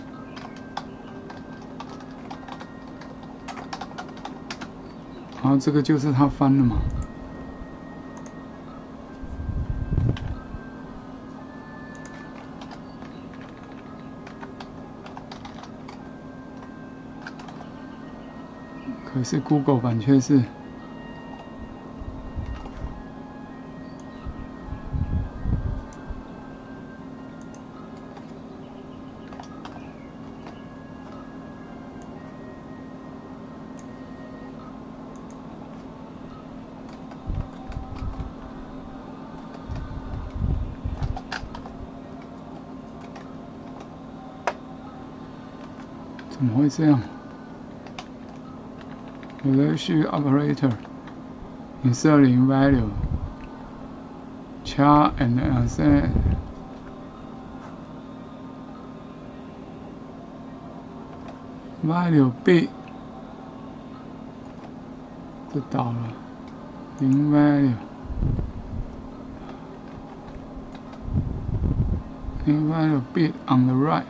然后这个就是他翻的嘛。可是 Google 版却是。怎么会这样 ？Relation operator inserting value char and asset value b 这倒了，零 value 零 value bit on the right。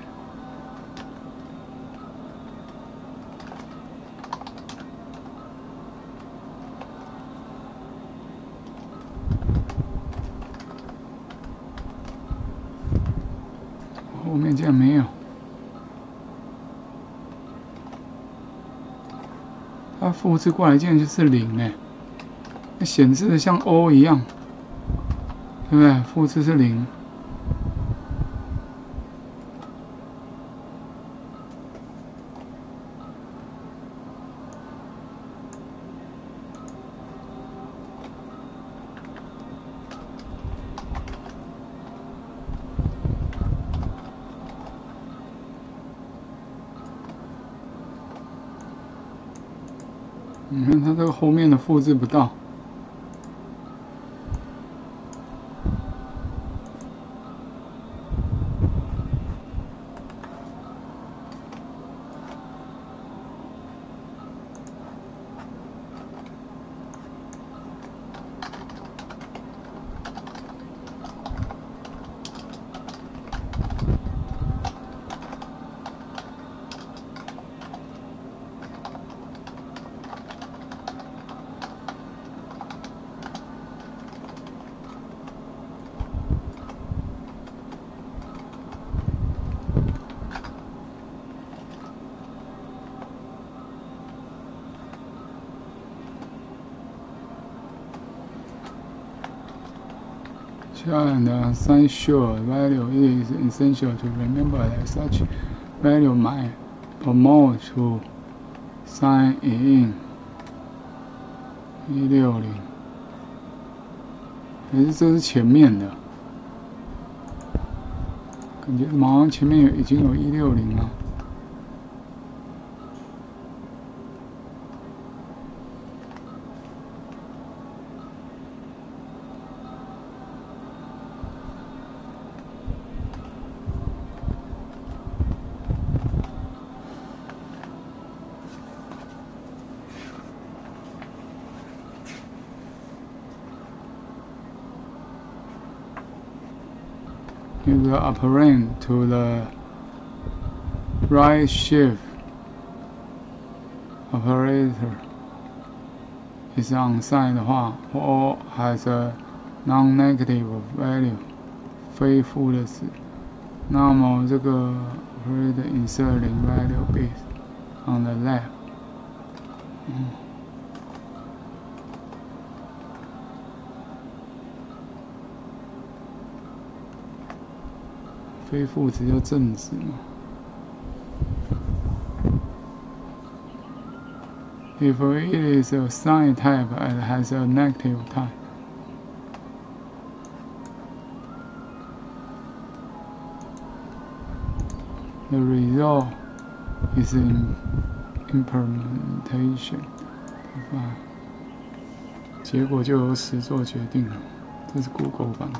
复制过来竟然就是零哎，那显示的像 O 一样，对不对？复制是零。你看它这个后面的复制不到。And essential value is essential to remember that such value might promote to sign in 一六零，还是这是前面的？感觉马上前面有已经有一六零了。you will operate to the right shift operator is on side 的话，or has a non-negative value 非负的值，那么这个 operator inserting value bit on the left， 非负值就正值嘛。If it is a sign type and has a negative type, the result is in implementation. 结果就由实做决定了，这是 Google 版。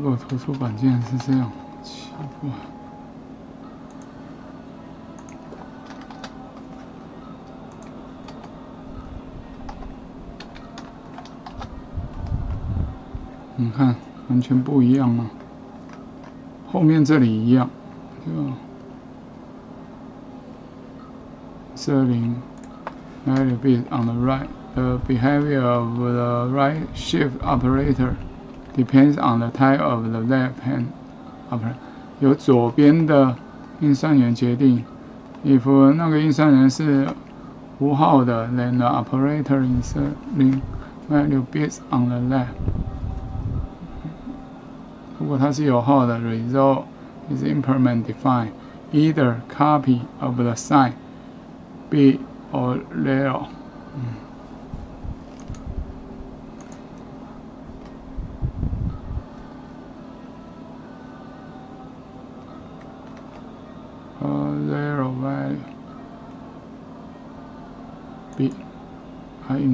Google 图书馆竟然是这样，奇怪。你看，完全不一样啊！后面这里一样，就这里 value bit on the right. The behavior of the right shift operator depends on the type of the left hand operator. 由左边的运算员决定。If 那个运算员是无号的，then the operator inserting value bits on the left. 如果它是有号的，result is increment defined either copy of the sign, bit or zero。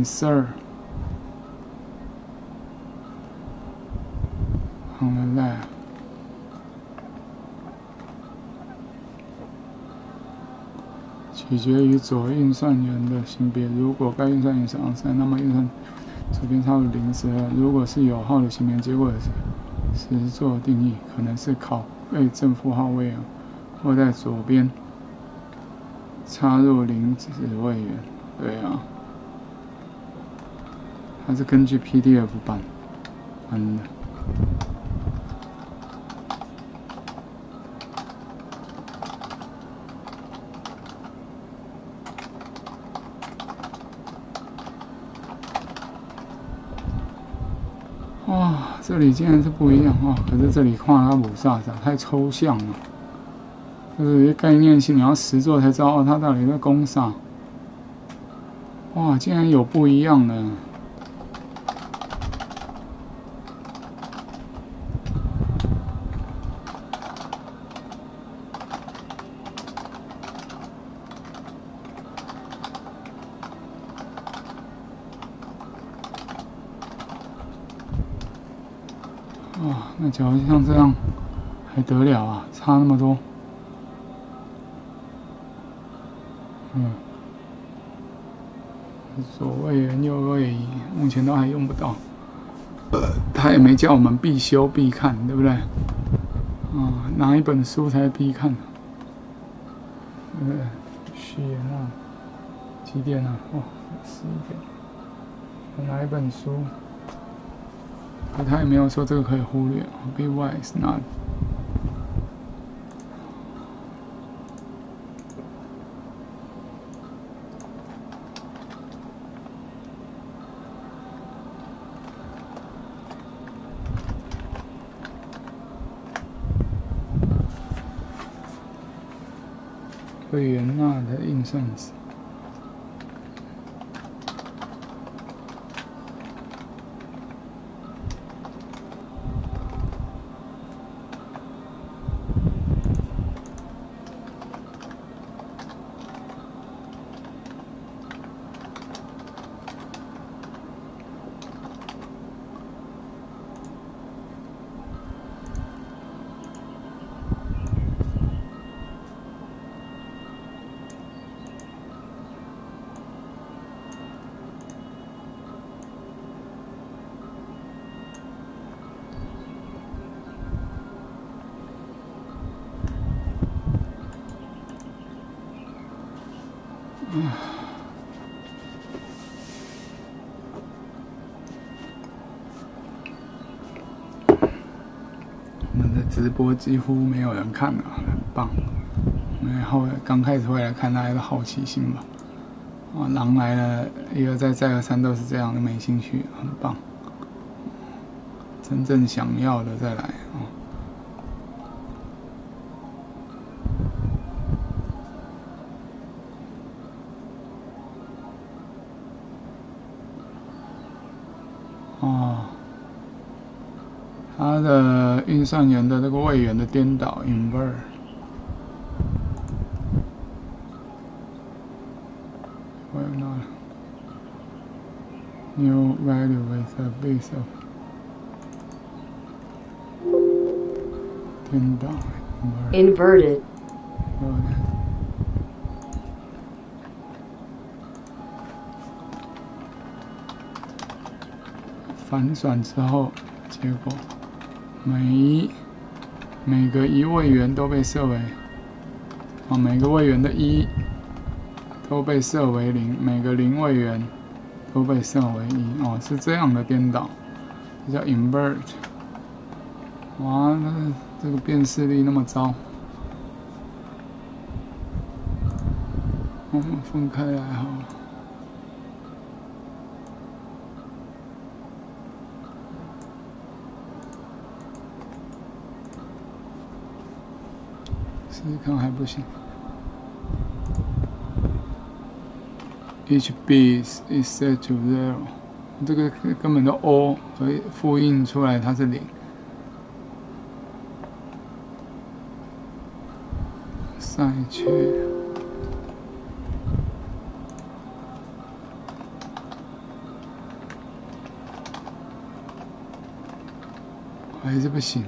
I insert on the left. 取决于左运算员的性别。如果该运算员是 on 那么运算左边插入零时；如果是有号的性别，结果是实做定义，可能是拷贝正负号位啊，或在左边插入零子位元。对啊，它是根据 PDF 版版的。哇，这里竟然是不一样啊！可是这里跨拉姆萨萨太抽象了，就是概念性，你要实做才知道哦它到底在攻啥。哇，竟然有不一样的！哇，那假如像这样还得了啊？差那么多。嗯，左位元、右位，目前都还用不到。他也没叫我们必修必看，对不对？啊，哪一本书才必看？呃，序言啊，几点啊？哦，十一点。哪一本书？他也没有说这个可以忽略。Be wise, not. 会员纳的播几乎没有人看了，很棒。因为后刚开始会来看，大家的好奇心吧。啊，狼来了，一而再，再而三都是这样的，没兴趣，很棒。真正想要的再来啊。哦，它的运算员的这个位元的颠倒 invert。Why not? New value with a base of 颠倒，invert，inverted, 对反转之后，结果每一每个一位元都被设为啊，每个位元的一都被设为零，每个零位元都被设为一哦，是这样的颠倒，这叫 invert。哇，那这个辨识力那么糟。我们分开来好了。试试看还不行。Each bit is set to zero，这个根本就 O，所以复印出来它是零。上一去。还是不行。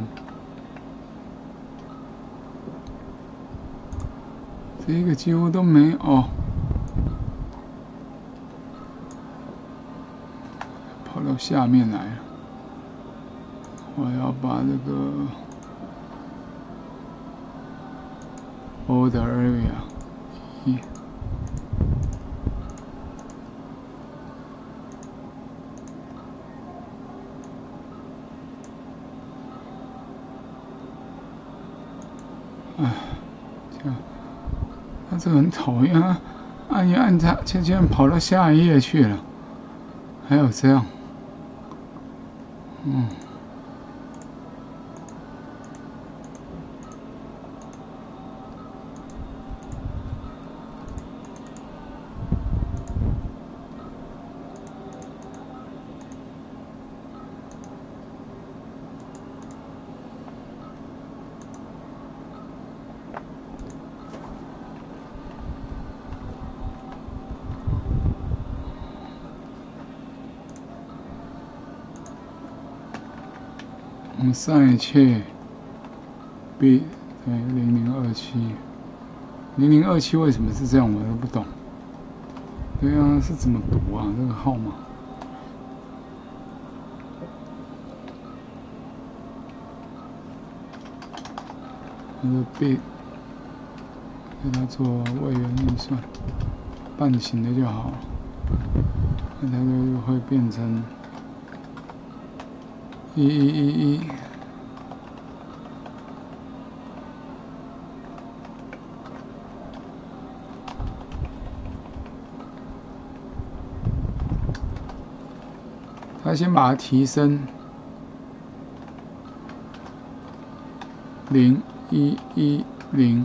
这个几乎都没有。跑到下面来了。我要把这个 order area 一。这很讨厌啊！按一按它，竟然跑到下一页去了，还有这样，嗯。上一切 B 对零零二七，零零二七为什么是这样，我都不懂。对啊，是怎么读啊？这个号码？那个 B 给它做位元运算，半形的就好，那它就会变成。一一一一，他先把它提升零一一零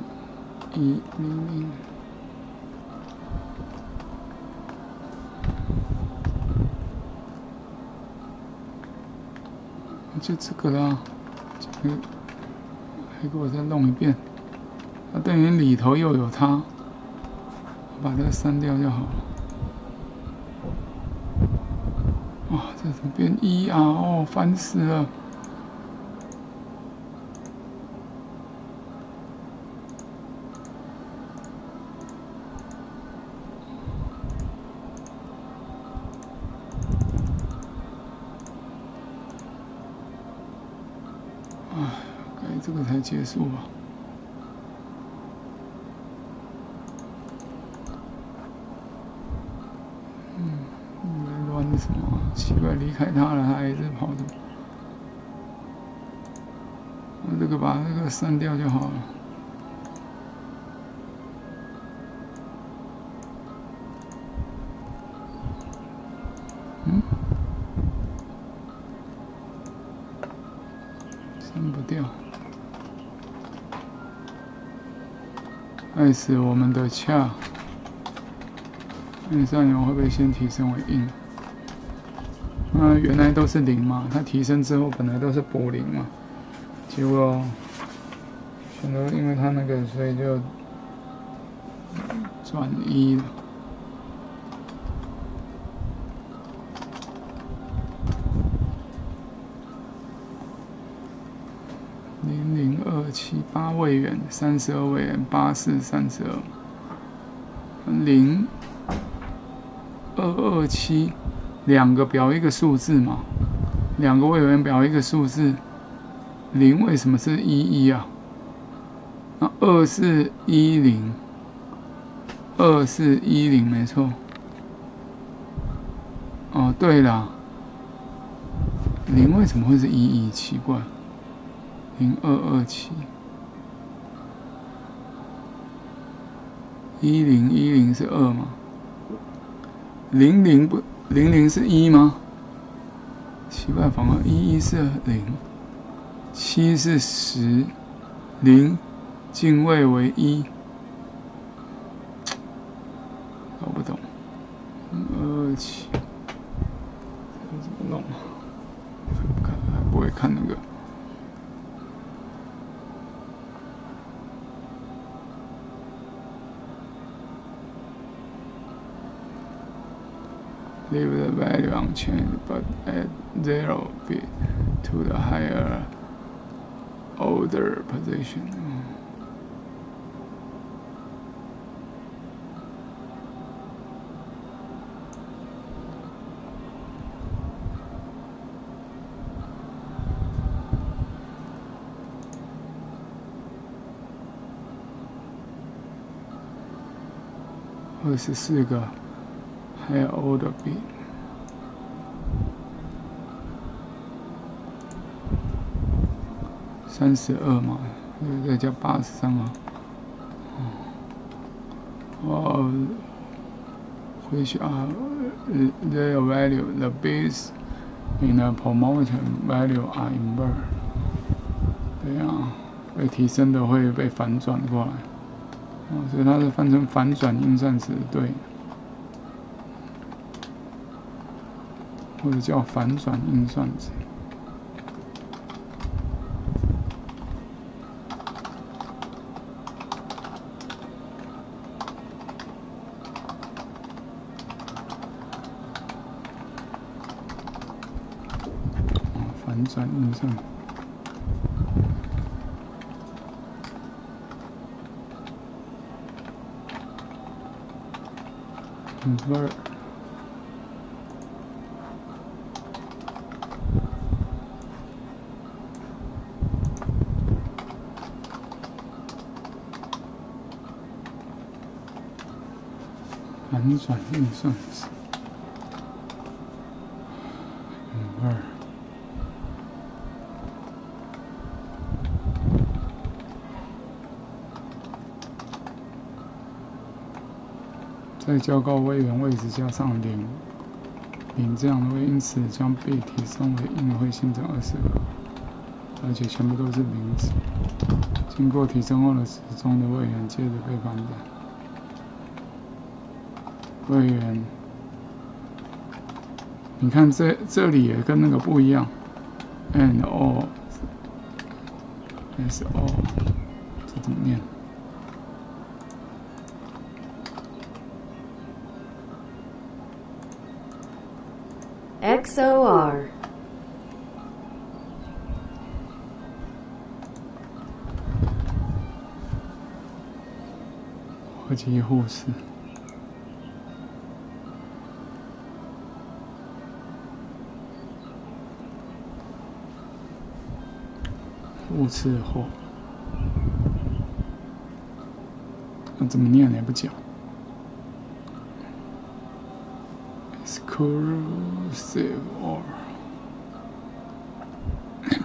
一零零。就这个啦，这个还给我再弄一遍，那等于里头又有它，把这个删掉就好了。哇，这怎么变一啊？哦，烦死了！这个才结束吧。嗯，你乱什么？奇怪，离开他了，他还是跑的。那这个把这个删掉就好了。爱死我们的恰，那上游会不会先提升为硬？那原来都是零嘛，它提升之后本来都是补零嘛，结果全都因为它那个，所以就转一了。零零二。二七八位元，三十二位元，八四三十二，零二二七，两个表一个数字嘛，两个位元表一个数字，零为什么是一一啊？那二是一零，二是一零，没错。哦，对了，零为什么会是一一？奇怪，零二二七，一零一零是二吗？零零不零零是一吗？奇怪，反而一一是零，七是十，零。进位为一，搞不懂。二七，怎么弄啊？不看，还不会看那个。Leave the value unchanged, but add zero bit to the higher order position. 二十四个，还有 O 的 B，三十二嘛，再加八十三嘛。哦，回去啊，the value the base in the promotion value are invert。对啊，被提升的会被反转过来。哦，所以它是翻成反转运算值，对，或者叫反转运算值。反转运算。Convert. 在较高位元位置加上零，零这样的位，因此将被提升为应会新增二十个，而且全部都是零值。经过提升后的时钟的位元接着被反转。位元，你看这这里也跟那个不一样，N O S O，这怎么念？XOR 国际护士，次货，那怎么念呢？不讲。Exclusive or <coughs>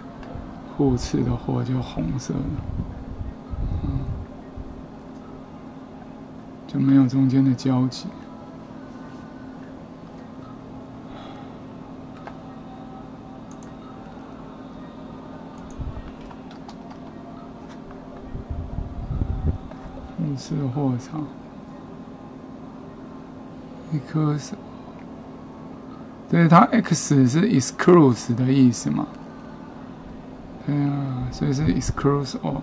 互斥的货就红色的，就没有中间的交集。是货场，一颗是。所以它 X 是 exclude 的意思嘛？对啊，所以是 exclude all。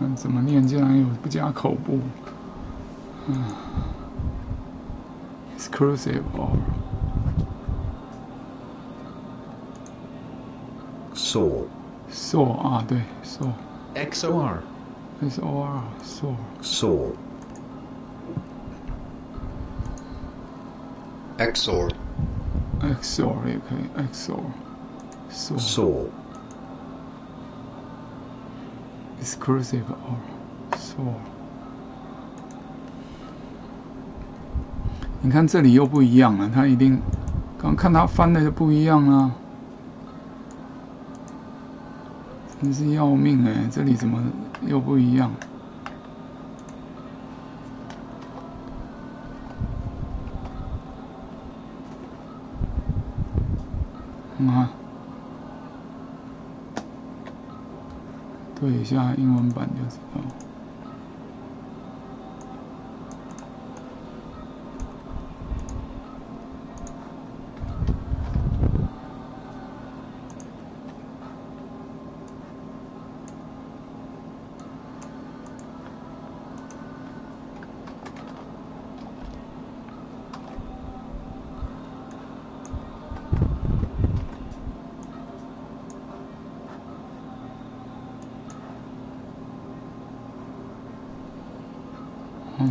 嗯，怎么念竟然有不加口部？嗯，exclusive or Soul. so 啊，对，so XOR. s o r so Soul. XOR. XOR 也可以，XOR so Soul. exclusive or so。你看这里又不一样了，它一定刚看它翻的就不一样啊，真是要命哎！这里怎么又不一样？啊，对一下英文版就知道。哦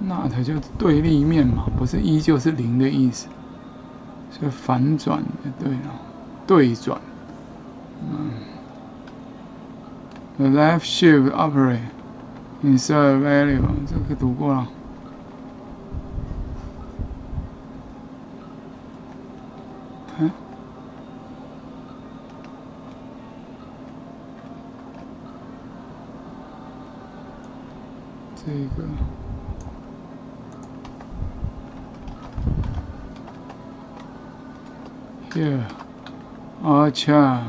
，not not 就对立面嘛，不是一就是零的意思，所以反转就对了，对转。嗯，the left shift operate insert value 这个读过了。嗯。这个 here Archer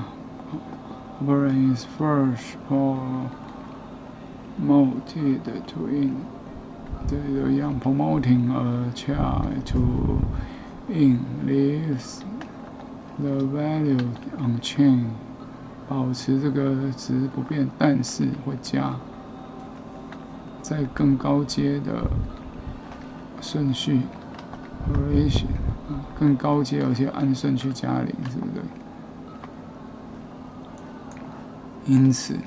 brains first promoted to in 这个一样 promoting a chair to in leaves the value unchanged 保持这个值不变，但是会加。在更高阶的顺序 operation，更高阶而且按顺序加零，是不是？因此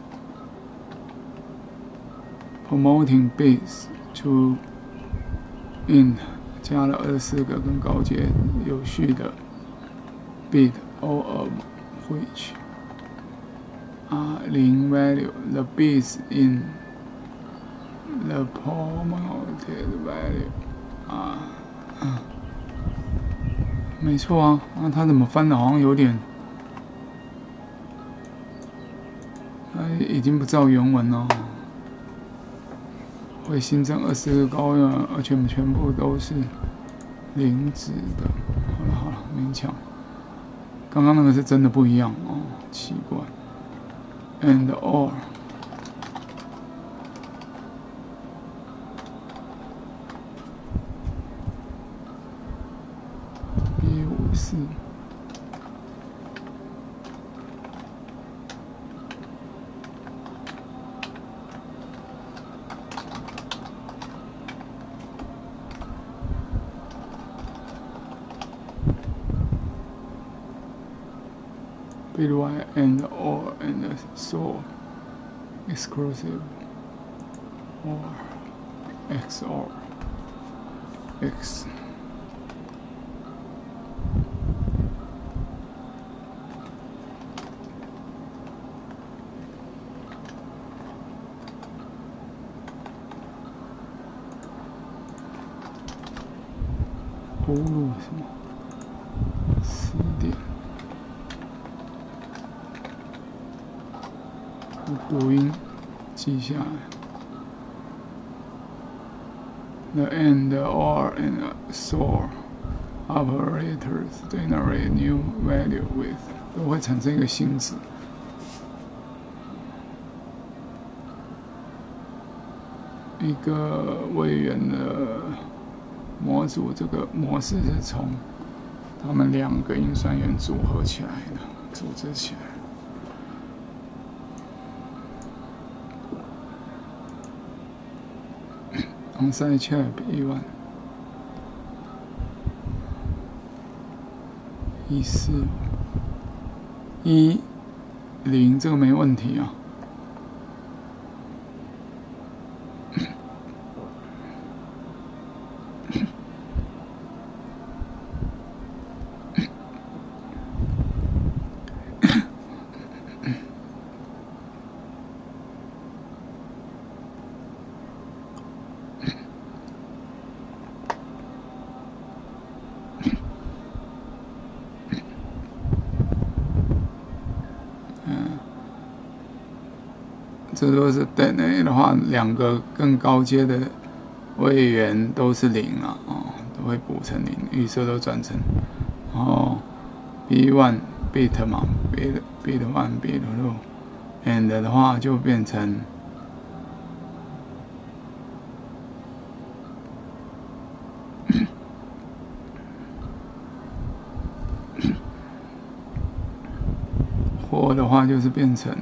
，promoting base to in 加了二十四个更高阶有序的 bit all of which are 零 value the bits in the promoted value 啊，啊，没错啊，那他怎么翻的？好像有点，他已经不照原文了。会新增二十个高的，而且全部都是零值的。好了好了，勉强。刚刚那个是真的不一样哦，奇怪。And all。And or and so exclusive or XOR X 读音记下来。The end, or, and so operators generate new value with 都会产生一个新值。一个位元的模组，这个模式是从他们两个运算元组合起来的，组织起来。三千二百一万一四一零这个没问题啊。等 A 的话，两个更高阶的位元都是零了哦，都会补成零，预设都转成，然后 B one bit 嘛，bit bit one bit two and 的话就变成 <coughs> 或的话就是变成。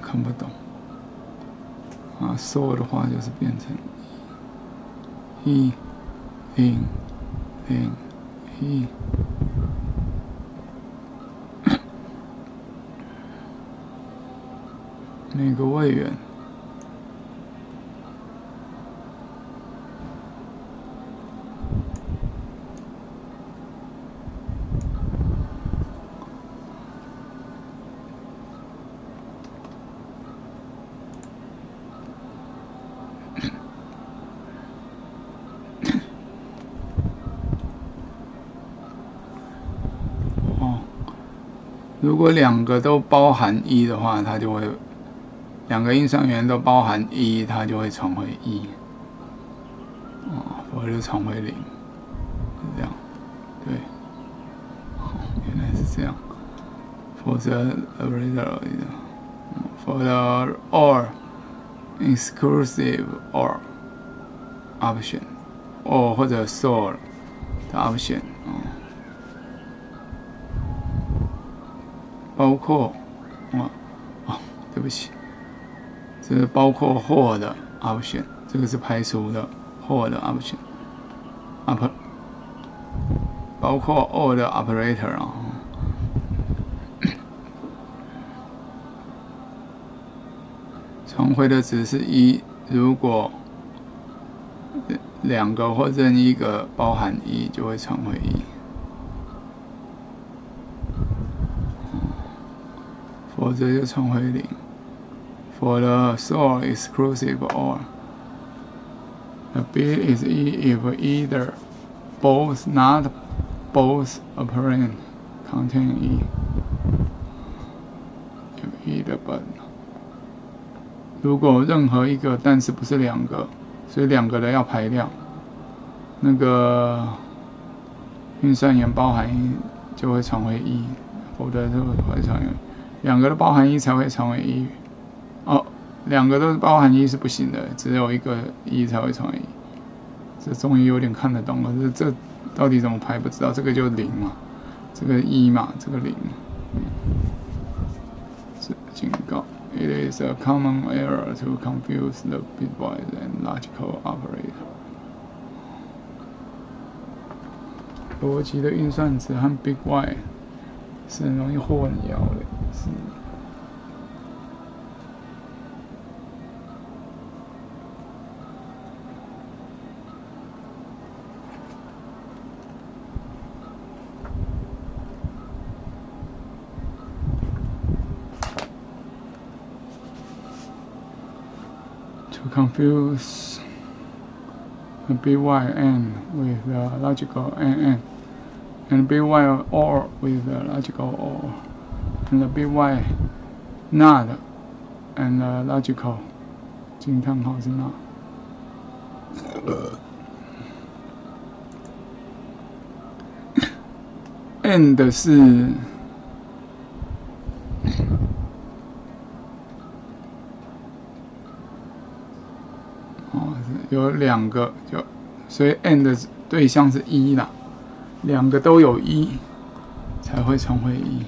看不懂啊，so 的话就是变成一零零一，每个外援。如如果两个都包含一的话，它就会两个运算元都包含一，它就会传回一。哦，否则就传回零，是这样。对，原来是这样。否则，original for the or exclusive or option or 或者 so 的 option 哦。包括，哦，哦，对不起，这是包括或的 option，这个是排除的或的 option，op，包括 or 的 operator 啊，重回的值是一，如果两个或任一个包含一，就会传回一。否则就传回零。For the sole exclusive or the bit is e if either both not both operand contain e. If either but 如果任何一个，但是不是两个，所以两个的要排掉。那个运算元包含一就会传回一，否则就会传回。两个都包含一才会成为一，哦，两个都包含一是不行的，只有一个一才会成为一。这终于有点看得懂了，这这到底怎么排不知道，这个就零嘛，这个一嘛，这个零。警告：It is a common error to confuse the bitwise and logical operator。逻辑的运算值和 bitwise 是很容易混淆的。是。To confuse a byn with the logical nn and by or with the logical or and the by not and logical 惊叹号是 not。and 是哦，有两个就，所以 and 对象是一啦，两个都有一才会成为一。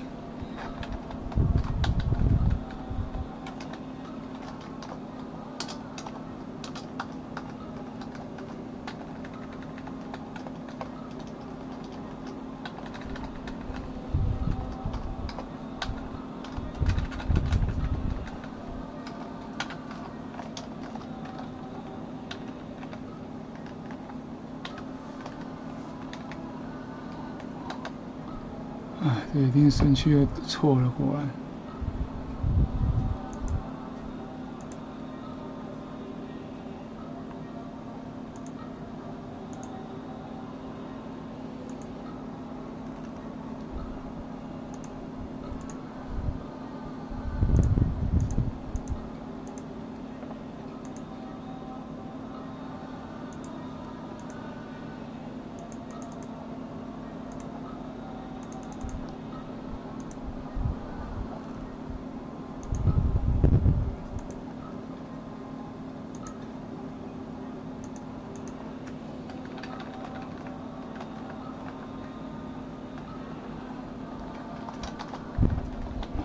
这却又错了过来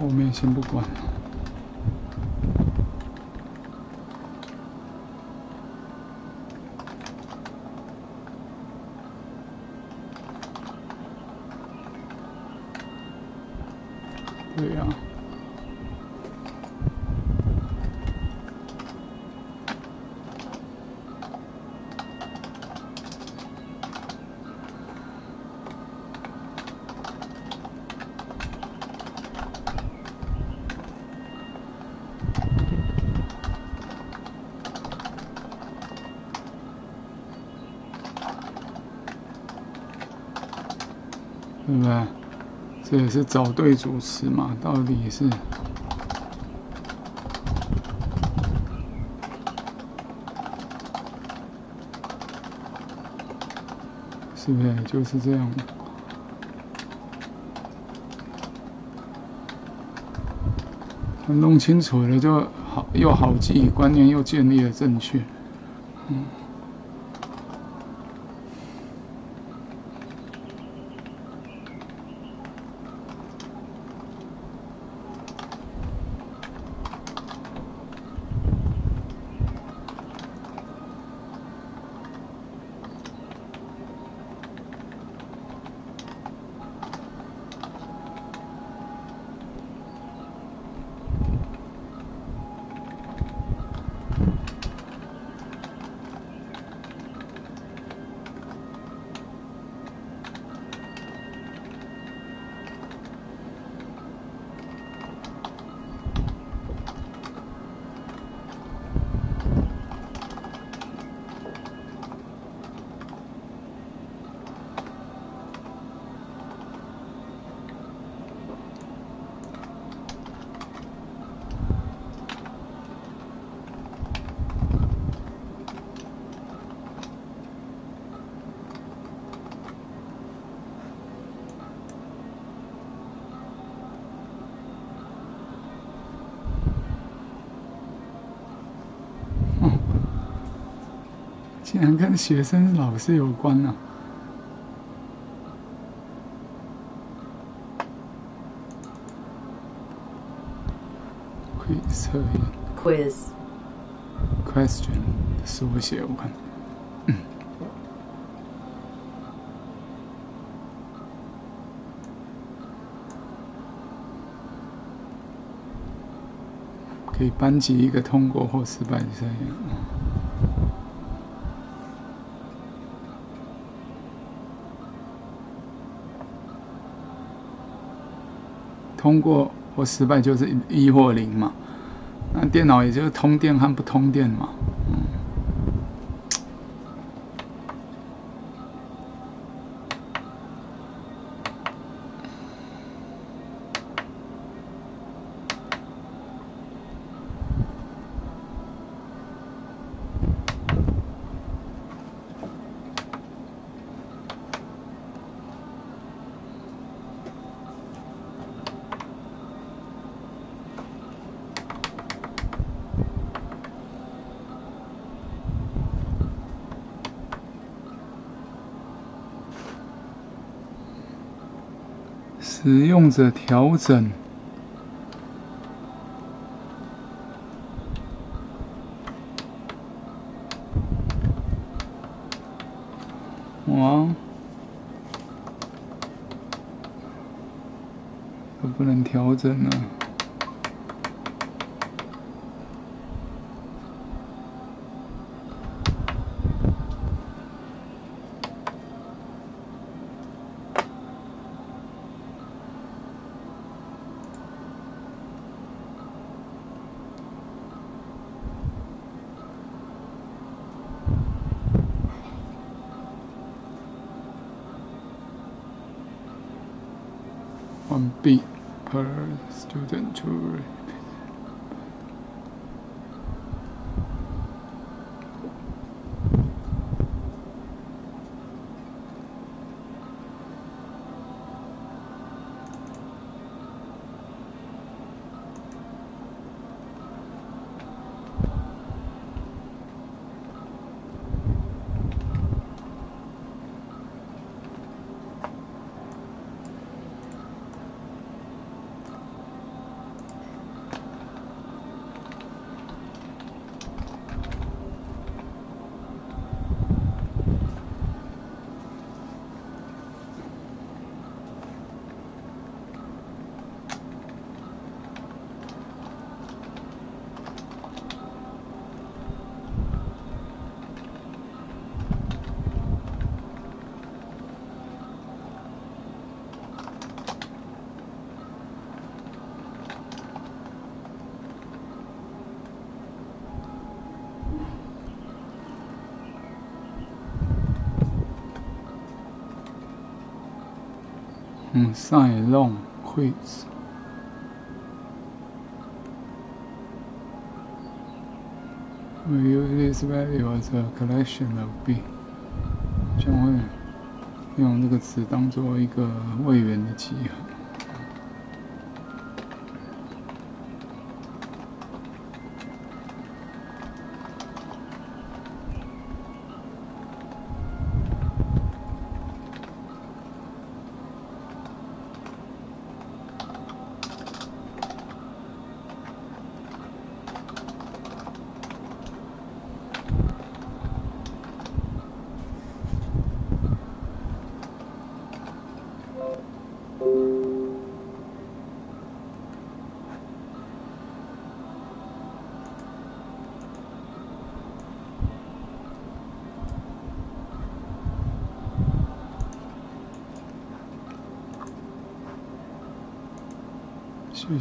后面先不管。对不对？这也是找对主持嘛，到底是？是不是就是这样？弄清楚了就好，又好记，观念又建立了正确。嗯。竟然跟学生、老师有关呢、可以测验 quiz, question 的缩写，我看。给班级一个通过或失败的测验。通过或失败就是一或零嘛，那电脑也就是通电和不通电嘛。这调整。哇，都不能调整呢。B per student to，sign long quiz。We use this value as a collection of B，将会用这个词当做一个位元的集合。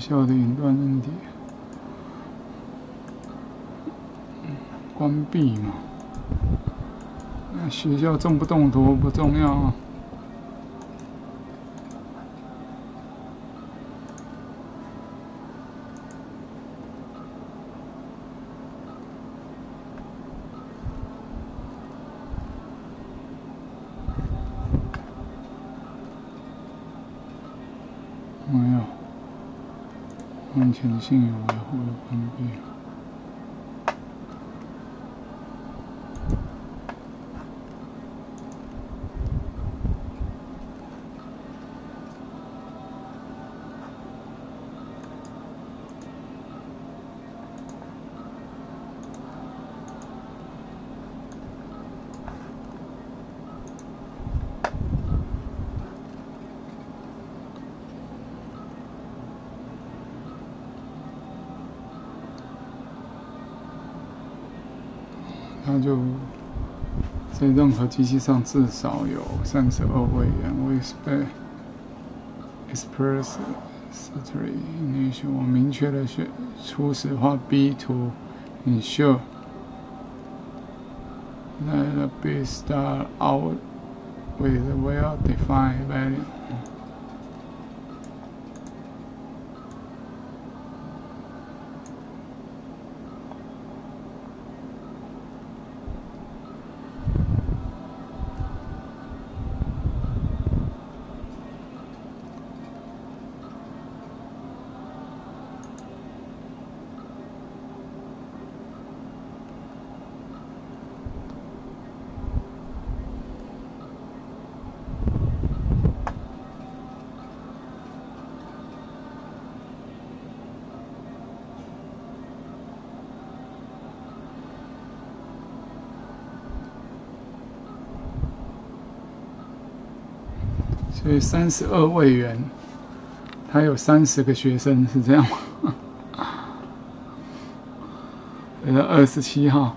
学校的云端硬碟关闭嘛？那学校中不中毒不重要啊。在任何机器上至少有三十二位元。我 expect express statutory initial，我明确的选初始化 B to ensure that the bit start out with a well-defined value。 所以三十二位元，他有三十个学生，是这样吗？<laughs> 呃，二十七号。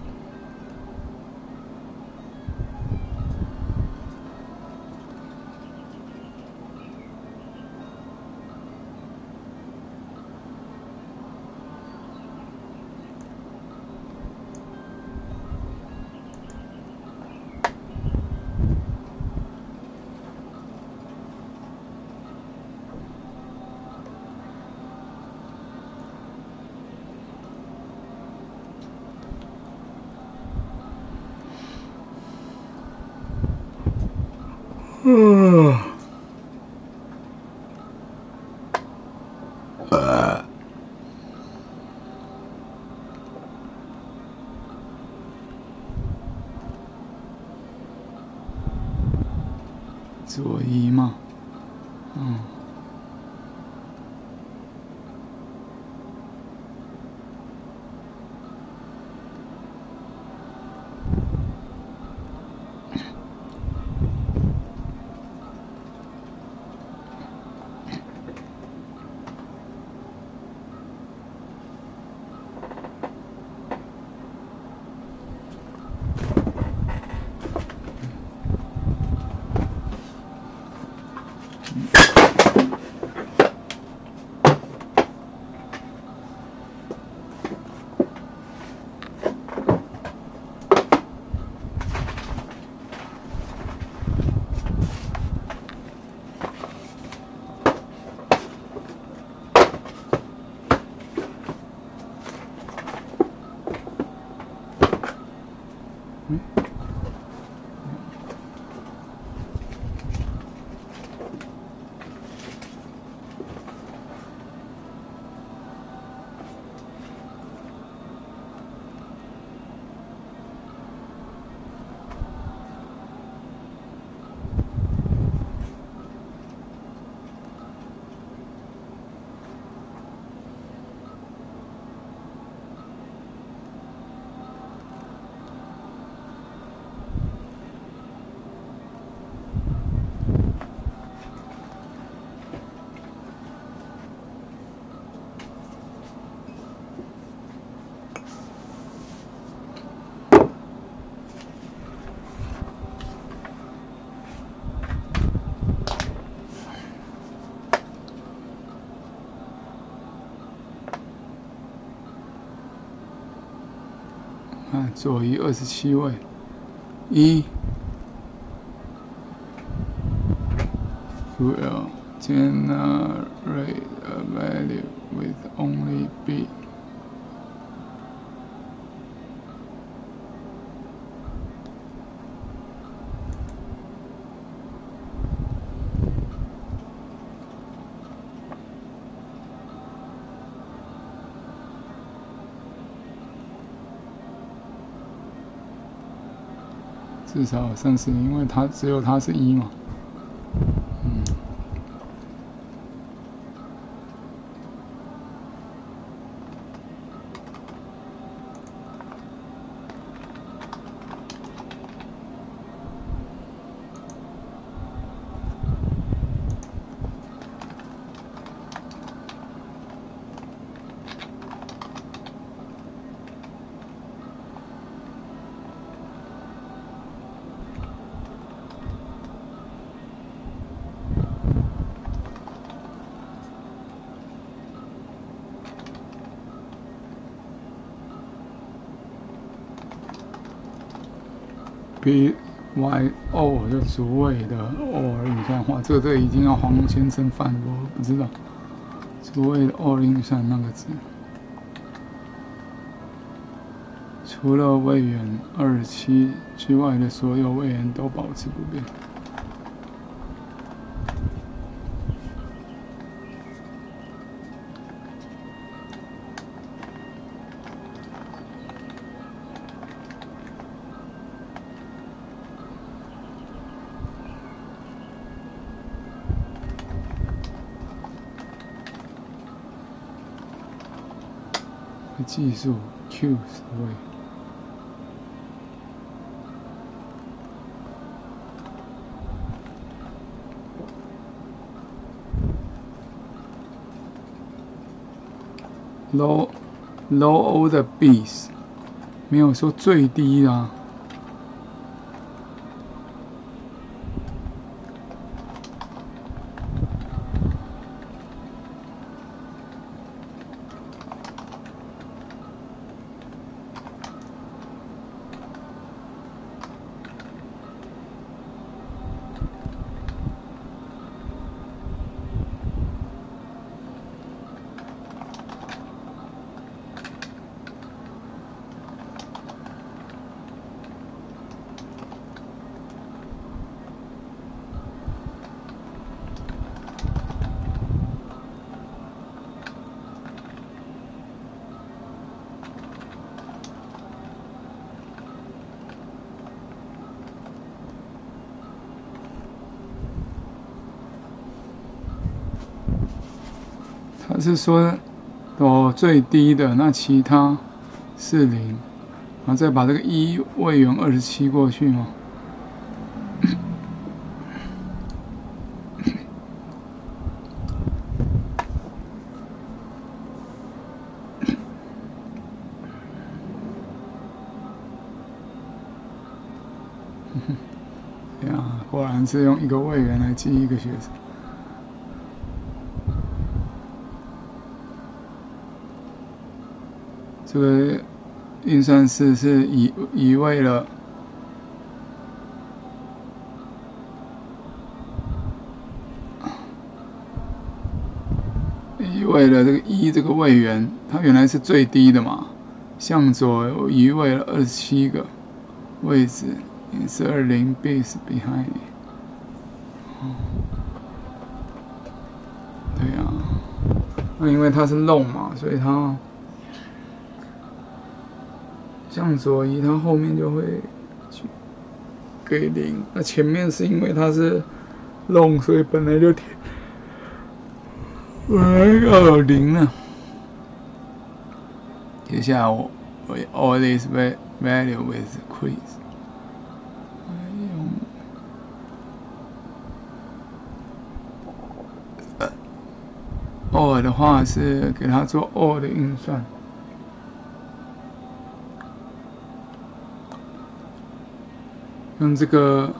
Uh. 左移二十七位，一，will generate a value with only b。 至少三十，因为它只有它是一嘛。B Y O 就主谓的 or 影像化，这个这已经要黄先生翻，我不知道。主谓的 or 影像那个字，除了位元二七之外的所有位元都保持不变。技术 Q 思维。low low O 的 base 没有说最低啊。他是说，哦，最低的，那其他是零，然后再把这个一位元二十七过去嘛。<laughs> 对啊，果然是用一个位元来记一个学生。这个运算式是移移位了，移位了这个一这个位元，它原来是最低的嘛，向左移位了二十七个位置，也是二零 base behind。对呀、那因为它是漏嘛，所以它。向左移，它后面就会去给零。那前面是因为它是弄，所以本来就填，本来要有零了。接下来我我 all this value with quiz。or 的话是给它做 or 的运算。用这个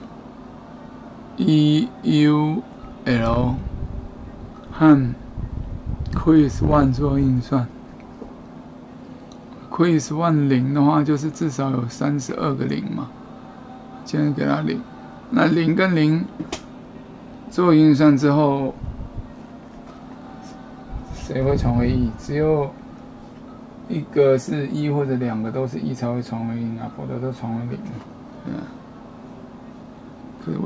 E U L 和 Quiz One 做运算。Quiz One 零的话，就是至少有三十二个零嘛。现在给它零，那零跟零做运算之后，谁会成为一？只有一个是一或者两个都是一才会成为零啊，否则都成为零。嗯。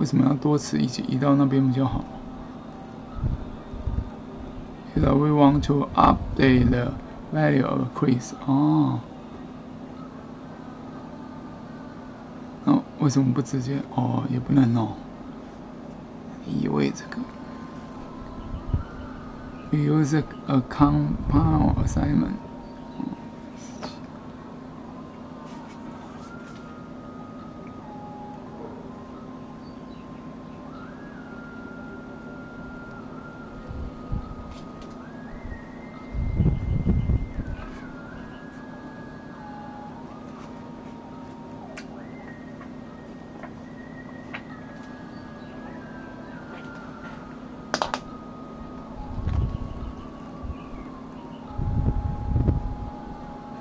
为什么要多此一举？移到那边不就好？Here we want to update the value of quiz。哦，那为什么不直接？哦，也不能哦。移位这个，We use a compound assignment。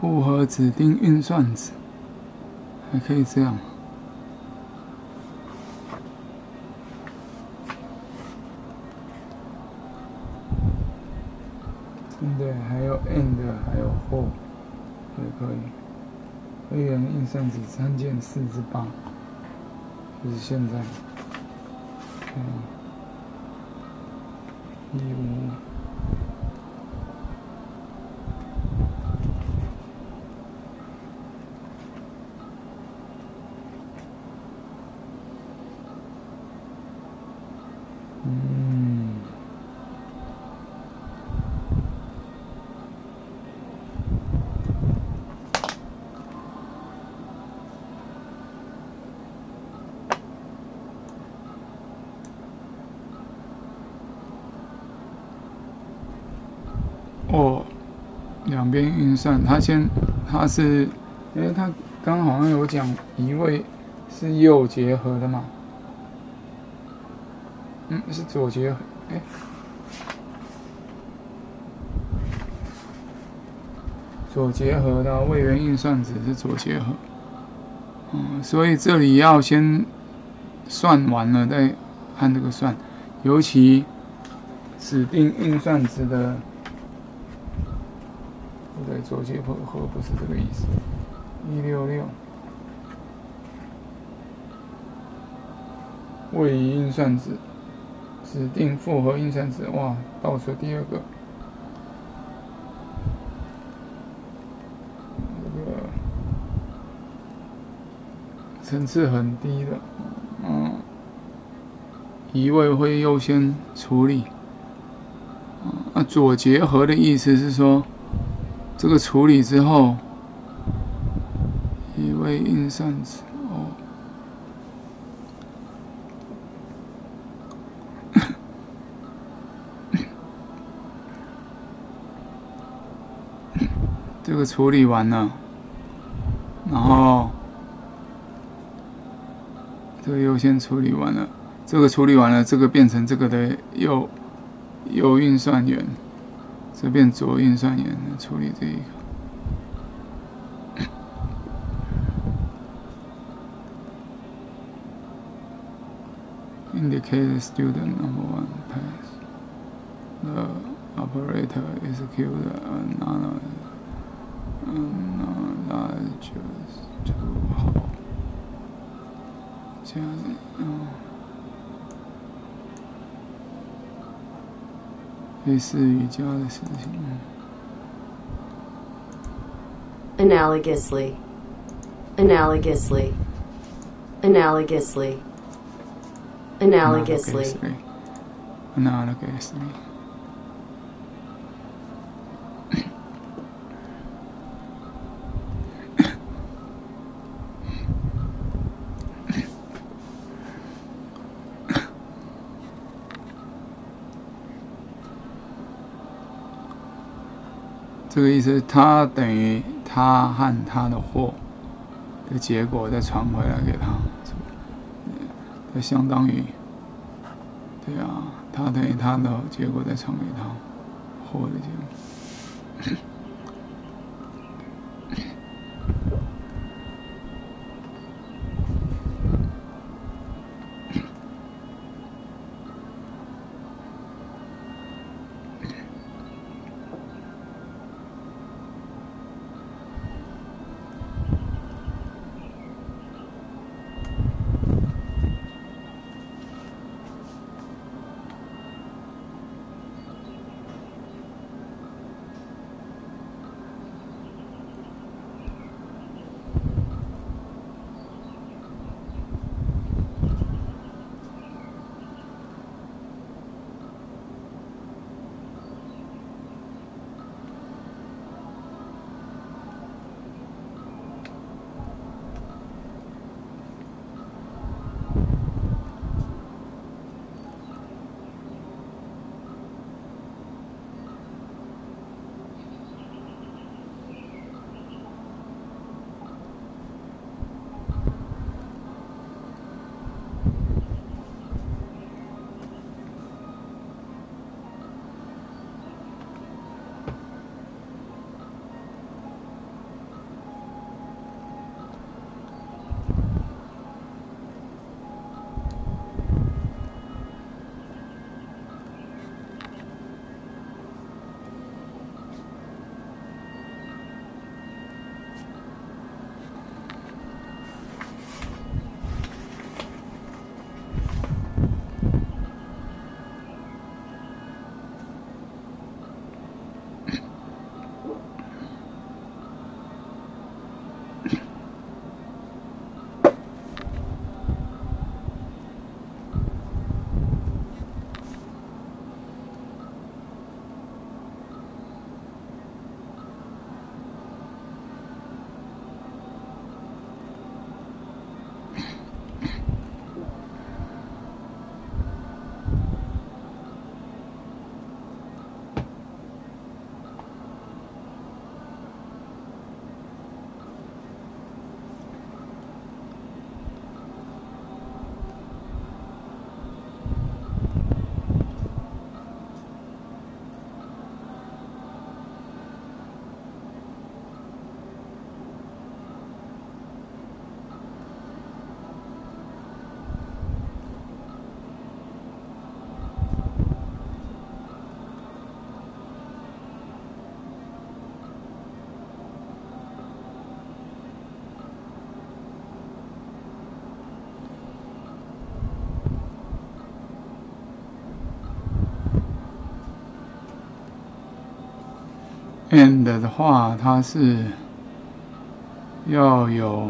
符合指定运算子，还可以这样。真的还有 and 还有 for 也可以。会员运算子三件四至八，就是现在。嗯，一五。嗯，哦，两边运算，它先它是，因为它刚好像有讲移位是右结合的嘛，嗯，是左结合，哎。左结合的位元运算值是左结合，嗯，所以这里要先算完了再按这个算，尤其指定运算值的，左结合不是这个意思，一六六。位移运算值，指定复合运算值，哇，倒数第二个。层次很低的，嗯，移位会优先处理。啊，左结合的意思是说，这个处理之后，一位运算值哦，<coughs> 这个处理完了，然后。这个优先处理完了，这个处理完了，这个变成这个的右右运算员，这变左运算员处理这一个。Indicate the student number one pass. The operator execute another another just to 好。这样子，嗯， 类似瑜伽的事情。Analogously, analogously, analogously, analogously, analogously. 这个意思，他等于他和他的货的结果再传回来给他，就相当于，对啊，他等于他的结果再传给他货的结果。面的的话，它是要有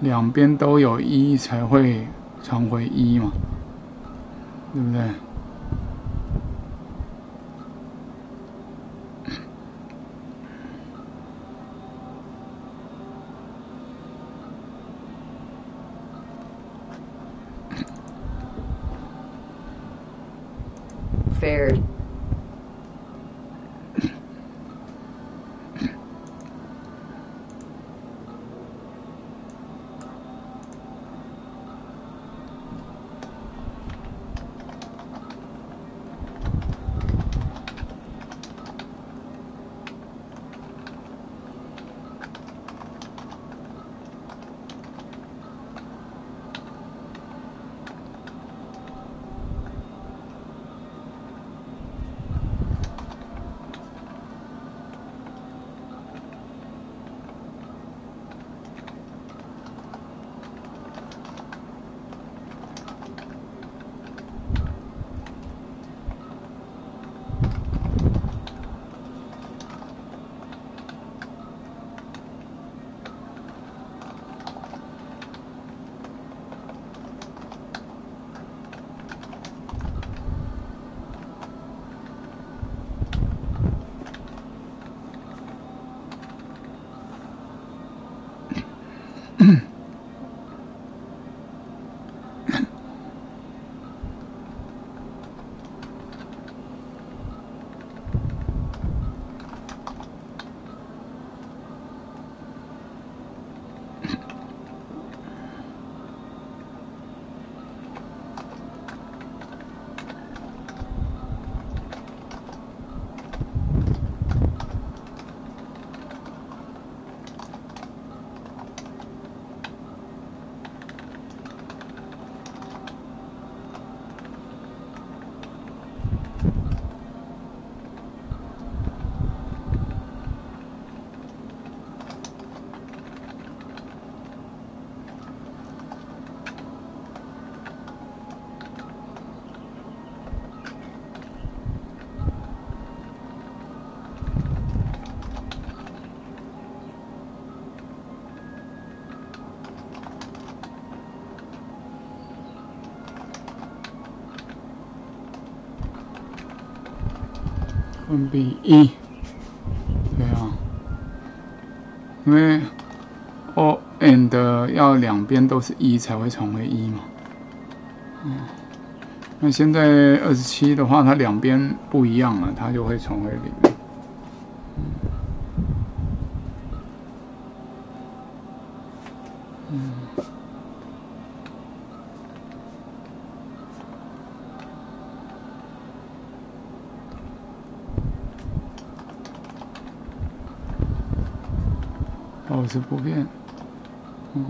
两边都有一才会传回一嘛，对不对？分比一，对啊，因为 o and 要两边都是一才会成为一嘛。嗯，那现在二十七的话，它两边不一样了，它就会成为零。保持不变，嗯，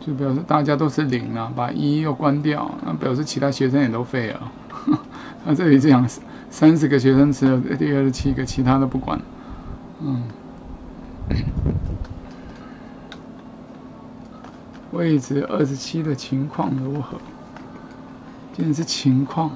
就表示大家都是零了，把一又关掉，那表示其他学生也都废了。<laughs> 那这里这样，三十个学生只有第二十七个，其他的不管。嗯，位置二十七的情况如何？今天是情况。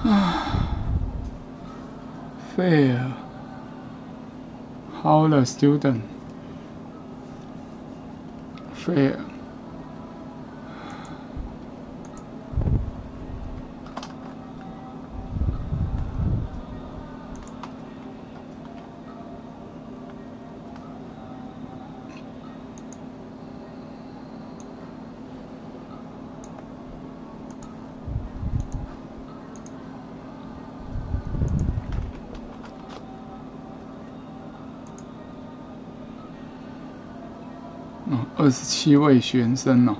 <sighs> fair. How the student fair. 二十七位学生哦，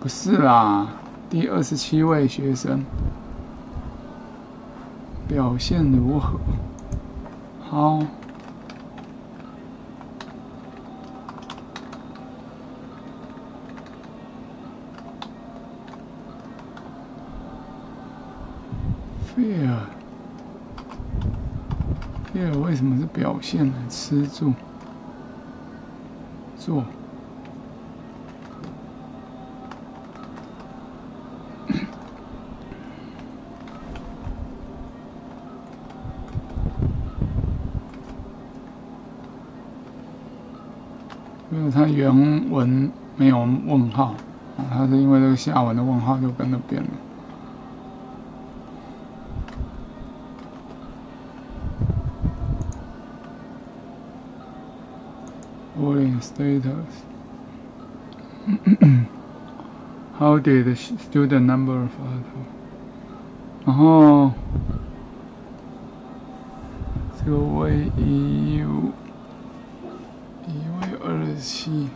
不是啦，第二十七位学生表现如何？好。fear fear 为什么是表现呢？吃住做。它原文没有问号，啊它是因为这个下文的问号就跟着变了。Boarding status. How did the student number follow? 然后这个为一 U 位二十七，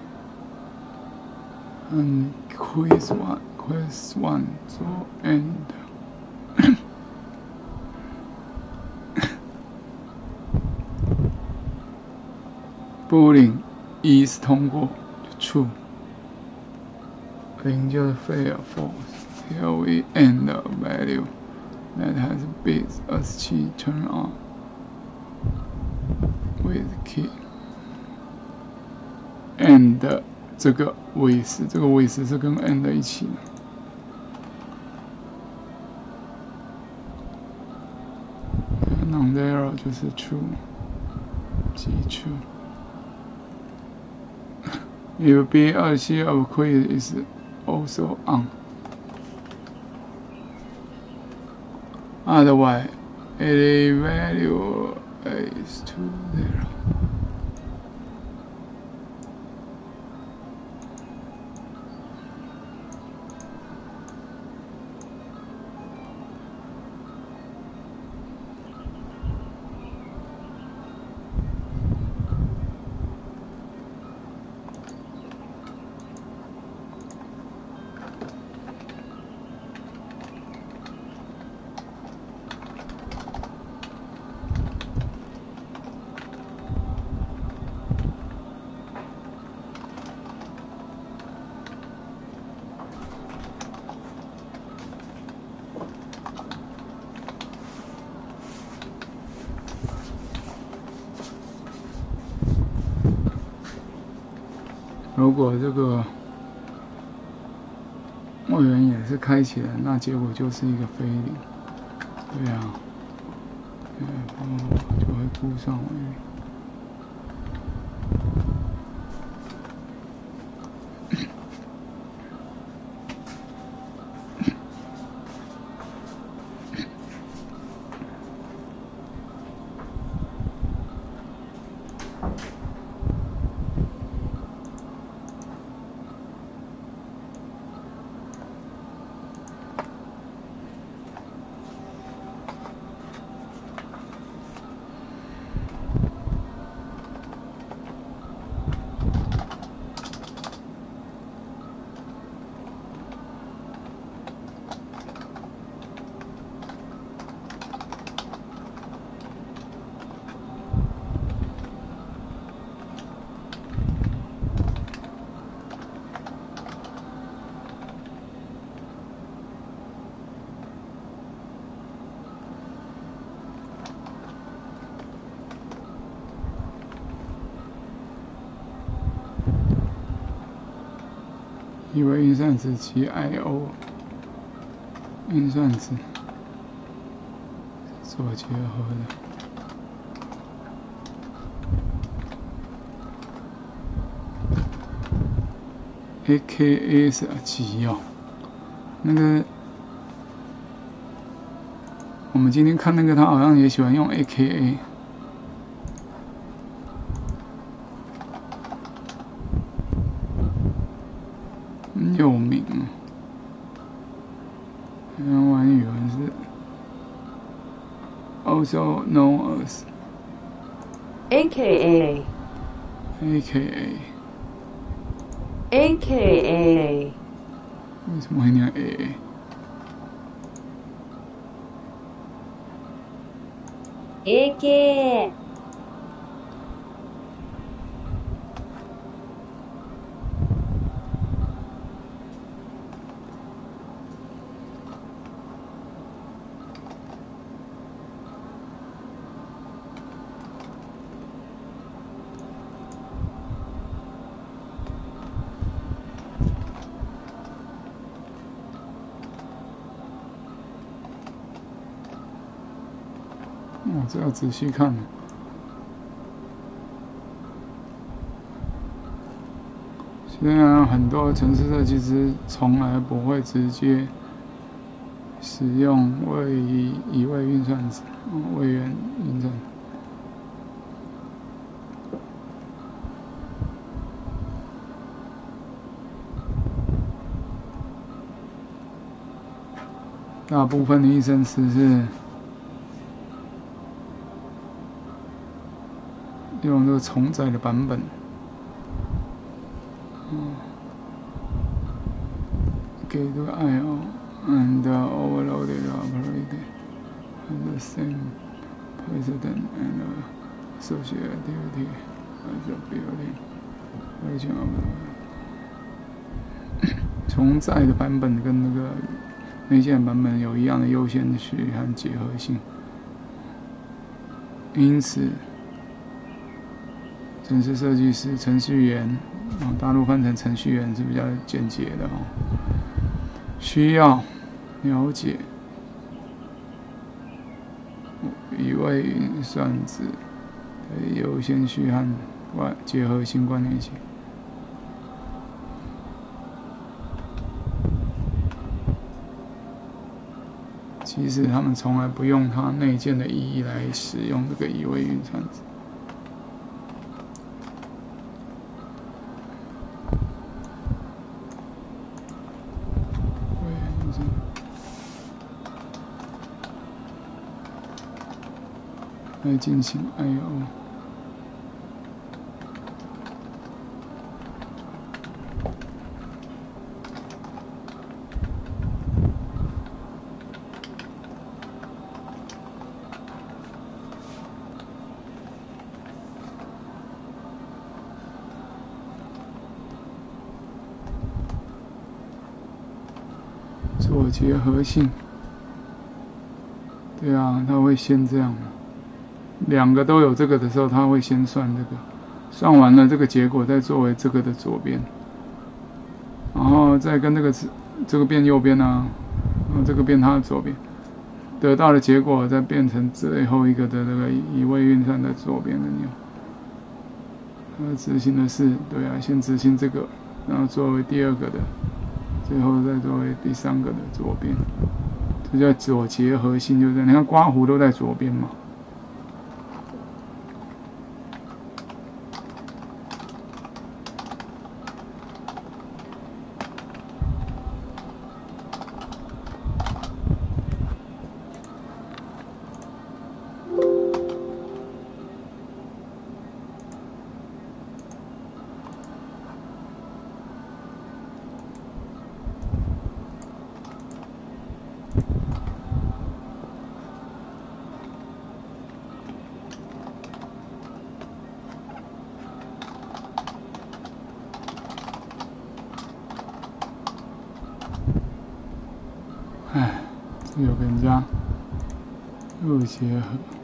嗯，Quiz One Quiz One 做 End。Bowling 一是通过就 True，零就是 Fail False。Here we end the value that has bits 二十七 turn on with key。and 这个 with 这个 with 是跟 and 一起的。non zero 就是 true，即 true。If B <laughs> 二七 of quiz is also on. Otherwise, any value is to zero. 如果这个墨源也是开起来，那结果就是一个飞零。对呀，然后就会扑上来为运算子及 I/O 运算子做结合的。AKA 是几哦？那个，我们今天看那个，他好像也喜欢用 AKA。que 这要仔细看。虽然很多城市设计师从来不会直接使用位移移位运算子，位元运算。大部分的医生师是用这个重载的版本，嗯，给这个 I/O and overloaded operated the same precedent and associated activity as a building version of 重载的版本跟那个。内建版本有一样的优先序和结合性，因此，城市设计师、程序员，啊，大陆翻成程序员是比较简洁的哦，需要了解一位运算子的优先序和关结合性关联性。其实他们从来不用它内建的意义来使用这个移位运算子。来进行 I/O。结合性，对啊，他会先这样，两个都有这个的时候，他会先算这个，算完了这个结果再作为这个的左边，然后再跟这个这个变右边啊，然后这个变它的左边，得到的结果再变成最后一个的那个一位运算的左边的钮，那执行的是对啊，先执行这个，然后作为第二个的。最后再作为第三个的左边，这叫左结合性，就是你看刮胡都在左边嘛。又结合。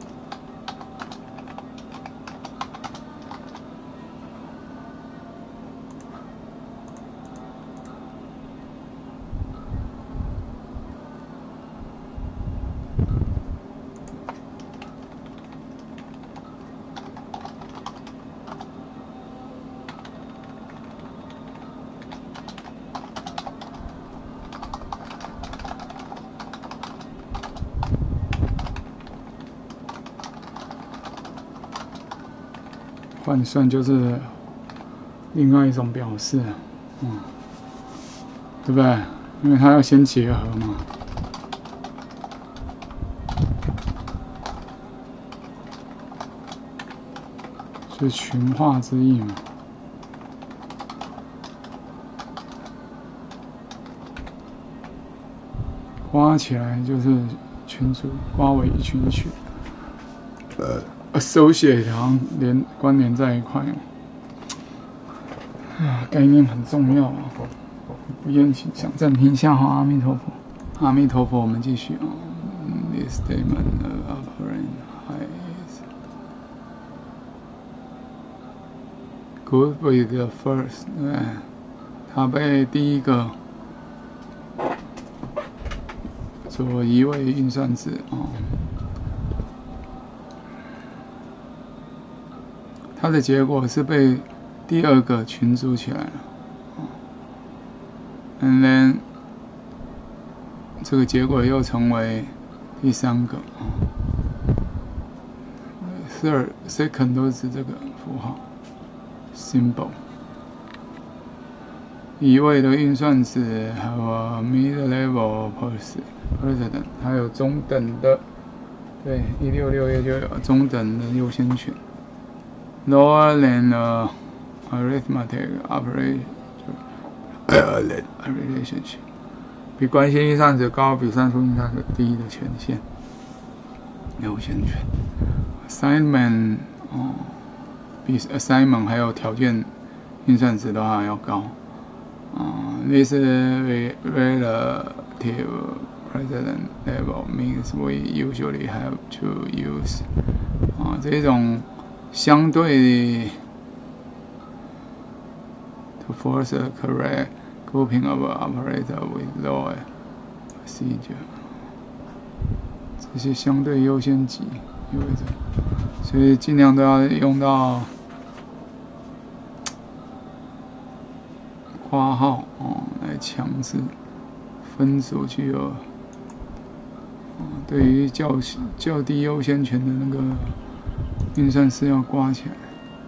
换算就是另外一种表示，嗯，对不对？因为它要先结合嘛，是群化之意嘛。刮起来就是群组，刮为一群群。手写然后连关联在一块，啊，概念很重要啊！不厌其详，暂停一下哈，阿弥陀佛，阿弥陀佛，我们继续啊。This statement of offering is good with the first，对，他被第一个做一位运算子啊。它的结果是被第二个群组起来了。And then 这个结果又成为第三个。Third, second 都是这个符号，symbol。一位的运算子，还有 mid-level person president，还有中等的，对，一六六页就有中等的优先权。Lower than arithmetic operation relationship，比关系运算子高，比算术运算子低的权限，优先权。Assignment 哦，比 assignment 还有条件运算值的话要高。啊，this relative president level means we usually have to use 啊这种相对的 to force a correct grouping of operator with lower procedure 这些相对优先级意味着，所以尽量都要用到括号哦来强制分组具有，对于较较低优先权的那个运算是要刮起来，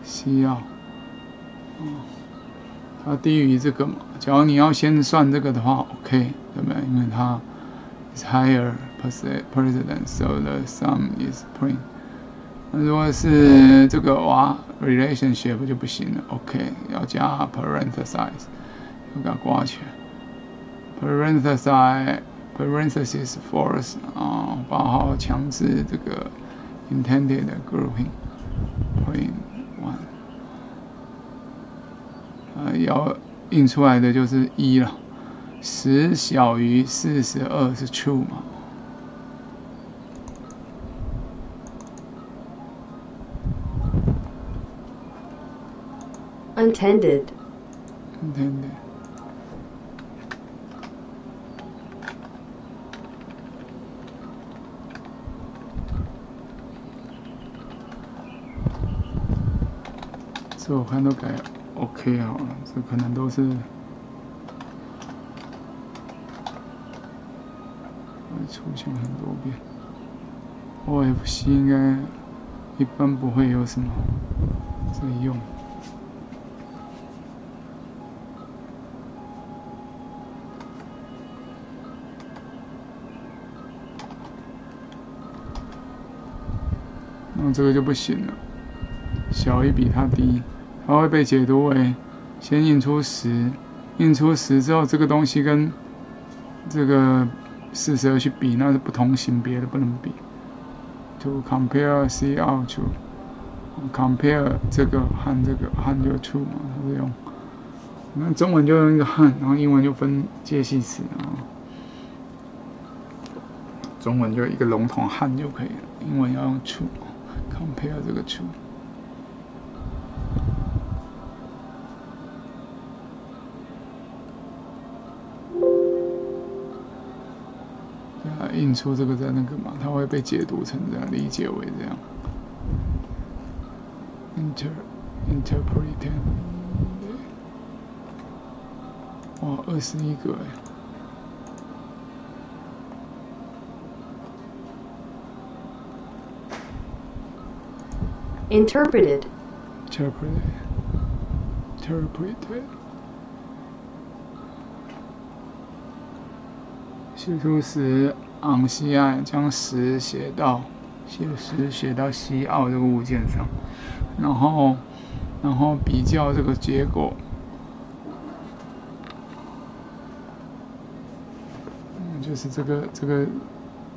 需要，哦，它低于这个嘛，假如你要先算这个的话，OK，对不对？因为它 is higher precedence, so the sum is prime。那如果是这个哇 relationship 就不行了，OK，要加 parenthesis，要给它刮起来。parenthesis parenthesis force 啊，八号强制这个 intended grouping point one，呃，要印出来的就是一了，十小于四十二是 true 嘛？Untended. intended。这我看都改 OK 好了，这可能都是会出现很多遍。OFC 应该一般不会有什么这个用。那这个就不行了，小于比它低，它会被解读为先印出十，印出十之后，这个东西跟这个四十二去比，那是不同型别的，不能比。To compare C out to compare 这个和这个和就 to 嘛，它是用。那中文就用一个汉，然后英文就分介系词啊。中文就一个笼统汉就可以了，英文要用 to。compare 这个 to。啊，印出这个在那个嘛，它会被解读成这样，理解为这样。inter interpreted。哇，二十一个哎。Interpreted. interpreted interpreted 写出时昂西岸将十写到写十写到西澳这个物件上，然后然后比较这个结果，就是这个这个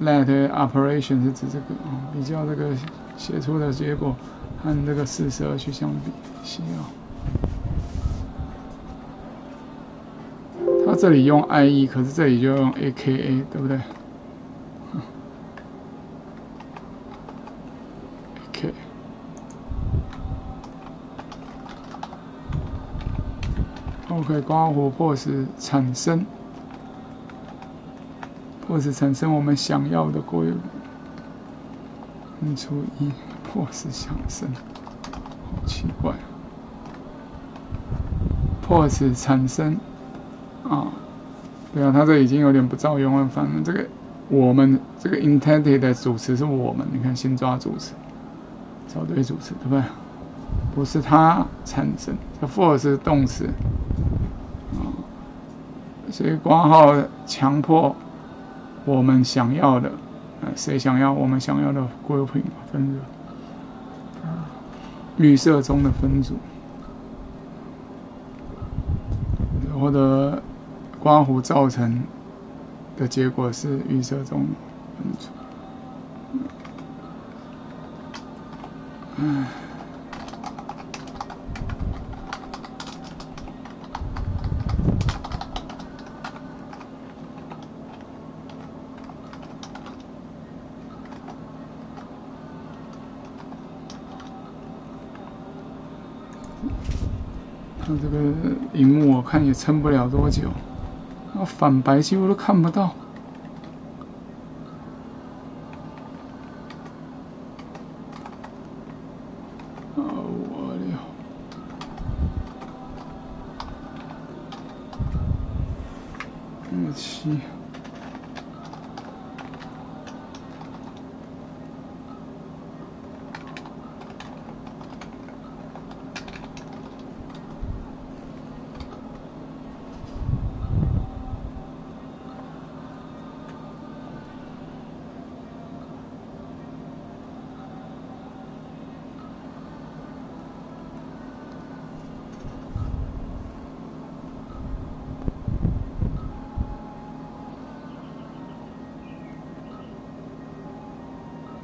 let operation 是指这个啊，比较这个写出的结果。和这个四十二去相比，西奥。它这里用 IE，可是这里就用 AKA，对不对 OK，刮胡迫使产生，迫使产生我们想要的规律。引出一。或是相生，奇怪。pose 产生啊，对啊，他这已经有点不照原文翻了。这个我们这个 intended 的主词是我们，你看先抓主词，找对主词对不对？不是它产生，这 for 是动词，所以挂号强迫我们想要的，谁想要我们想要的 grouping 分组，预设中的分组。或者刮胡造成的结果是预设中分组。嗯。它这个荧幕我看也撑不了多久，那反白几乎都看不到。啊，我了，日期。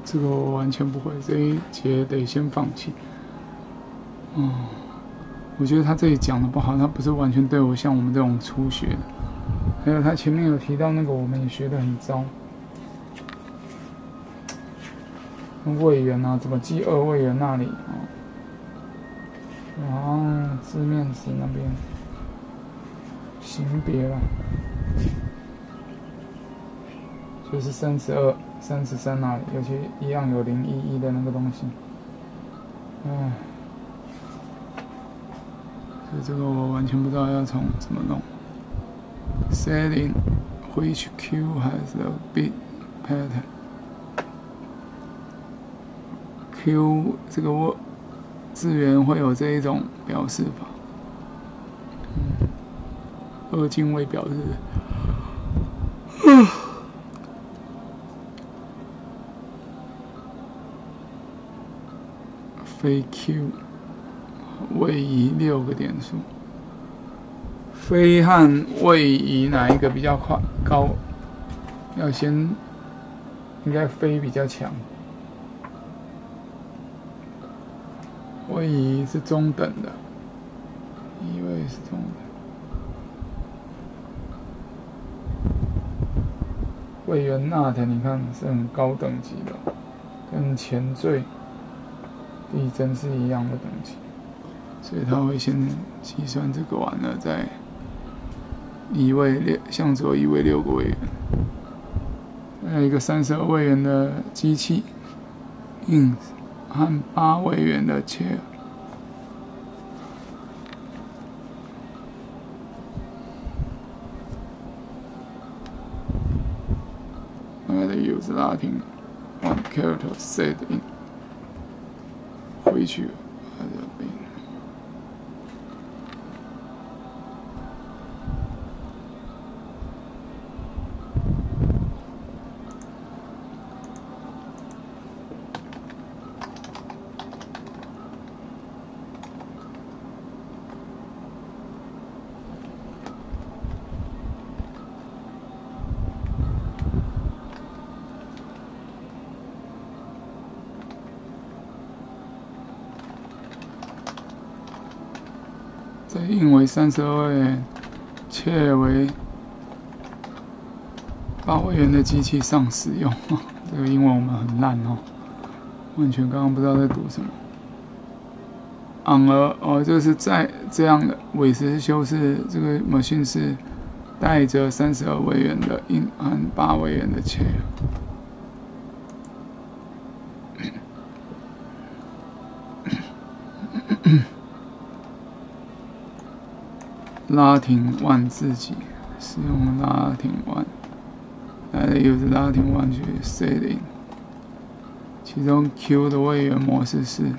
这个我完全不会，这一节得先放弃。嗯，我觉得他这里讲的不好，他不是完全对我像我们这种初学的。还有他前面有提到那个，我们也学的很糟。位元啊，怎么记二位元那里啊？然后字面词那边，行别了，是三十二。三十三那里，尤其一样有零一一的那个东西，嗯，所以这个我完全不知道要从怎么弄。Setting which Q has a bit pattern。Q 这个我字源会有这一种表示法，二进位表示。非 Q 位移六个点数，飞和位移哪一个比较快高？要先应该飞比较强，位移是中等的，移位是中等，位元 not 你看是很高等级的，跟前缀。递增是一样的等级，所以他会先计算这个完了，再移位六向左移位六个位元，还有一个三十二位元的机器，in 和八位元的 char，还得 use 拉丁 one character set in。回去。再印为三十二元，切为八位元的机器上使用。<laughs> 这个英文我们很烂哦，完全刚刚不知道在读什么。on 而哦，这是在这样的韦斯修饰这个 machine 是带着三十二位元的印和八位元的切。拉丁 one 自己使用拉丁 one，来 use 拉丁 one 去 setting，其中 Q 的位元模式是。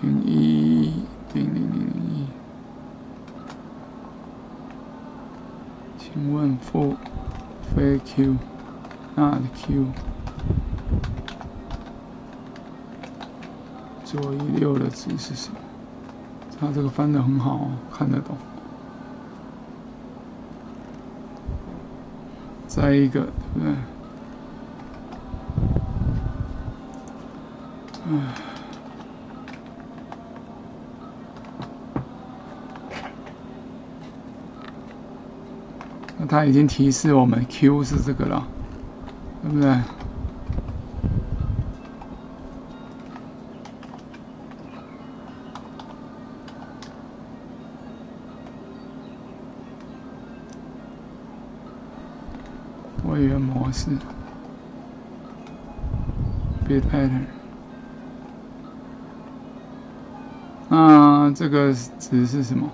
零一零零零零一，请问 for 非 Q not Q 左一六的值是什么？他这个翻的很好，看得懂。再一个，对不对？唉。那它已经提示我们 Q 是这个了，对不对？位元模式，bit pattern。那这这个值是什么？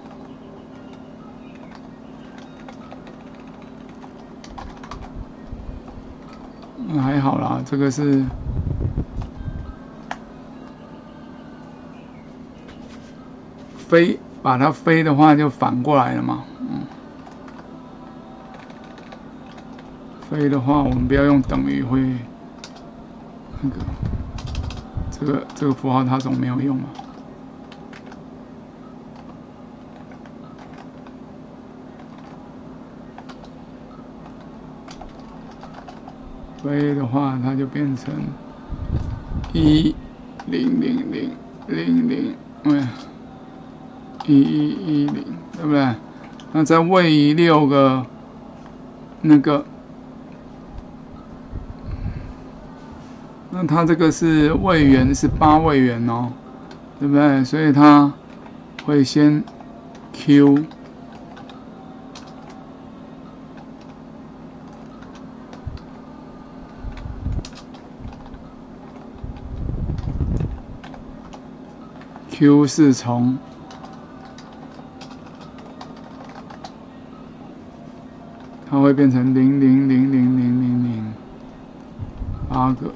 还好啦，这个是飞，把它飞的话就反过来了嘛。嗯，飞的话，我们不要用等于，会那个这个这个符号它总没有用嘛。飞的话，它就变成一零零零零零，哎，一一一零，对不对？那再位移六个，那个，那它这个是位元是八位元哦，对不对？所以它会先 Q。Q 是从它会变成零零零零零零零。八个，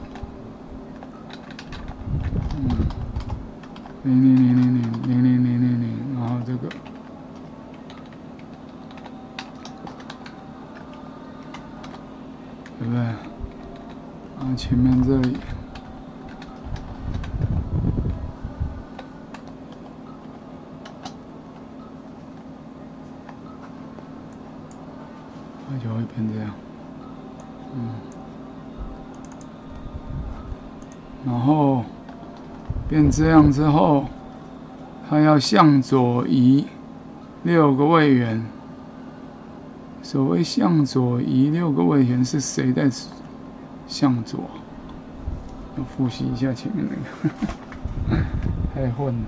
这样之后，它要向左移六个位元。所谓向左移六个位元，是谁在向左？要复习一下前面那个，<laughs> 太混了。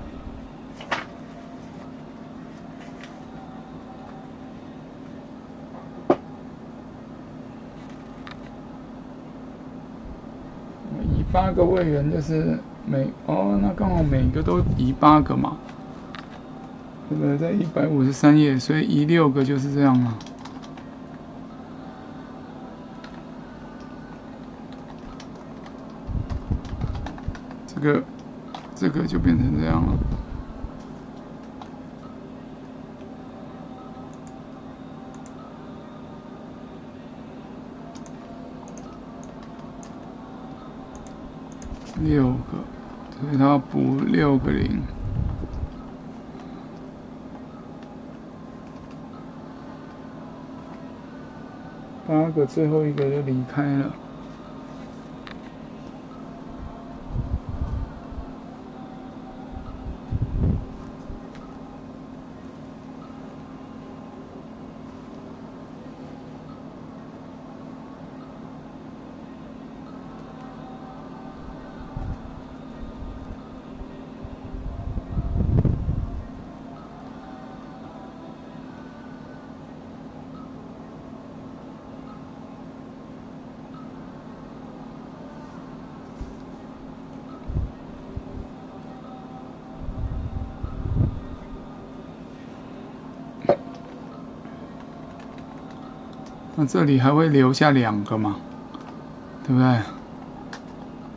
八个位元就是每哦，那刚好每个都移八个嘛，对不对？在一百五十三页，所以移六个就是这样嘛。这个这个就变成这样了。六个，给他补六个零，八个，最后一个就离开了。这里还会留下两个嘛，对不对？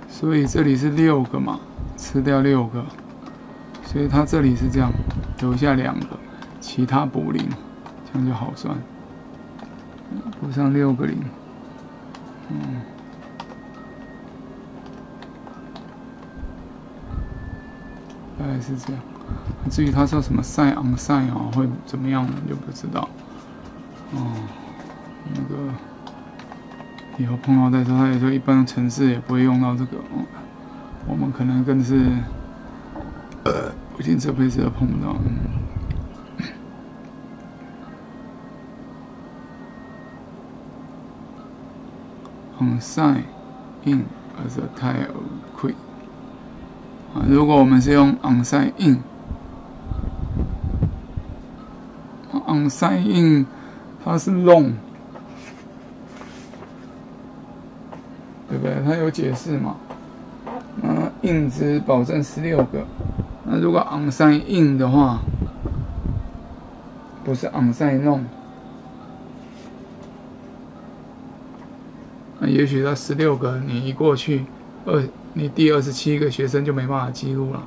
所以这里是六个嘛，吃掉六个，所以它这里是这样，留下两个，其他补零，这样就好算，补上六个零，嗯。大概是这样，至于他说什么赛昂赛啊会怎么样，就不知道。哦，以后碰到再说，他也说一般城市也不会用到这个。我们可能更是，呃，不一定这辈子都碰不到。On sign in as a tile quick。啊，如果我们是用 on sign in，on sign in，它是 long，对不对？他有解释嘛？那 in 值保证十六个，那如果 on sign in 的话，不是 on sign long，那也许他十六个，你一过去二。你第二十七个学生就没办法记录了，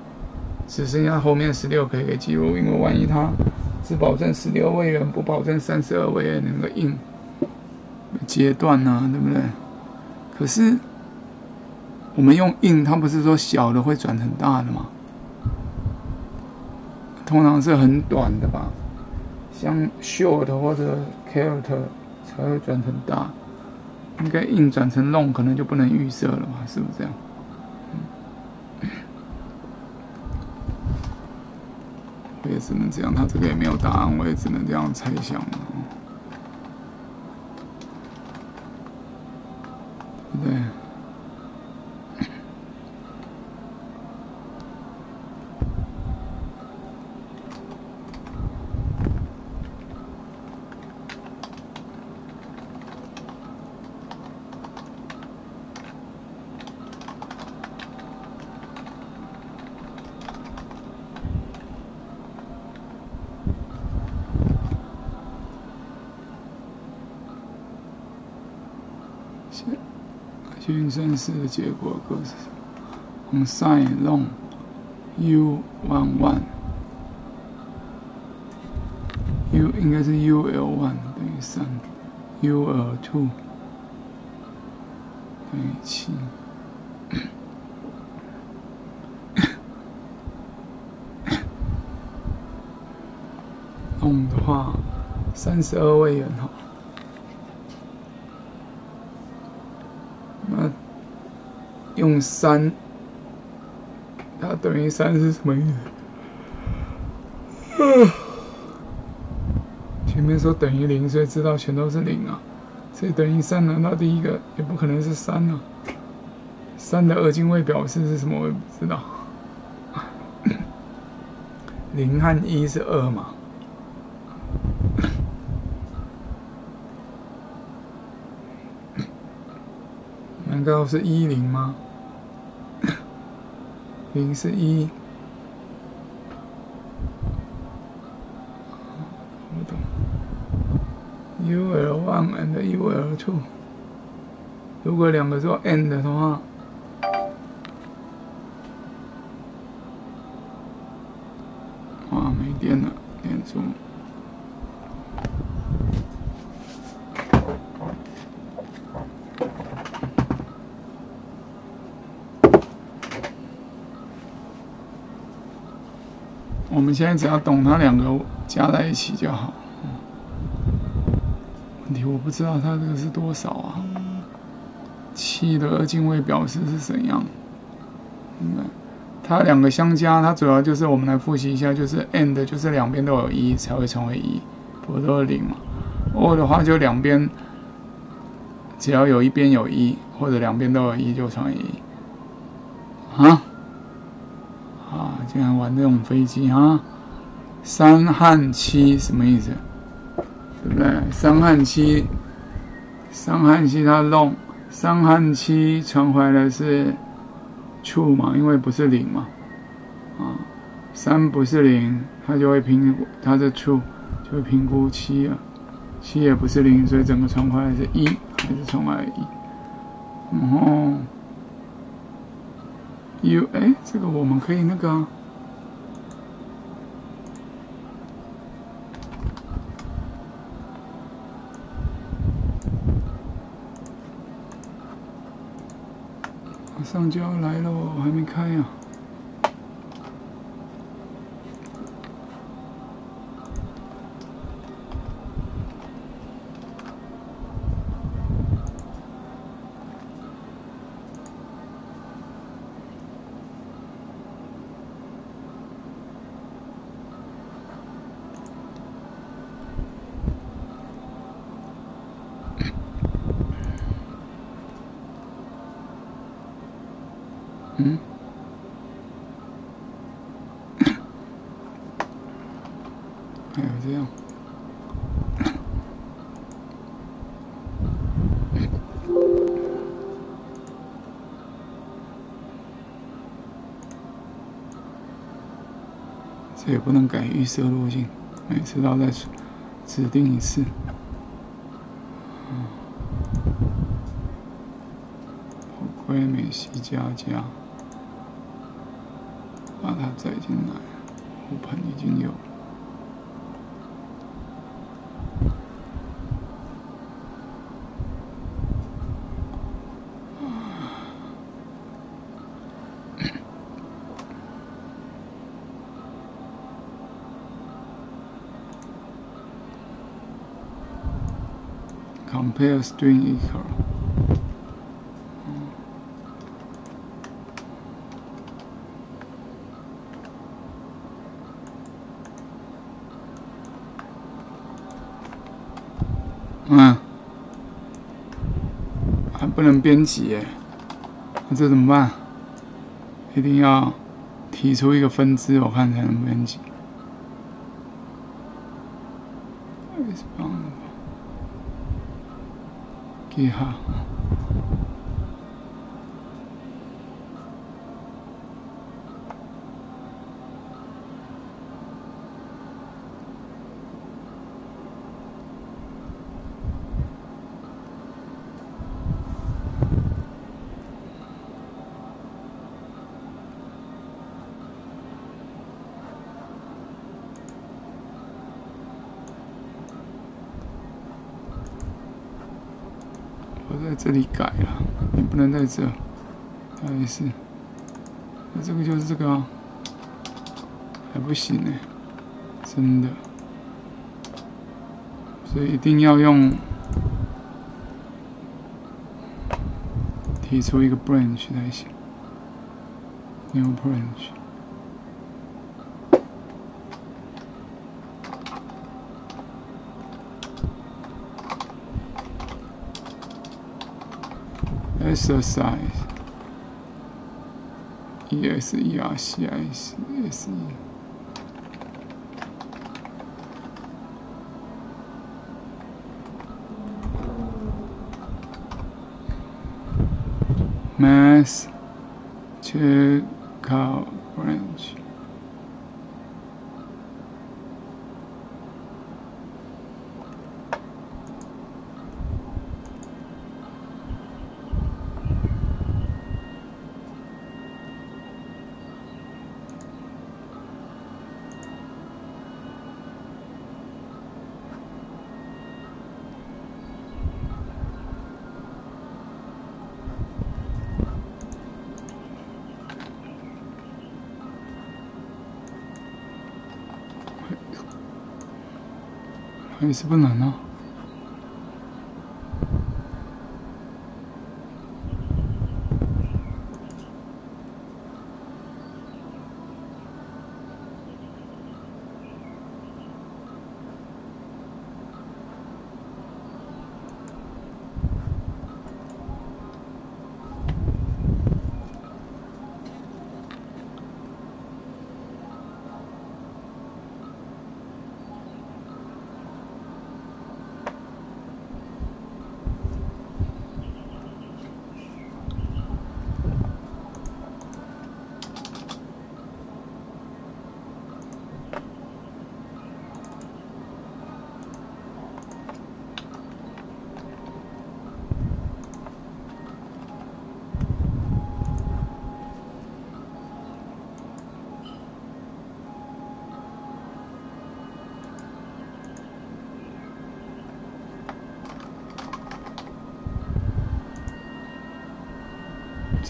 只剩下后面十六可以给记录，因为万一他只保证十六位元，不保证三十二位元那个印阶段呢，对不对？可是我们用 “in”，，它不是说小的会转成大的吗？通常是很短的吧，像 short 或者 character 才会转成大，应该印转成 long 可能就不能预设了吧，是不是这样？我也只能这样，他这个也没有答案，我也只能这样猜想了，对。均算式的结果各是用 sin long u one one u 应该是 u l one 等于三 u l two 等于七 long 的话三十二位元哈。用三，它等于三是什么意思？前面说等于零，所以知道全都是零啊。所以等于三，难道第一个也不可能是三啊？三的二进位表示是什么？我也不知道。零和一是二嘛？难道是一零吗？零是一，不懂。U L one and U L two，如果两个做 and 的话，哇，没电了，电住。们现在只要懂它两个加在一起就好。问题我不知道它这个是多少啊？七的二进位表示是怎样？嗯，它两个相加，它主要就是我们来复习一下，就是 and 就是两边都有一才会成为一，否则都是零嘛。or 的话就两边只要有一边有一，或者两边都有一就成为一。啊？那种飞机啊！三和七什么意思？对不对？三和七，三和七它弄三和七传回来是 true 嘛？因为不是零嘛，啊，三不是零，它就会评它的 true 就会评估七啊。七也不是零，所以整个传回来是一，还是传回来一？然后 U 哎，这个我们可以那个、啊。上交来了，我还没开呀、嗯，还有这样，这也不能改预设路径，每次都要再指定一次。龟美西加加，把它载进来，我盆已经有。Compare string equal。嗯，还不能编辑耶，那这怎么办？一定要提出一个分支，我看才能编辑。你好这，还是，那这个就是这个啊，还不行呢，真的，所以一定要用提出一个 branch 才行，new branch。Exercise e s e r c i s s e mass check out branch 还是不能啊。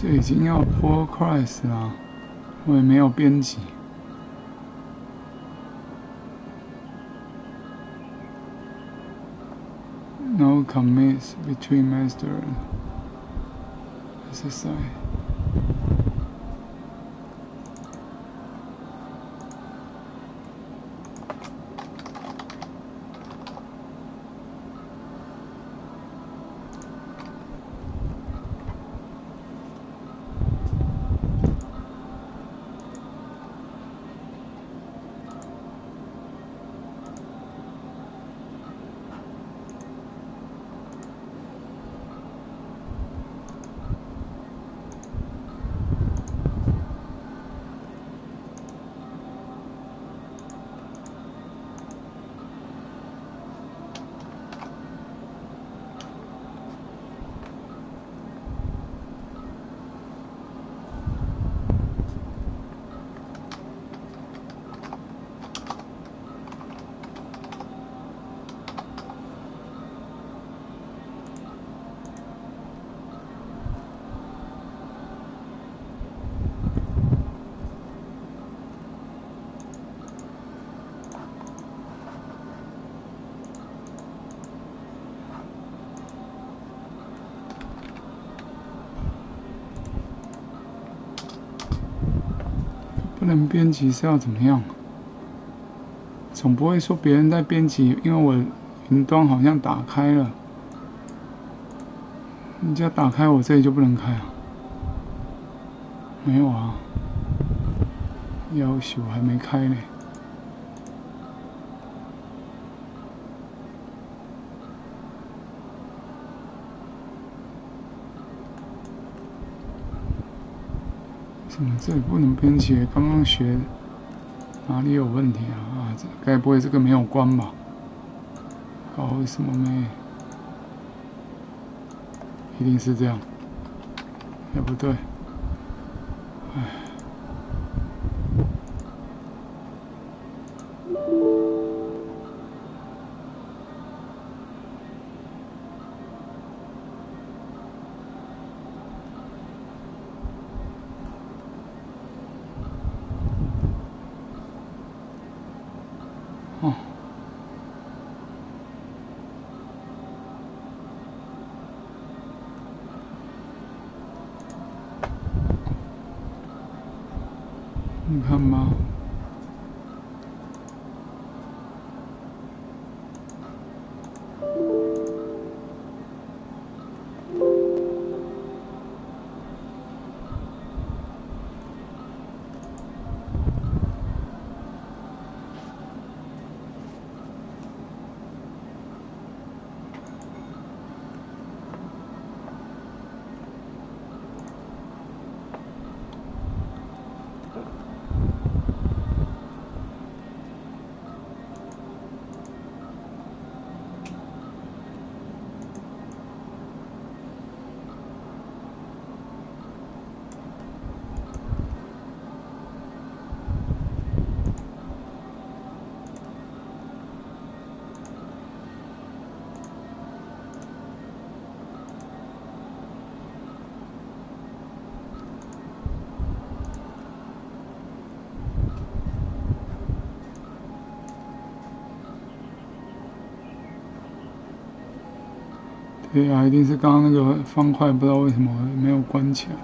这已经要 pull cross 了，我也没有编辑。No commits between master and SSI. 编辑是要怎么样？总不会说别人在编辑，因为我云端好像打开了，你家打开我这里就不能开啊？没有啊，要求还没开呢。嗯这里不能编辑？刚刚学哪里有问题啊？啊，这该不会这个没有关吧？搞什么没？一定是这样，也不对。对啊，一定是刚刚那个方块，不知道为什么没有关起来。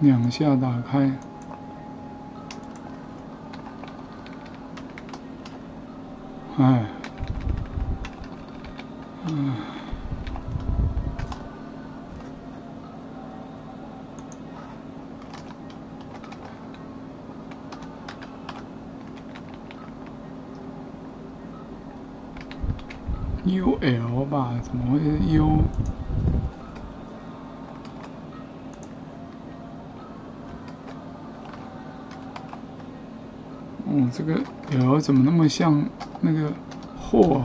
两下打开。哎，嗯，U L 吧？怎么会是 U？嗯，这个哟怎么那么像那个货、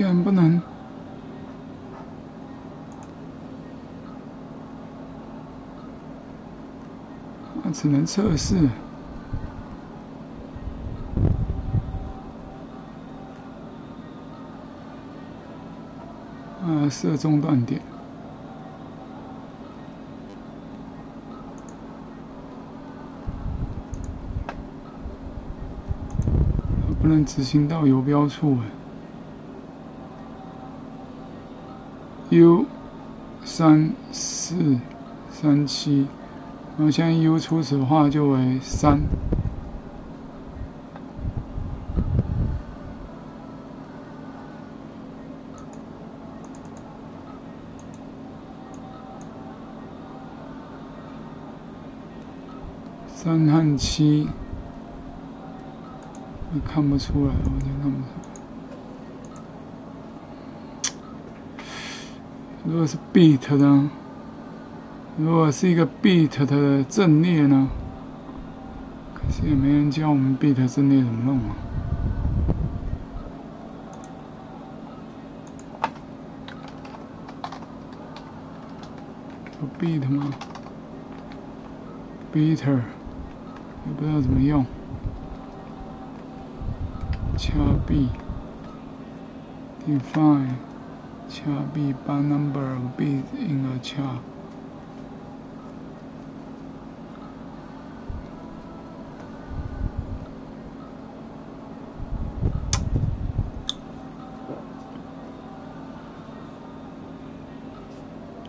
这竟然不能，那只能测试。啊，设中断点。不能执行到游标处哎。U 三四三七，然后现在 U 初始化就为三。三和七。看不出来，完全看不出来。如果是 beat 呢？如果是一个 beat 的阵列呢？可是也没人教我们 beat 阵列怎么弄啊？有 beat 吗？beater 也不知道怎么用。敲 b，define define 恰 B by number of bits in a char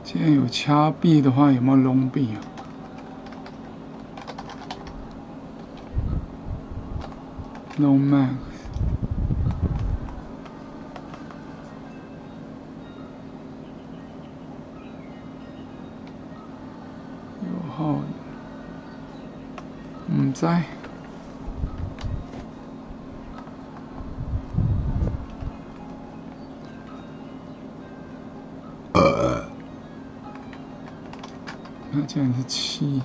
既然有掐 B 的话，有没有 long B 啊？long max 有号的，唔知。那竟然是七。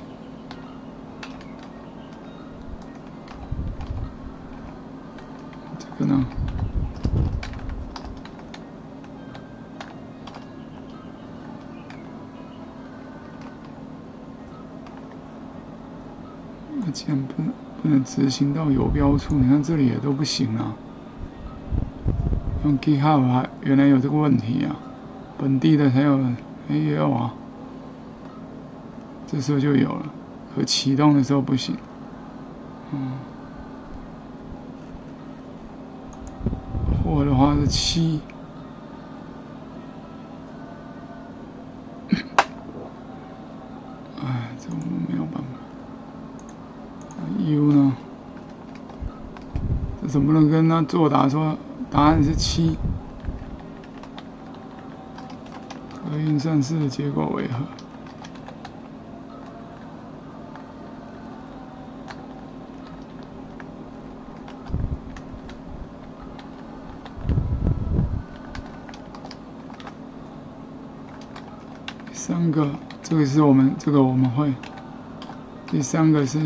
这个呢？那既然不能不能执行到游标处，你看这里也都不行啊。用 GitHub 还原来有这个问题啊，本地的才有，哎也有啊。这时候就有了，可启动的时候不行。嗯，或的话是七。<coughs> 哎，这我没有办法。U 呢？这总不能跟他作答说答案是七？和运算式的结果为何？第三个，是我们这个我们会。第三个是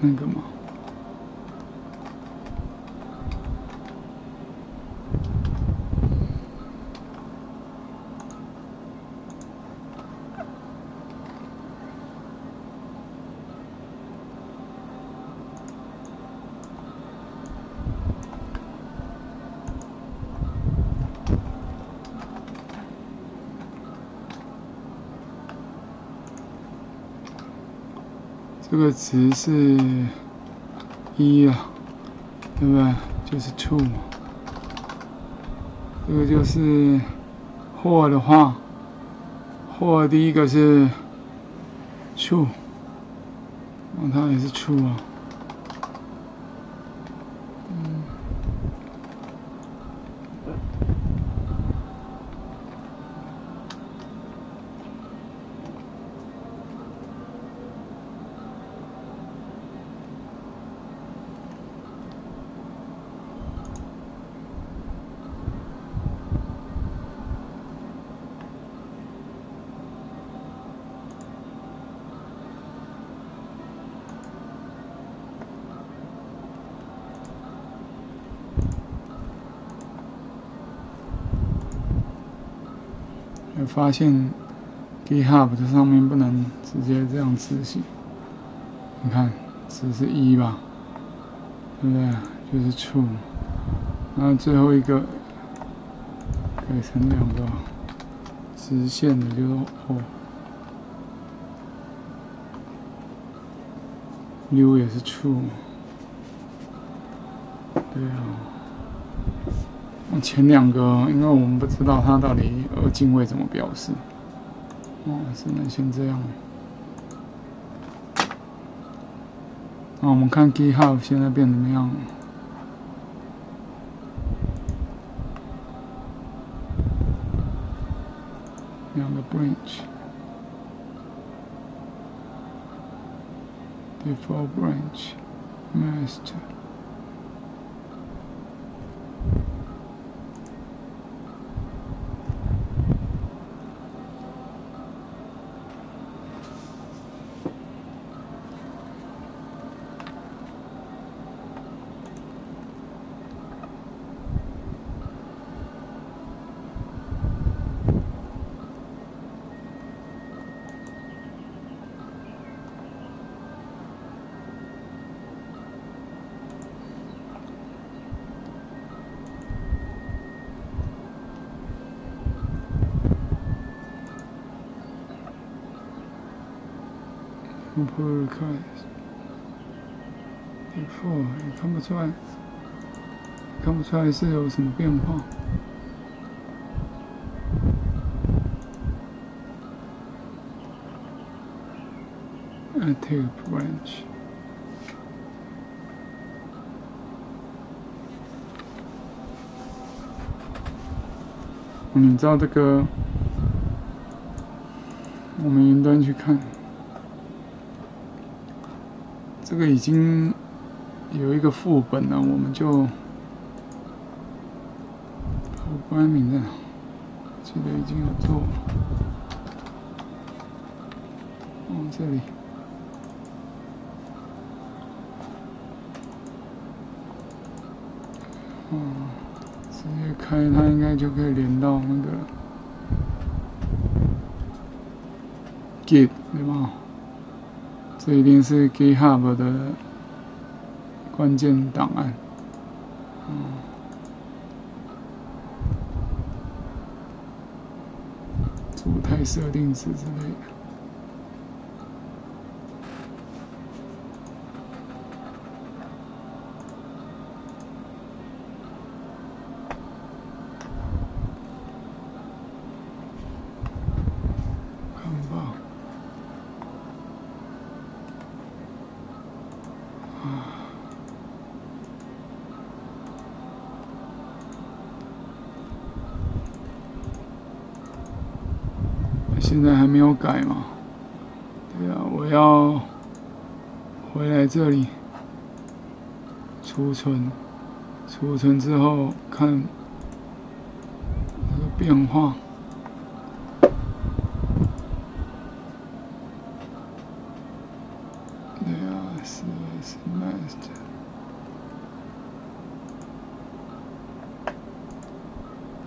那个嘛？这个值是一啊，对不对？就是 two 嘛。这个就是或的话，或第一个是 true，它也是 true 啊。发现 GitHub 这上面不能直接这样执行，你看，只是一吧，对不对？就是 true，然后最后一个改成两个直线的，就是哦，U 也是 true，对啊。前两个，因为我们不知道它到底二进位怎么表示，哦，只能先这样。那我们看 GitHub 现在变怎么样？两个 branch。default branch master Perkise，before 也看不出来，看不出来是有什么变化。I take branch。你照这个，我们云端去看。这个已经有一个副本了，我们就关名的，记得已经有做。哦，这里，哦，直接开它应该就可以连到那个 Git 对吧？这一定是 GitHub 的关键档案，嗯。主态设定值之类的。现改嘛？对啊，我要回来这里储存，储存之后看那个变化。对啊，是是 master，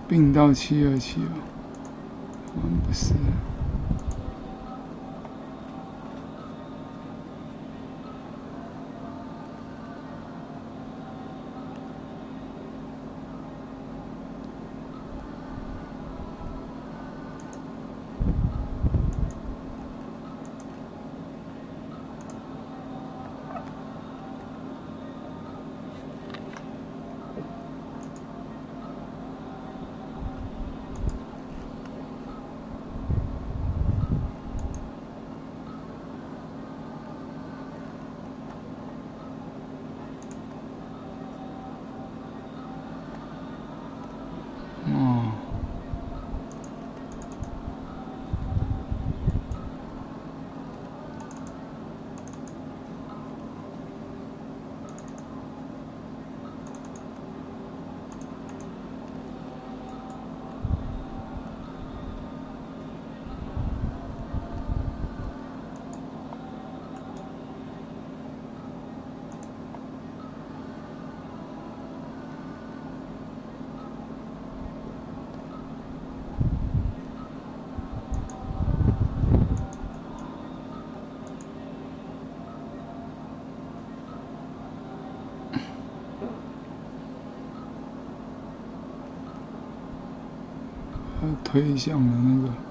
并到七二七了，嗯，不是。推向的那个。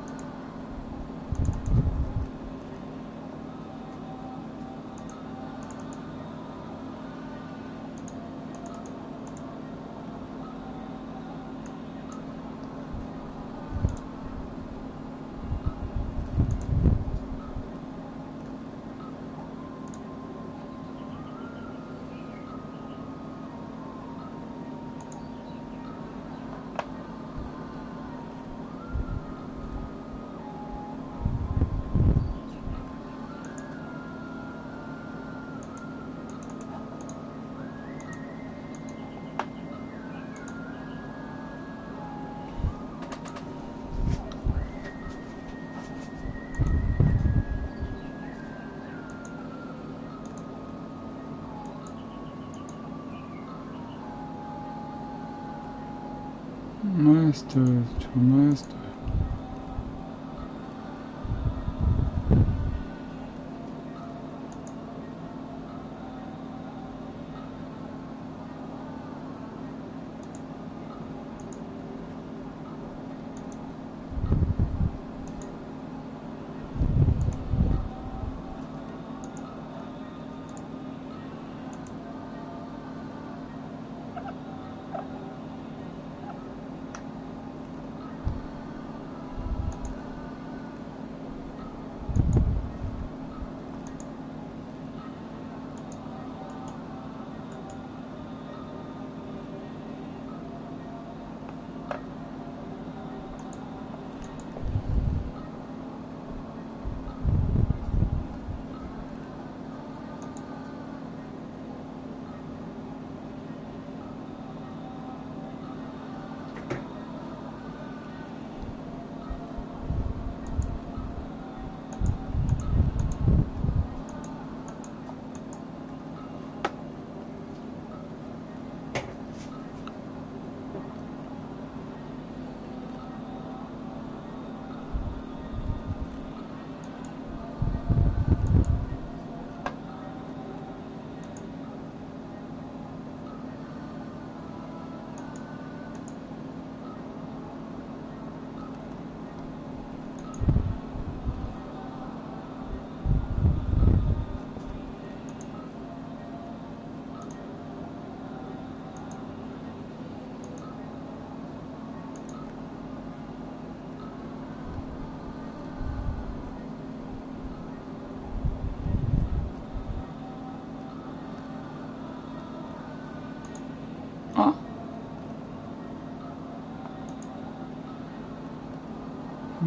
Master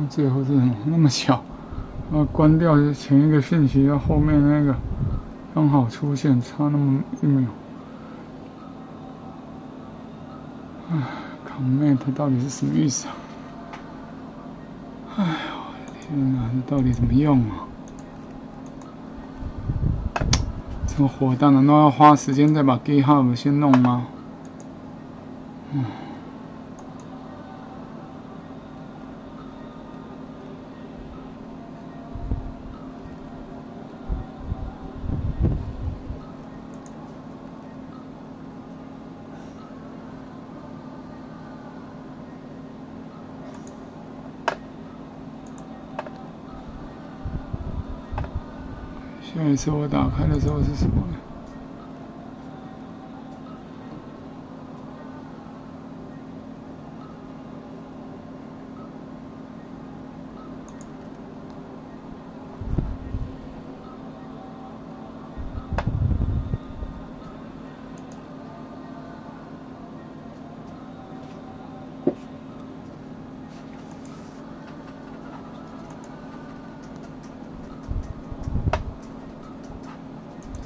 最后是什么？那么小，<laughs> 啊，关掉前一个讯息，要后面那个刚好出现，差那么一秒。唉，commit 到底是什么意思啊？哎呦，我的天哪，这到底怎么用啊？这么火大，难道要花时间再把 GitHub 先弄吗？嗯。是我打开的时候是什么呢？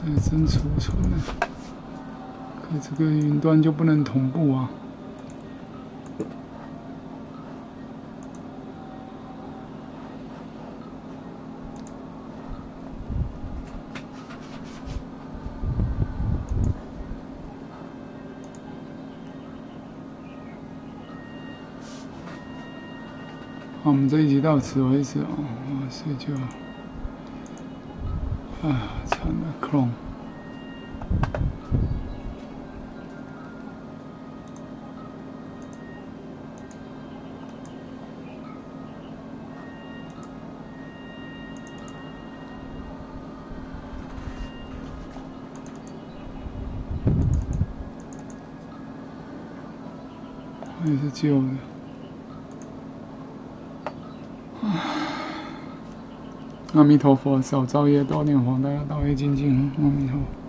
这真储存了，可这个云端就不能同步啊？好，我们这一集到此为止哦，我睡觉。啊，惨了，Chrome。救的。阿弥陀佛，少造业，多念佛，大家道业精进。阿弥陀佛。